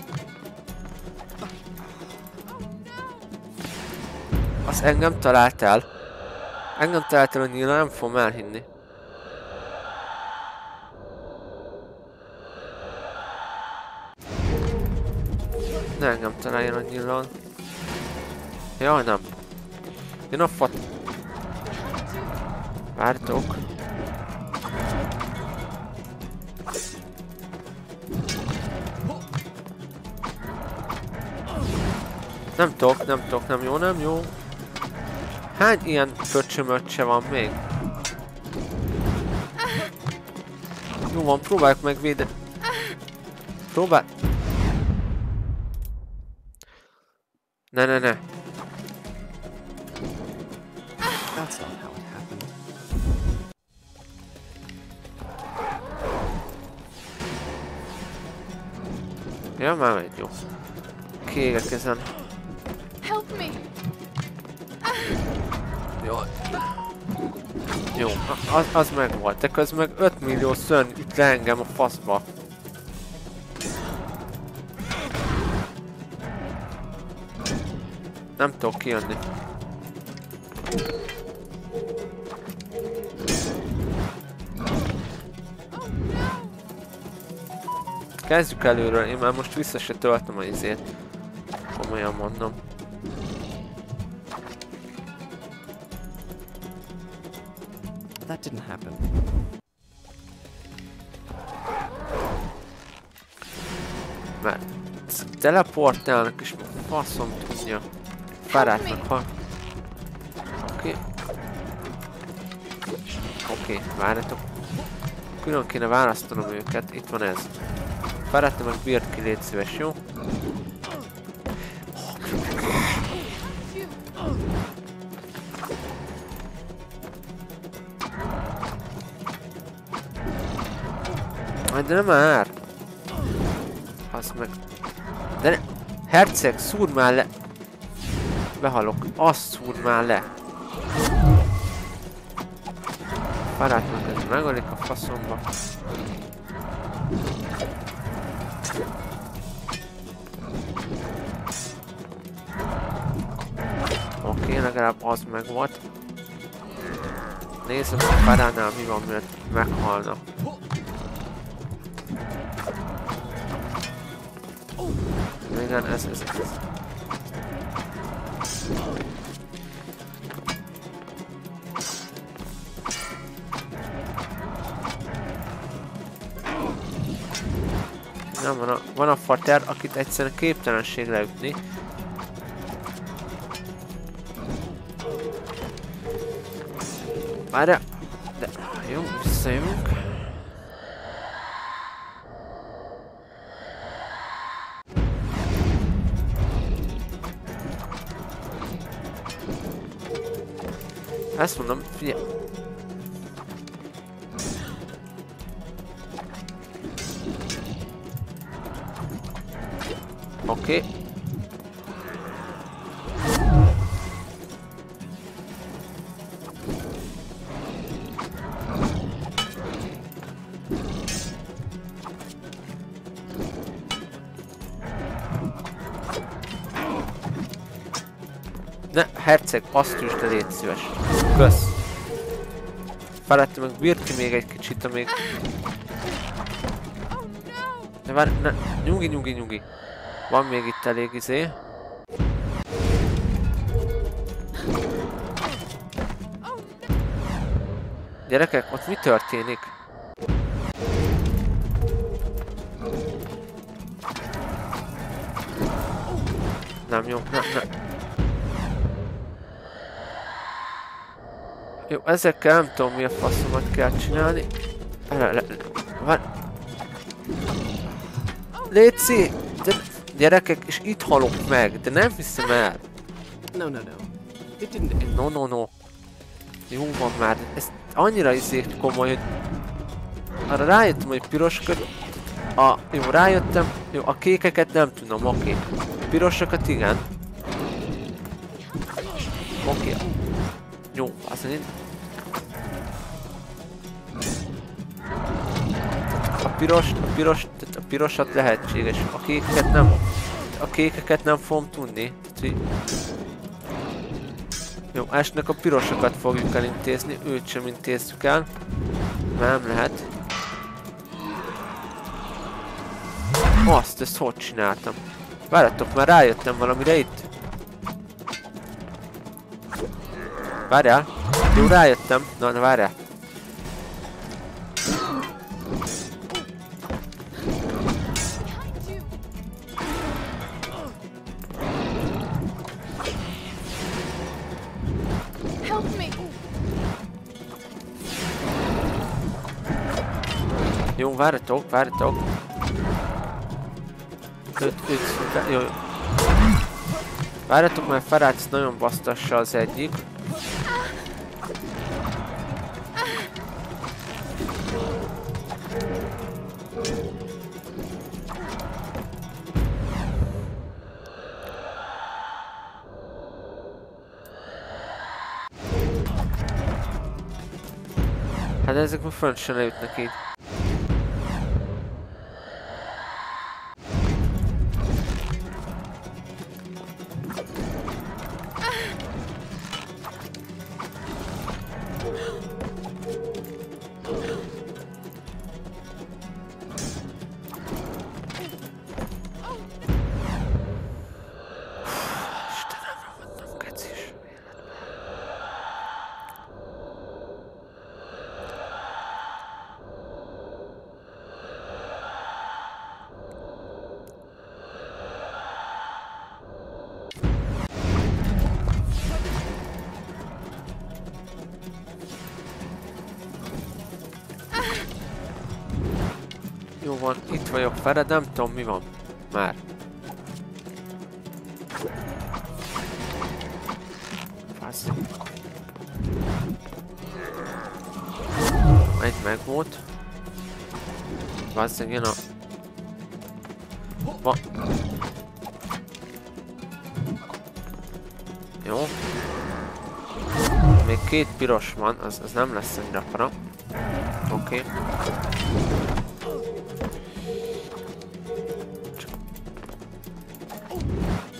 Az engem talált el. Engem talált el, hogy nyilván nem fogom elhinni. Ne engem találjon a nyilván. Jaj, nem. Jön a fat... Vártok. Nem tudok, nem tudok, nem jó, nem jó. Hány ilyen pöcsömöccse van még? Jó van, próbáljuk meg védeni. Próbál... Ne, ne, ne. Ja, már megy, jó. Kiégek ezen. Jó, az, az meg volt. De közben meg 5 millió szörny üt le engem a faszba. Nem tudok kijönni. Kezdjük előről, én már most vissza se töltöm a izét. Komolyan mondom. Teleportálnak és faszom tudja. Barátnak ha... Oké. Oké, várjatok. Külön kéne választanom őket, itt van ez. Barátna meg bírt ki, légy szíves, jó? De nem már. De ne... Herceg, szúr már le! Behalok. Azt szúr már le! Barátnak ez megölik a faszomba. Oké, legalább az meg volt. Nézzük a Faránál mi van, mert meghalna. Igen, ez, ez, ez. Nem, van a, van a fater, akit egyszerűen képtelenség leütni. Várja! De, jó, visszajövünk. Ezt mondom, figyelj. Oké. Okay. Ne, herceg, azt üsd le, légy szíves. Felette meg bírt ki még egy kicsit, amíg... Ne várj, ne, nyugi, nyugi, nyugi. Van még itt elég izé. Gyerekek, ott mi történik? Nem jó, nem, nem. Jó, ezekkel nem tudom mi a faszomat kell csinálni. Le, le, van. Léci! De gyerekek, és itt halok meg, de nem hiszem el. No, no, no. It didn't end. No, no, no. Jó van már, ez annyira izé komoly, hogy arra rájöttem, hogy piros köd... A, jó, rájöttem, jó, a kékeket nem tudom, oké. A pirosokat igen. Oké. Jó, mondja. A piros, a piros, tehát a pirosat lehetséges, a kékeket nem. A kékeket nem fogom tudni. Jó, Ashnek a pirosokat fogjuk elintézni, őt sem intézzük el. Nem lehet. Azt, ezt hogy csináltam? Várjatok, már rájöttem valamire itt. Várjál. Jó, rájöttem. Na, na várjál. Jó, várjatok, várjatok. Őt, de- jó. jó. Várjatok, mert Ferenc nagyon basztassa az egyik. Hát ezek már fönt se leütnek így. Fere, nem tudom mi van. Már. Fasz. Egy meg volt. Valószínűleg jön a... Va... Jó. Még két piros van, az, az nem lesz annyira para. Oké. Okay.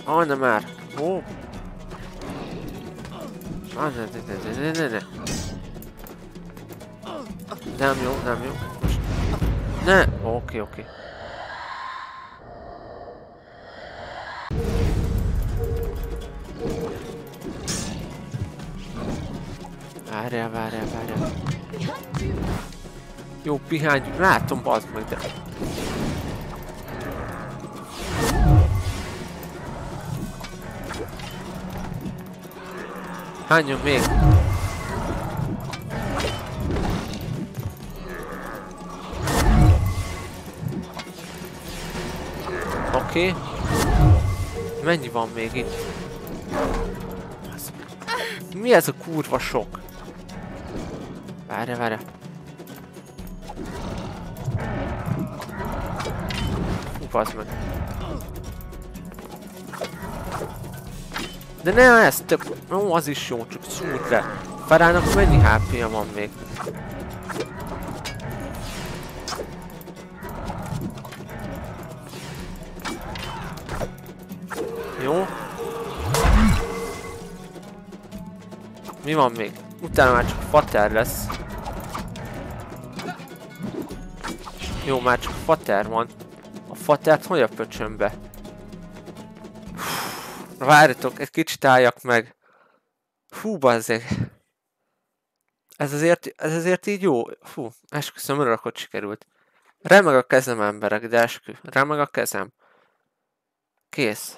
Ah, nem már. Ó. Ah, ne, ne, ne, ne, ne, ne. Nem jó, nem jó. Most. Ne! Oké, oké. Várjál, várjál, várjál. Behind you. Jó, pihány, látom, bazd meg, de... Hányan még? Oké. Okay. Mennyi van még itt? Mi ez a kurva sok? Várja, várja. Bazd meg. De ne ez, tök... Ó, az is jó, csak szúrt le. Farának mennyi HP-ja van még? Jó. Mi van még? Utána már csak fater lesz. Jó, már csak fater van. fatert hogy a pöcsömbe? Várjatok, egy kicsit álljak meg. Hú, bazzeg. Ez azért, ez azért így jó. Fú, esküszöm, örülök, hogy sikerült. Remeg a kezem, emberek, de eskü. Remeg a kezem. Kész.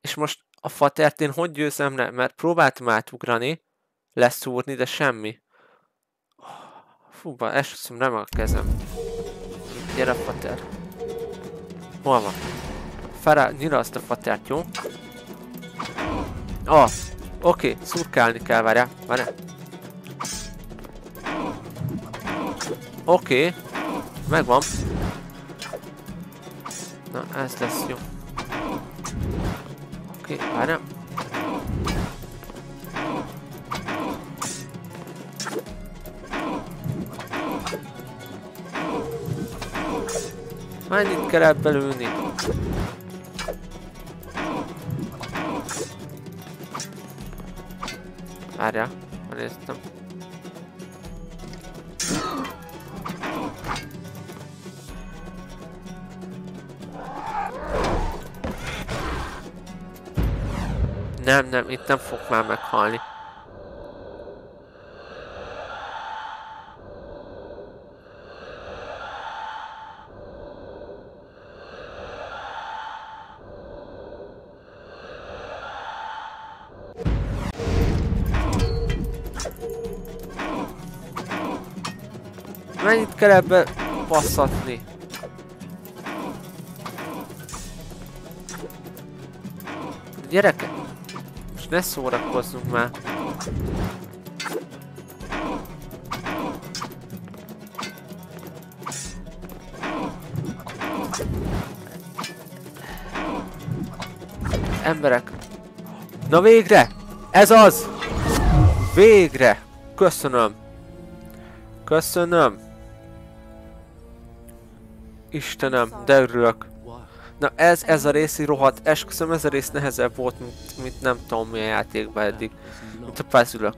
És most a fatert én hogy győzem le? Mert próbáltam átugrani, leszúrni, de semmi. Fú, ba, esküszöm, remeg a kezem. Gyere, fater. Hol van? Fel, nyirasd a fatert, jó? Ah, oké, okay, szurkálni kell, várjál, várjál. Oké, megvan. Na, ez lesz jó. Oké, okay, várjál. Mennyit kell ebből ülni? Várjál, néztem. Nem, nem, itt nem fog már meghalni. Kell ebbe passzatni? Gyerekek, most ne szórakozzunk már. Emberek. Na végre! Ez az! Végre! Köszönöm. Köszönöm. Istenem, de örülök. Na ez, ez a rész rohadt, esküszöm ez a rész nehezebb volt, mint, mint nem tudom milyen játékban eddig. Mint a puzzle.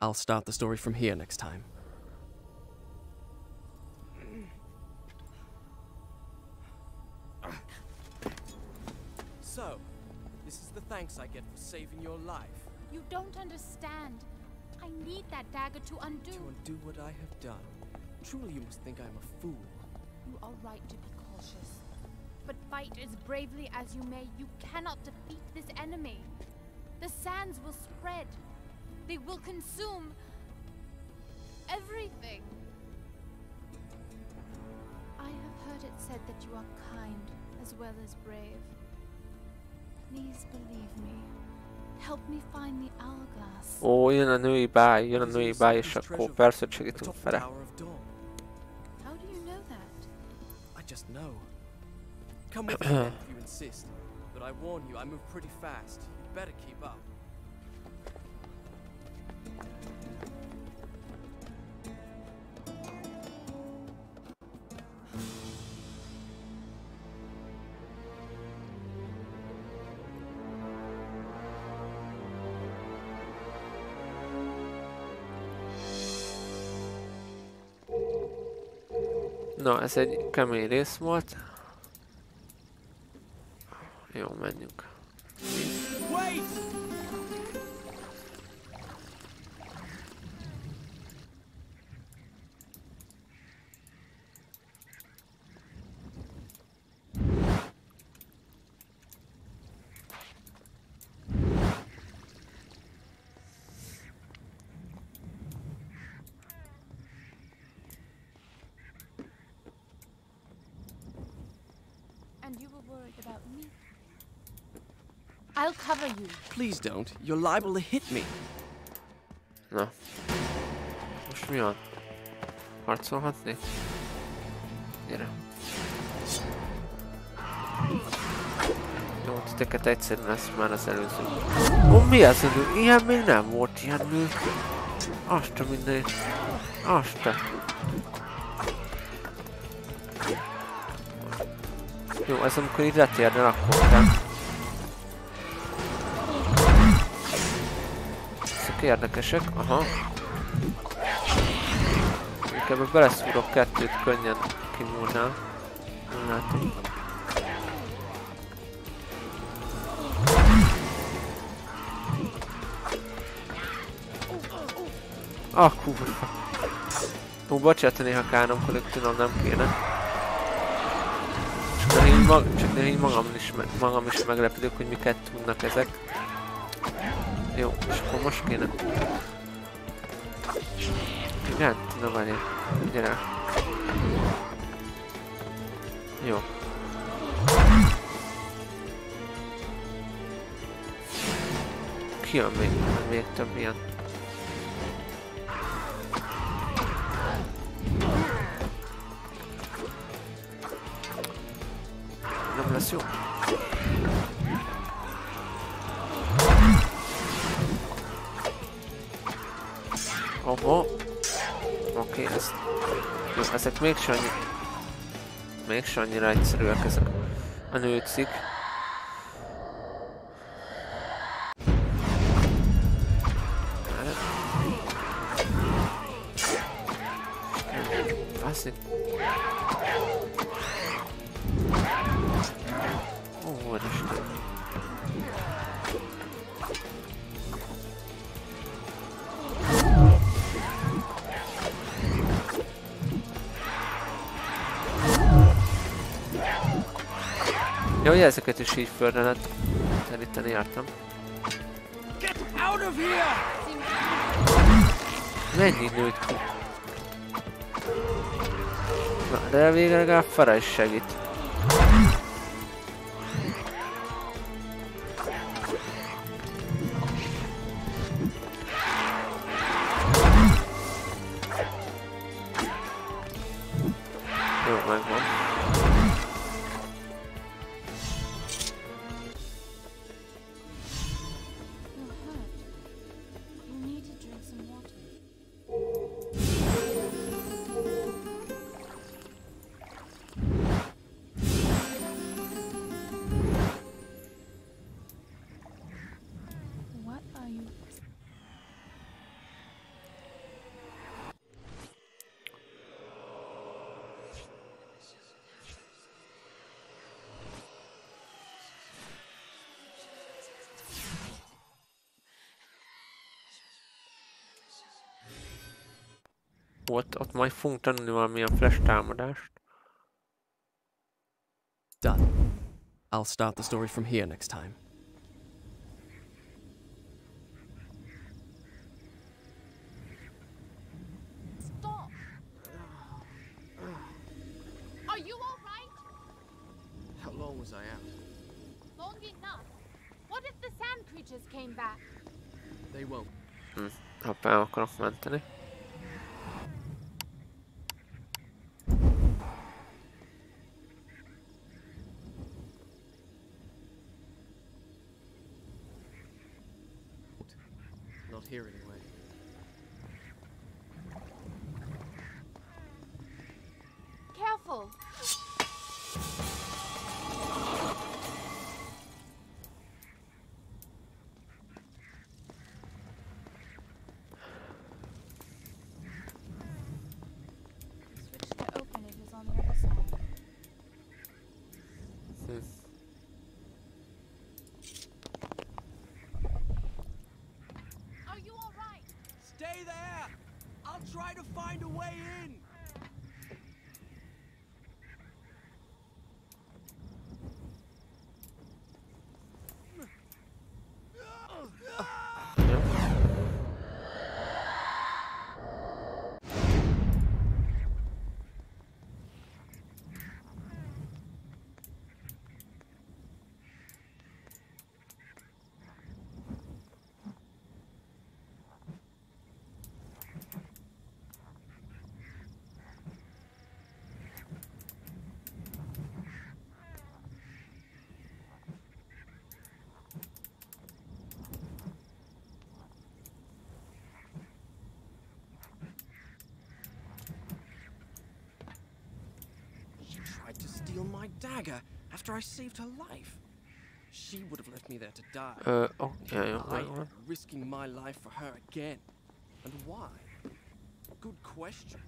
I'll start the story from here next time. So, this is the thanks I get for saving your life. You don't understand. I need that dagger to undo. To undo what I have done. Truly, you must think I'm a fool. You are right to be cautious. But fight as bravely as you may, you cannot defeat this enemy. The sands will spread. They will consume everything. I have heard it said that you are kind as well as brave. Please believe me. Help me find the hourglass. Ó, jön a női báj, jön a It is női the báj, és secret akkor treasure persze hogy atop segítünk the vele. Tower of Dawn. How do you know that? I just know. Come with me if you insist. But I warn you, I move pretty fast. You'd better keep up. Na, ez egy kemény rész volt. Jó, menjünk. I'll cover you. Please don't. You're liable to hit me. Na. Most mi van? harcolhatni? Gyere. Jó, titeket egyszerűen lesz már az előző. Ó, mi ez a nő? Ilyen még nem volt ilyen nő. Azt a minden. Azt a. Jó, ez amikor így letérne, akkor kell. Érdekesek, aha. Inkább beleszúrok kettőt, könnyen kimúlnál. Nem látom. Ah, kurva. Ó, bocsánat, néha káromkodik, tudom, nem kéne. Csak én, mag csak én így magam is, magam is meglepődök, hogy miket tudnak ezek. Jó, és akkor most kéne. Igen, na várjál. Gyere. Jó. Ki jön még? Még több ilyen. Mégsem annyi... Mégsem annyira egyszerűek ezek a nőcik. Ezeket is így földre lehet teríteni, here! Mennyi nőtt ki? Na, de végre legalább Fara is segít. Majd fogunk tanulni valamilyen flash támadást. Done. I'll start the story from here next time. Stop! Are you alright? How long was I out? Long enough. What if the sand creatures came back? They won't. Hm, hoppá, el akarok menteni. Not here anyway. Careful! Switch to open it is on the other side. Hm. Are you alright? Stay there! I'll try to find a way in! Jó. Dagger after I saved her life? She would have left me there to die. Oké, jó, I'm risking my life for her again. And why? Good question.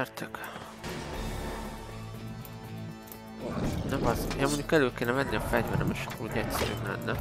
Gyertek. Nem az. Ja, mondjuk elő kéne venni a fegyverem, és akkor úgy egyszerűbb lenne.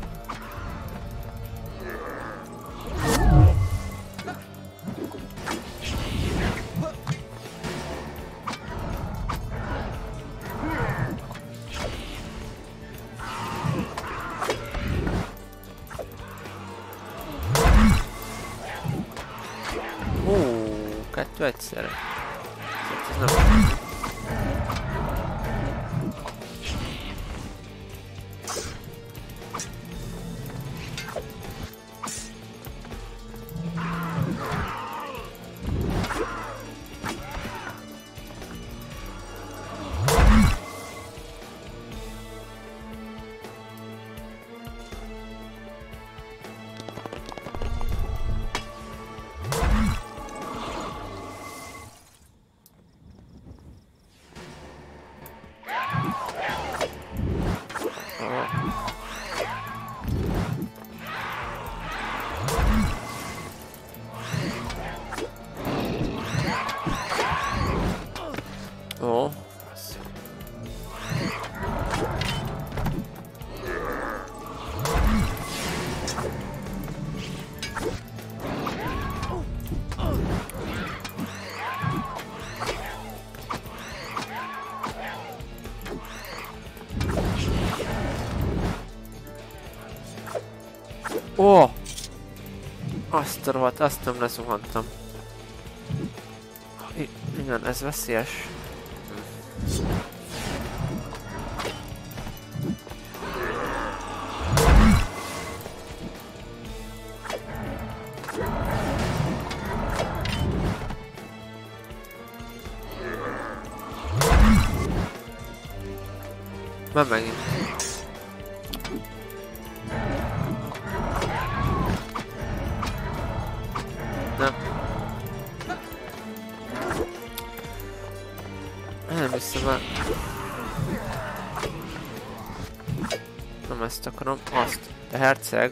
Azt a rohadt, azt nem lezuhantam. I igen, ez veszélyes. Már megint. Herceg.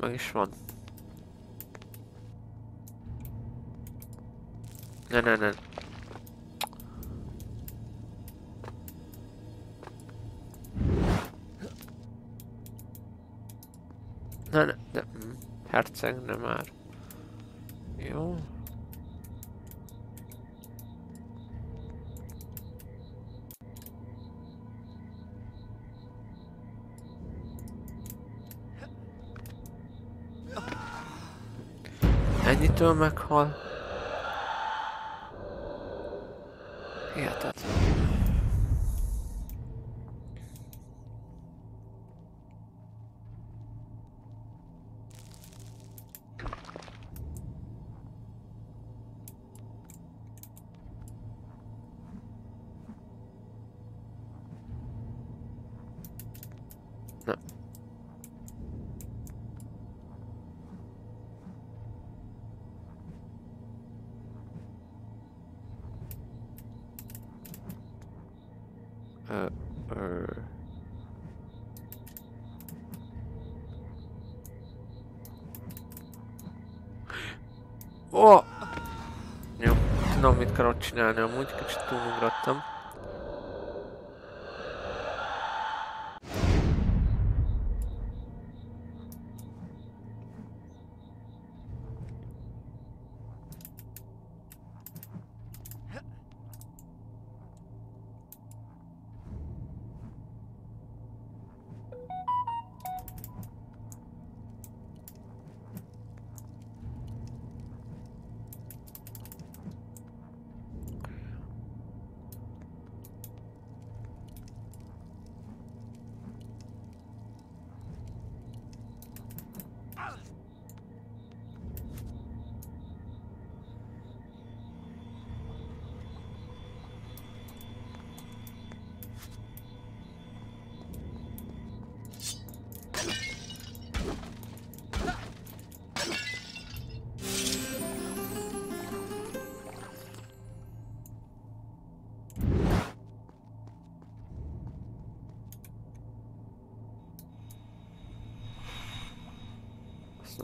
Eigentlich schon. Nein, nein, nein. Nein, nein. Hm. Herz, nimm mal. to a McCall. Mit kell ott csinálni amúgy, kicsit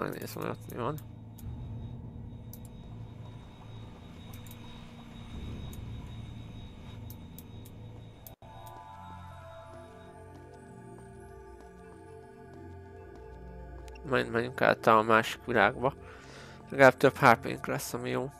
megnézem, hogy mi van. Menjünk át a másik világba. Legalább több hp lesz, ami jó.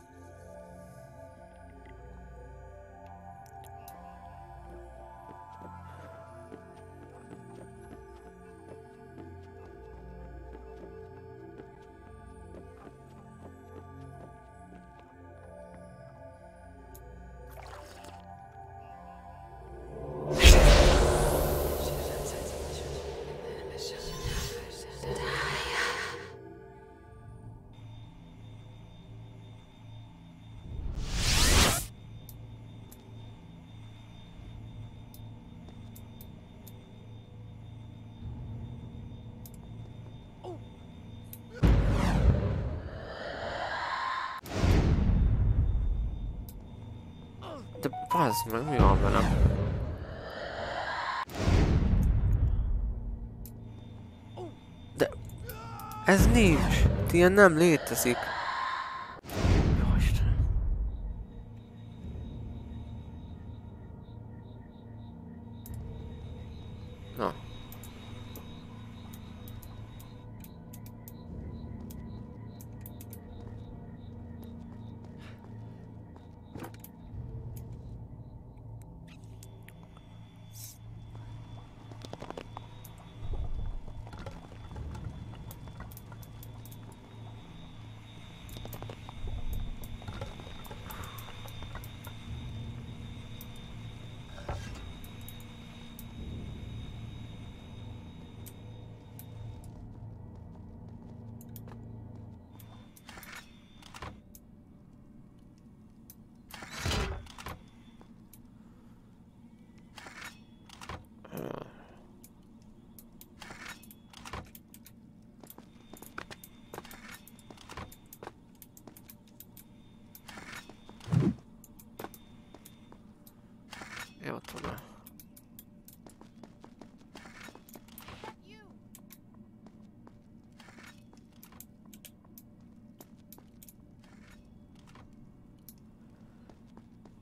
Bazd meg, mi van velem? De... Ez nincs! Ilyen nem létezik. Jó Istenem. Na. Jó, tudom. You!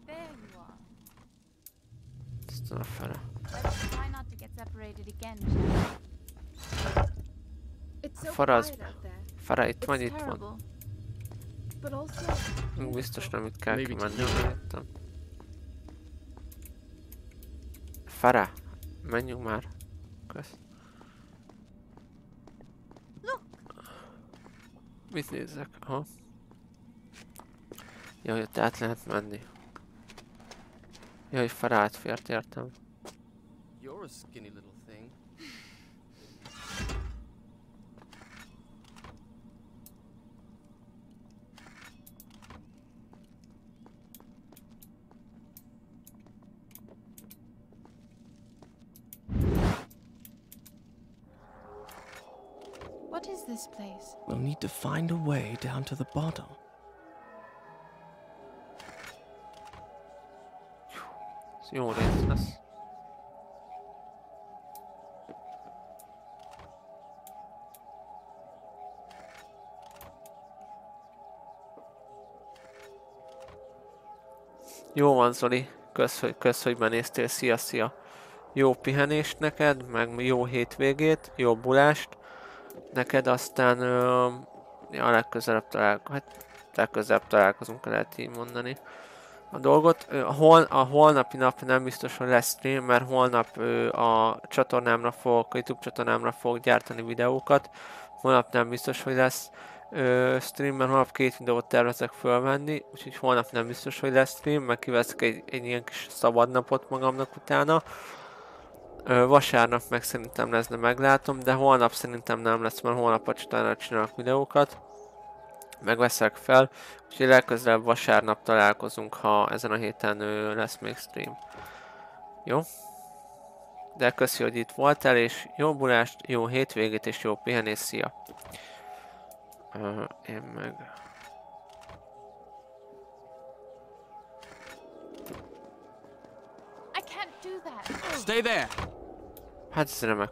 There you are. Aztán a fele. Let's try not to get separated again, shall we? It So Faraz. quiet out there. Fara, itt van, It's itt van. biztos nem itt kell kimenni, you. jöttem. Fara, menjünk már. Kösz. Mit nézzek? Aha. Jaj, ott át lehet menni. Jaj, Fara átfért, értem. You're a skinny little thing. what is this place? We'll need to find a way down to the bottom. Ez jó rész lesz. Jó van Zoli, kösz, hogy, kösz, hogy benéztél, szia, szia. Jó pihenést neked, meg jó hétvégét, jó bulást. Neked aztán ö, ja, legközelebb találkozunk, hát legközelebb találkozunk, lehet így mondani a dolgot. A, hol, a holnapi nap nem biztos, hogy lesz stream, mert holnap a csatornámra fogok, a YouTube csatornámra fogok gyártani videókat. Holnap nem biztos, hogy lesz stream, mert holnap két videót tervezek fölvenni, úgyhogy holnap nem biztos, hogy lesz stream, meg kiveszek egy, egy ilyen kis szabad napot magamnak utána. Vasárnap meg szerintem lesz, de meglátom, de holnap szerintem nem lesz, mert holnap a csatornára csinálok videókat. Megveszek fel, úgyhogy legközelebb vasárnap találkozunk, ha ezen a héten lesz még stream. Jó? De köszi, hogy itt voltál, és jó bulást, jó hétvégét, és jó pihenés, szia! Ö, én meg... Stay there! Hát ez remek.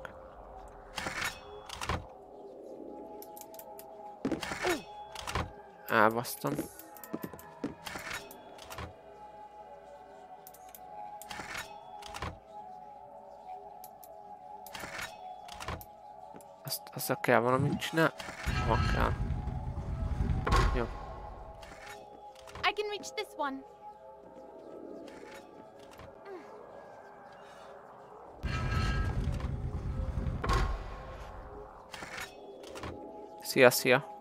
Elbasztam. Azt, azzal kell valamit csinálni? Ha kell. Jó. I can reach this one. Szia, szia.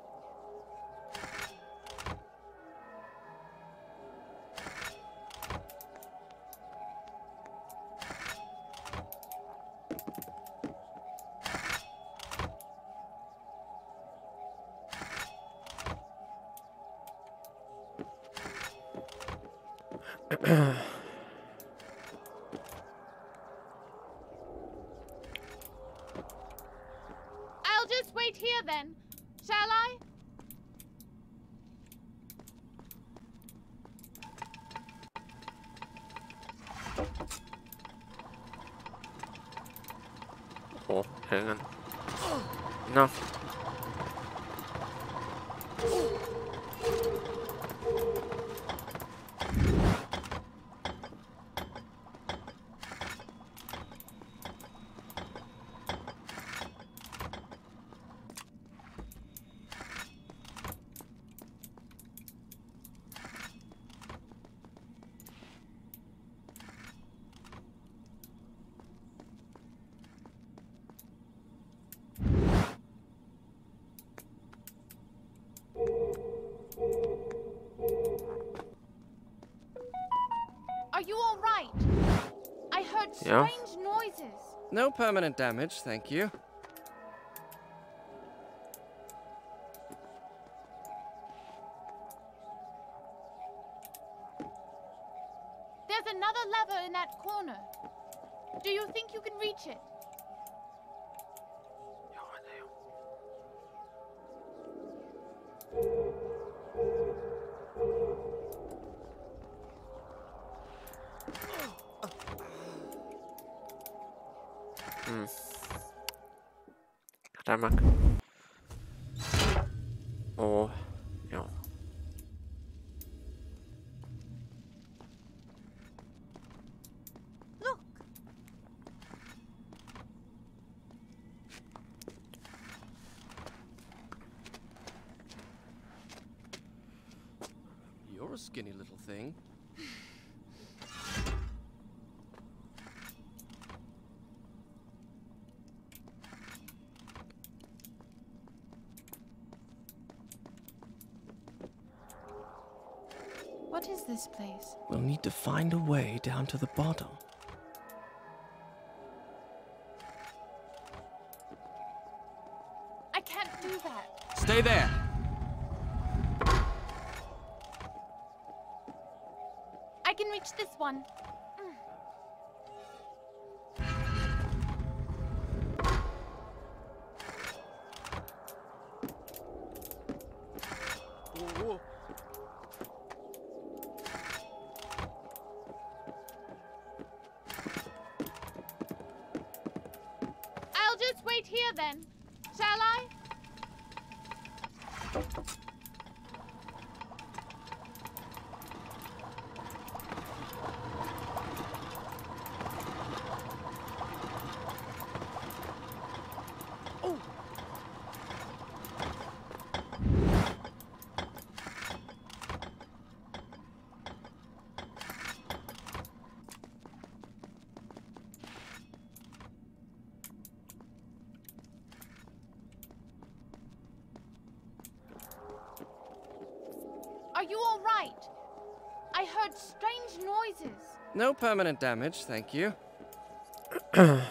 Permanent damage, thank you. This place? We'll need to find a way down to the bottom. I heard strange noises. No permanent damage, thank you.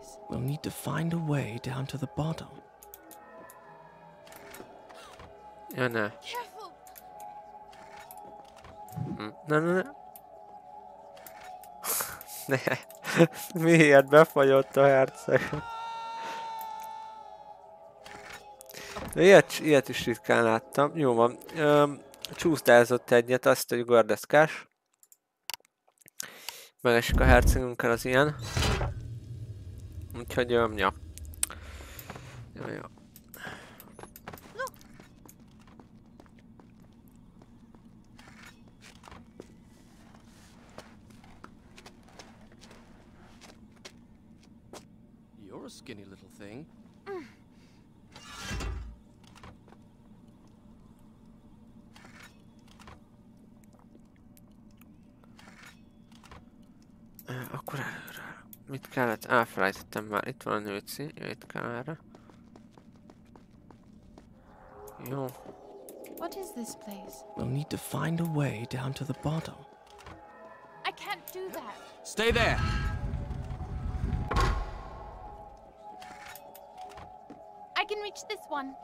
place? We'll need to find a way down to the bottom. Ja, ne. Careful! Hm. Ne, ne, ne. Miért befagyott a herceg? De Ilyet, ilyet is ritkán láttam. Jó van. Öm, csúszdázott egyet, azt egy gordeszkás. Megesik a hercegünkkel az ilyen. Úgyhogy, öm, ja. Jó, jó. Elfelejtettem már. Itt van a nőci. Itt kell. Jó. What is this place? We'll need to find a way down to the bottom. I can't do that. Stay there! I can reach this one.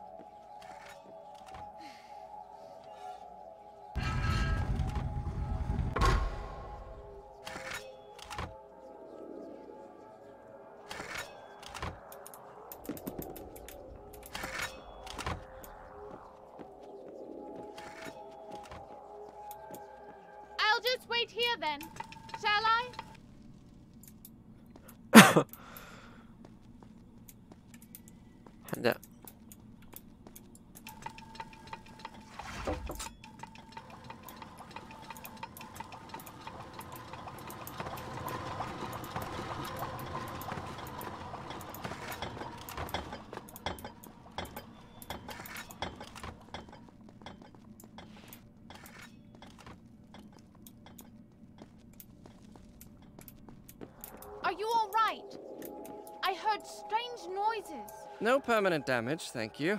No permanent damage, thank you.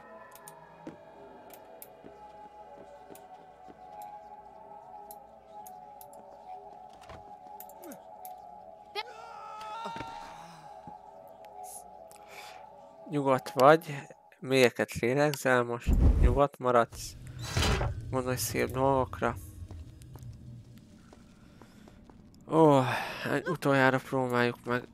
Nyugodt vagy, mélyeket lélegzel most, nyugodt maradsz. Mondasz szép dolgokra. Ó, utoljára próbáljuk meg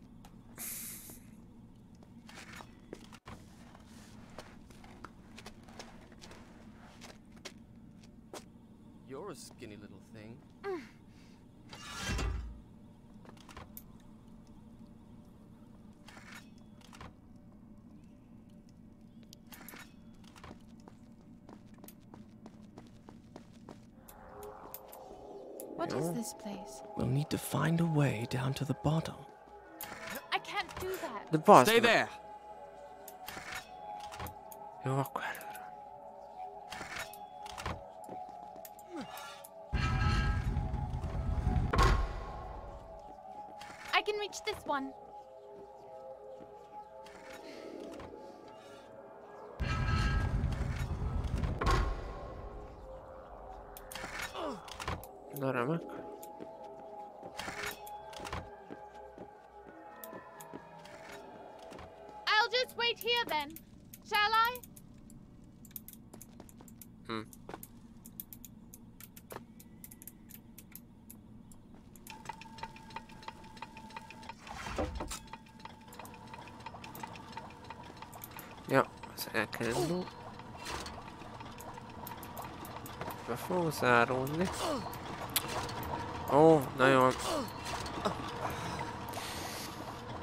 that. De bazd Stay meg. there! Wait here then. Shall I? Hm. Ja, ez el kell indul. Be fog záródni. Ó, nagyon.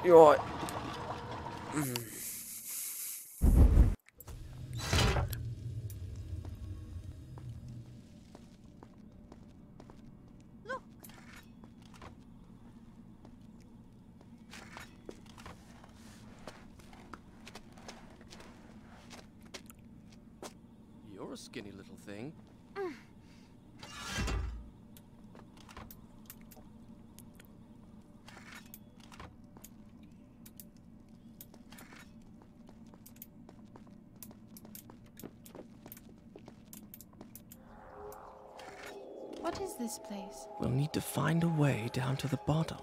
Jaj. Mm. Find a way down to the bottom.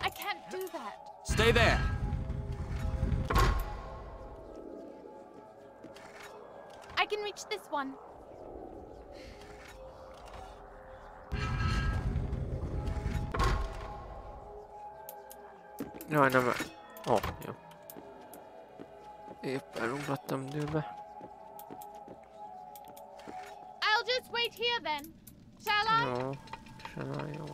I can't do that. Stay there! I can reach this one. Jaj, nem... Ó, jó. Épp elugrottam időbe. I'll just wait here then. Shall I? Jó. Se nagyon jó.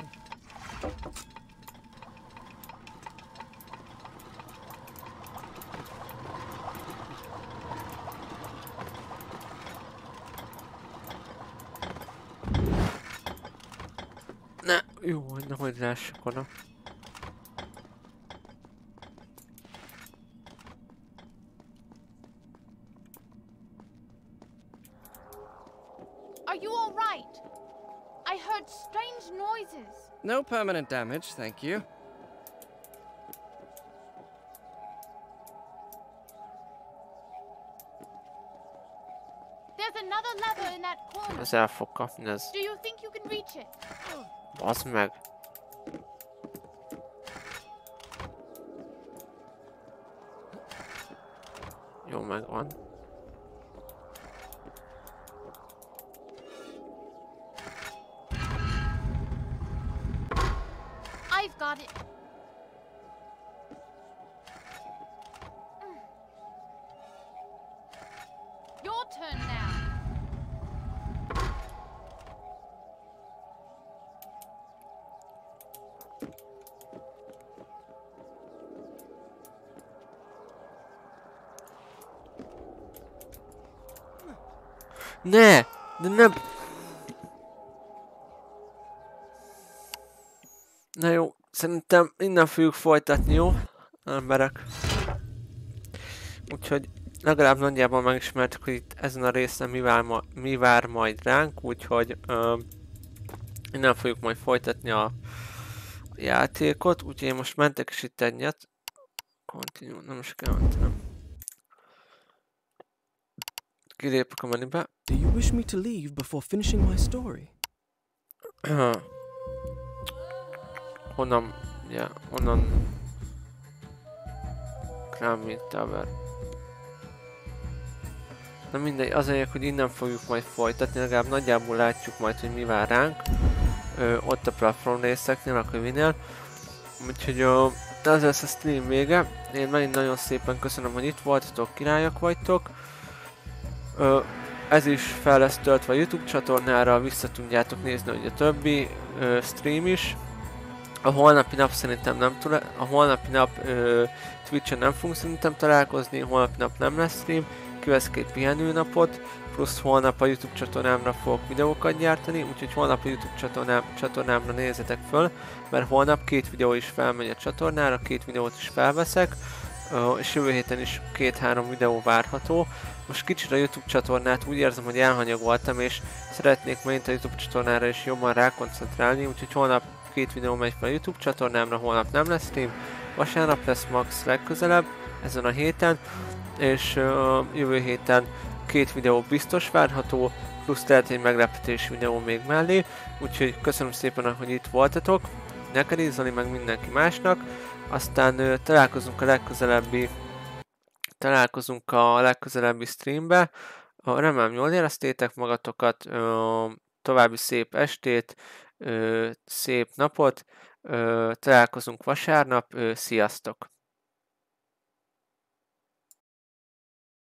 Ne, jó, hogy nehogy lássak oda. Permanent damage, thank you. There's another lever in that corner. Ez el fog kapni, ez. Do you think you can reach it? Bazd meg. Jó, megvan. I've szerintem innen fogjuk folytatni, jó? Emberek. Úgyhogy legalább nagyjából megismertük, hogy itt ezen a részen mi vár, ma, mi vár majd ránk, úgyhogy ö, innen fogjuk majd folytatni a, játékot, úgyhogy én most mentek is itt egyet. Continue, nem is kell mentenem. kilépek a menübe. Do you wish me to leave before finishing my story? honnan, ja, honnan Kramit Tower. Na mindegy, az egyik, hogy innen fogjuk majd folytatni, legalább nagyjából látjuk majd, hogy mi vár ránk. Ö, ott a platform részeknél, a kövinél. Úgyhogy ö, ez lesz a stream vége. Én megint nagyon szépen köszönöm, hogy itt voltatok, királyak vagytok. Ö, ez is fel lesz töltve a Youtube csatornára, vissza tudjátok nézni, hogy a többi ö, stream is. A holnapi nap szerintem nem tud, a holnapi nap ö, Twitch-en nem fogunk szerintem találkozni, holnapi nap nem lesz stream, kivesz két pihenőnapot, plusz holnap a YouTube csatornámra fogok videókat gyártani, úgyhogy holnap a YouTube csatornám, csatornámra nézzetek föl, mert holnap két videó is felmegy a csatornára, két videót is felveszek, és jövő héten is két-három videó várható. Most kicsit a YouTube csatornát úgy érzem, hogy elhanyagoltam, és szeretnék megint a YouTube csatornára is jobban rákoncentrálni, úgyhogy holnap két videó megy fel a YouTube csatornámra, holnap nem lesz stream, vasárnap lesz max legközelebb, ezen a héten, és uh, jövő héten két videó biztos várható, plusz lehet egy meglepetés videó még mellé, úgyhogy köszönöm szépen, hogy itt voltatok, neked is, meg mindenki másnak, aztán uh, találkozunk a legközelebbi találkozunk a legközelebbi streambe, remélem jól éreztétek magatokat, uh, további szép estét, szép napot, találkozunk vasárnap, sziasztok!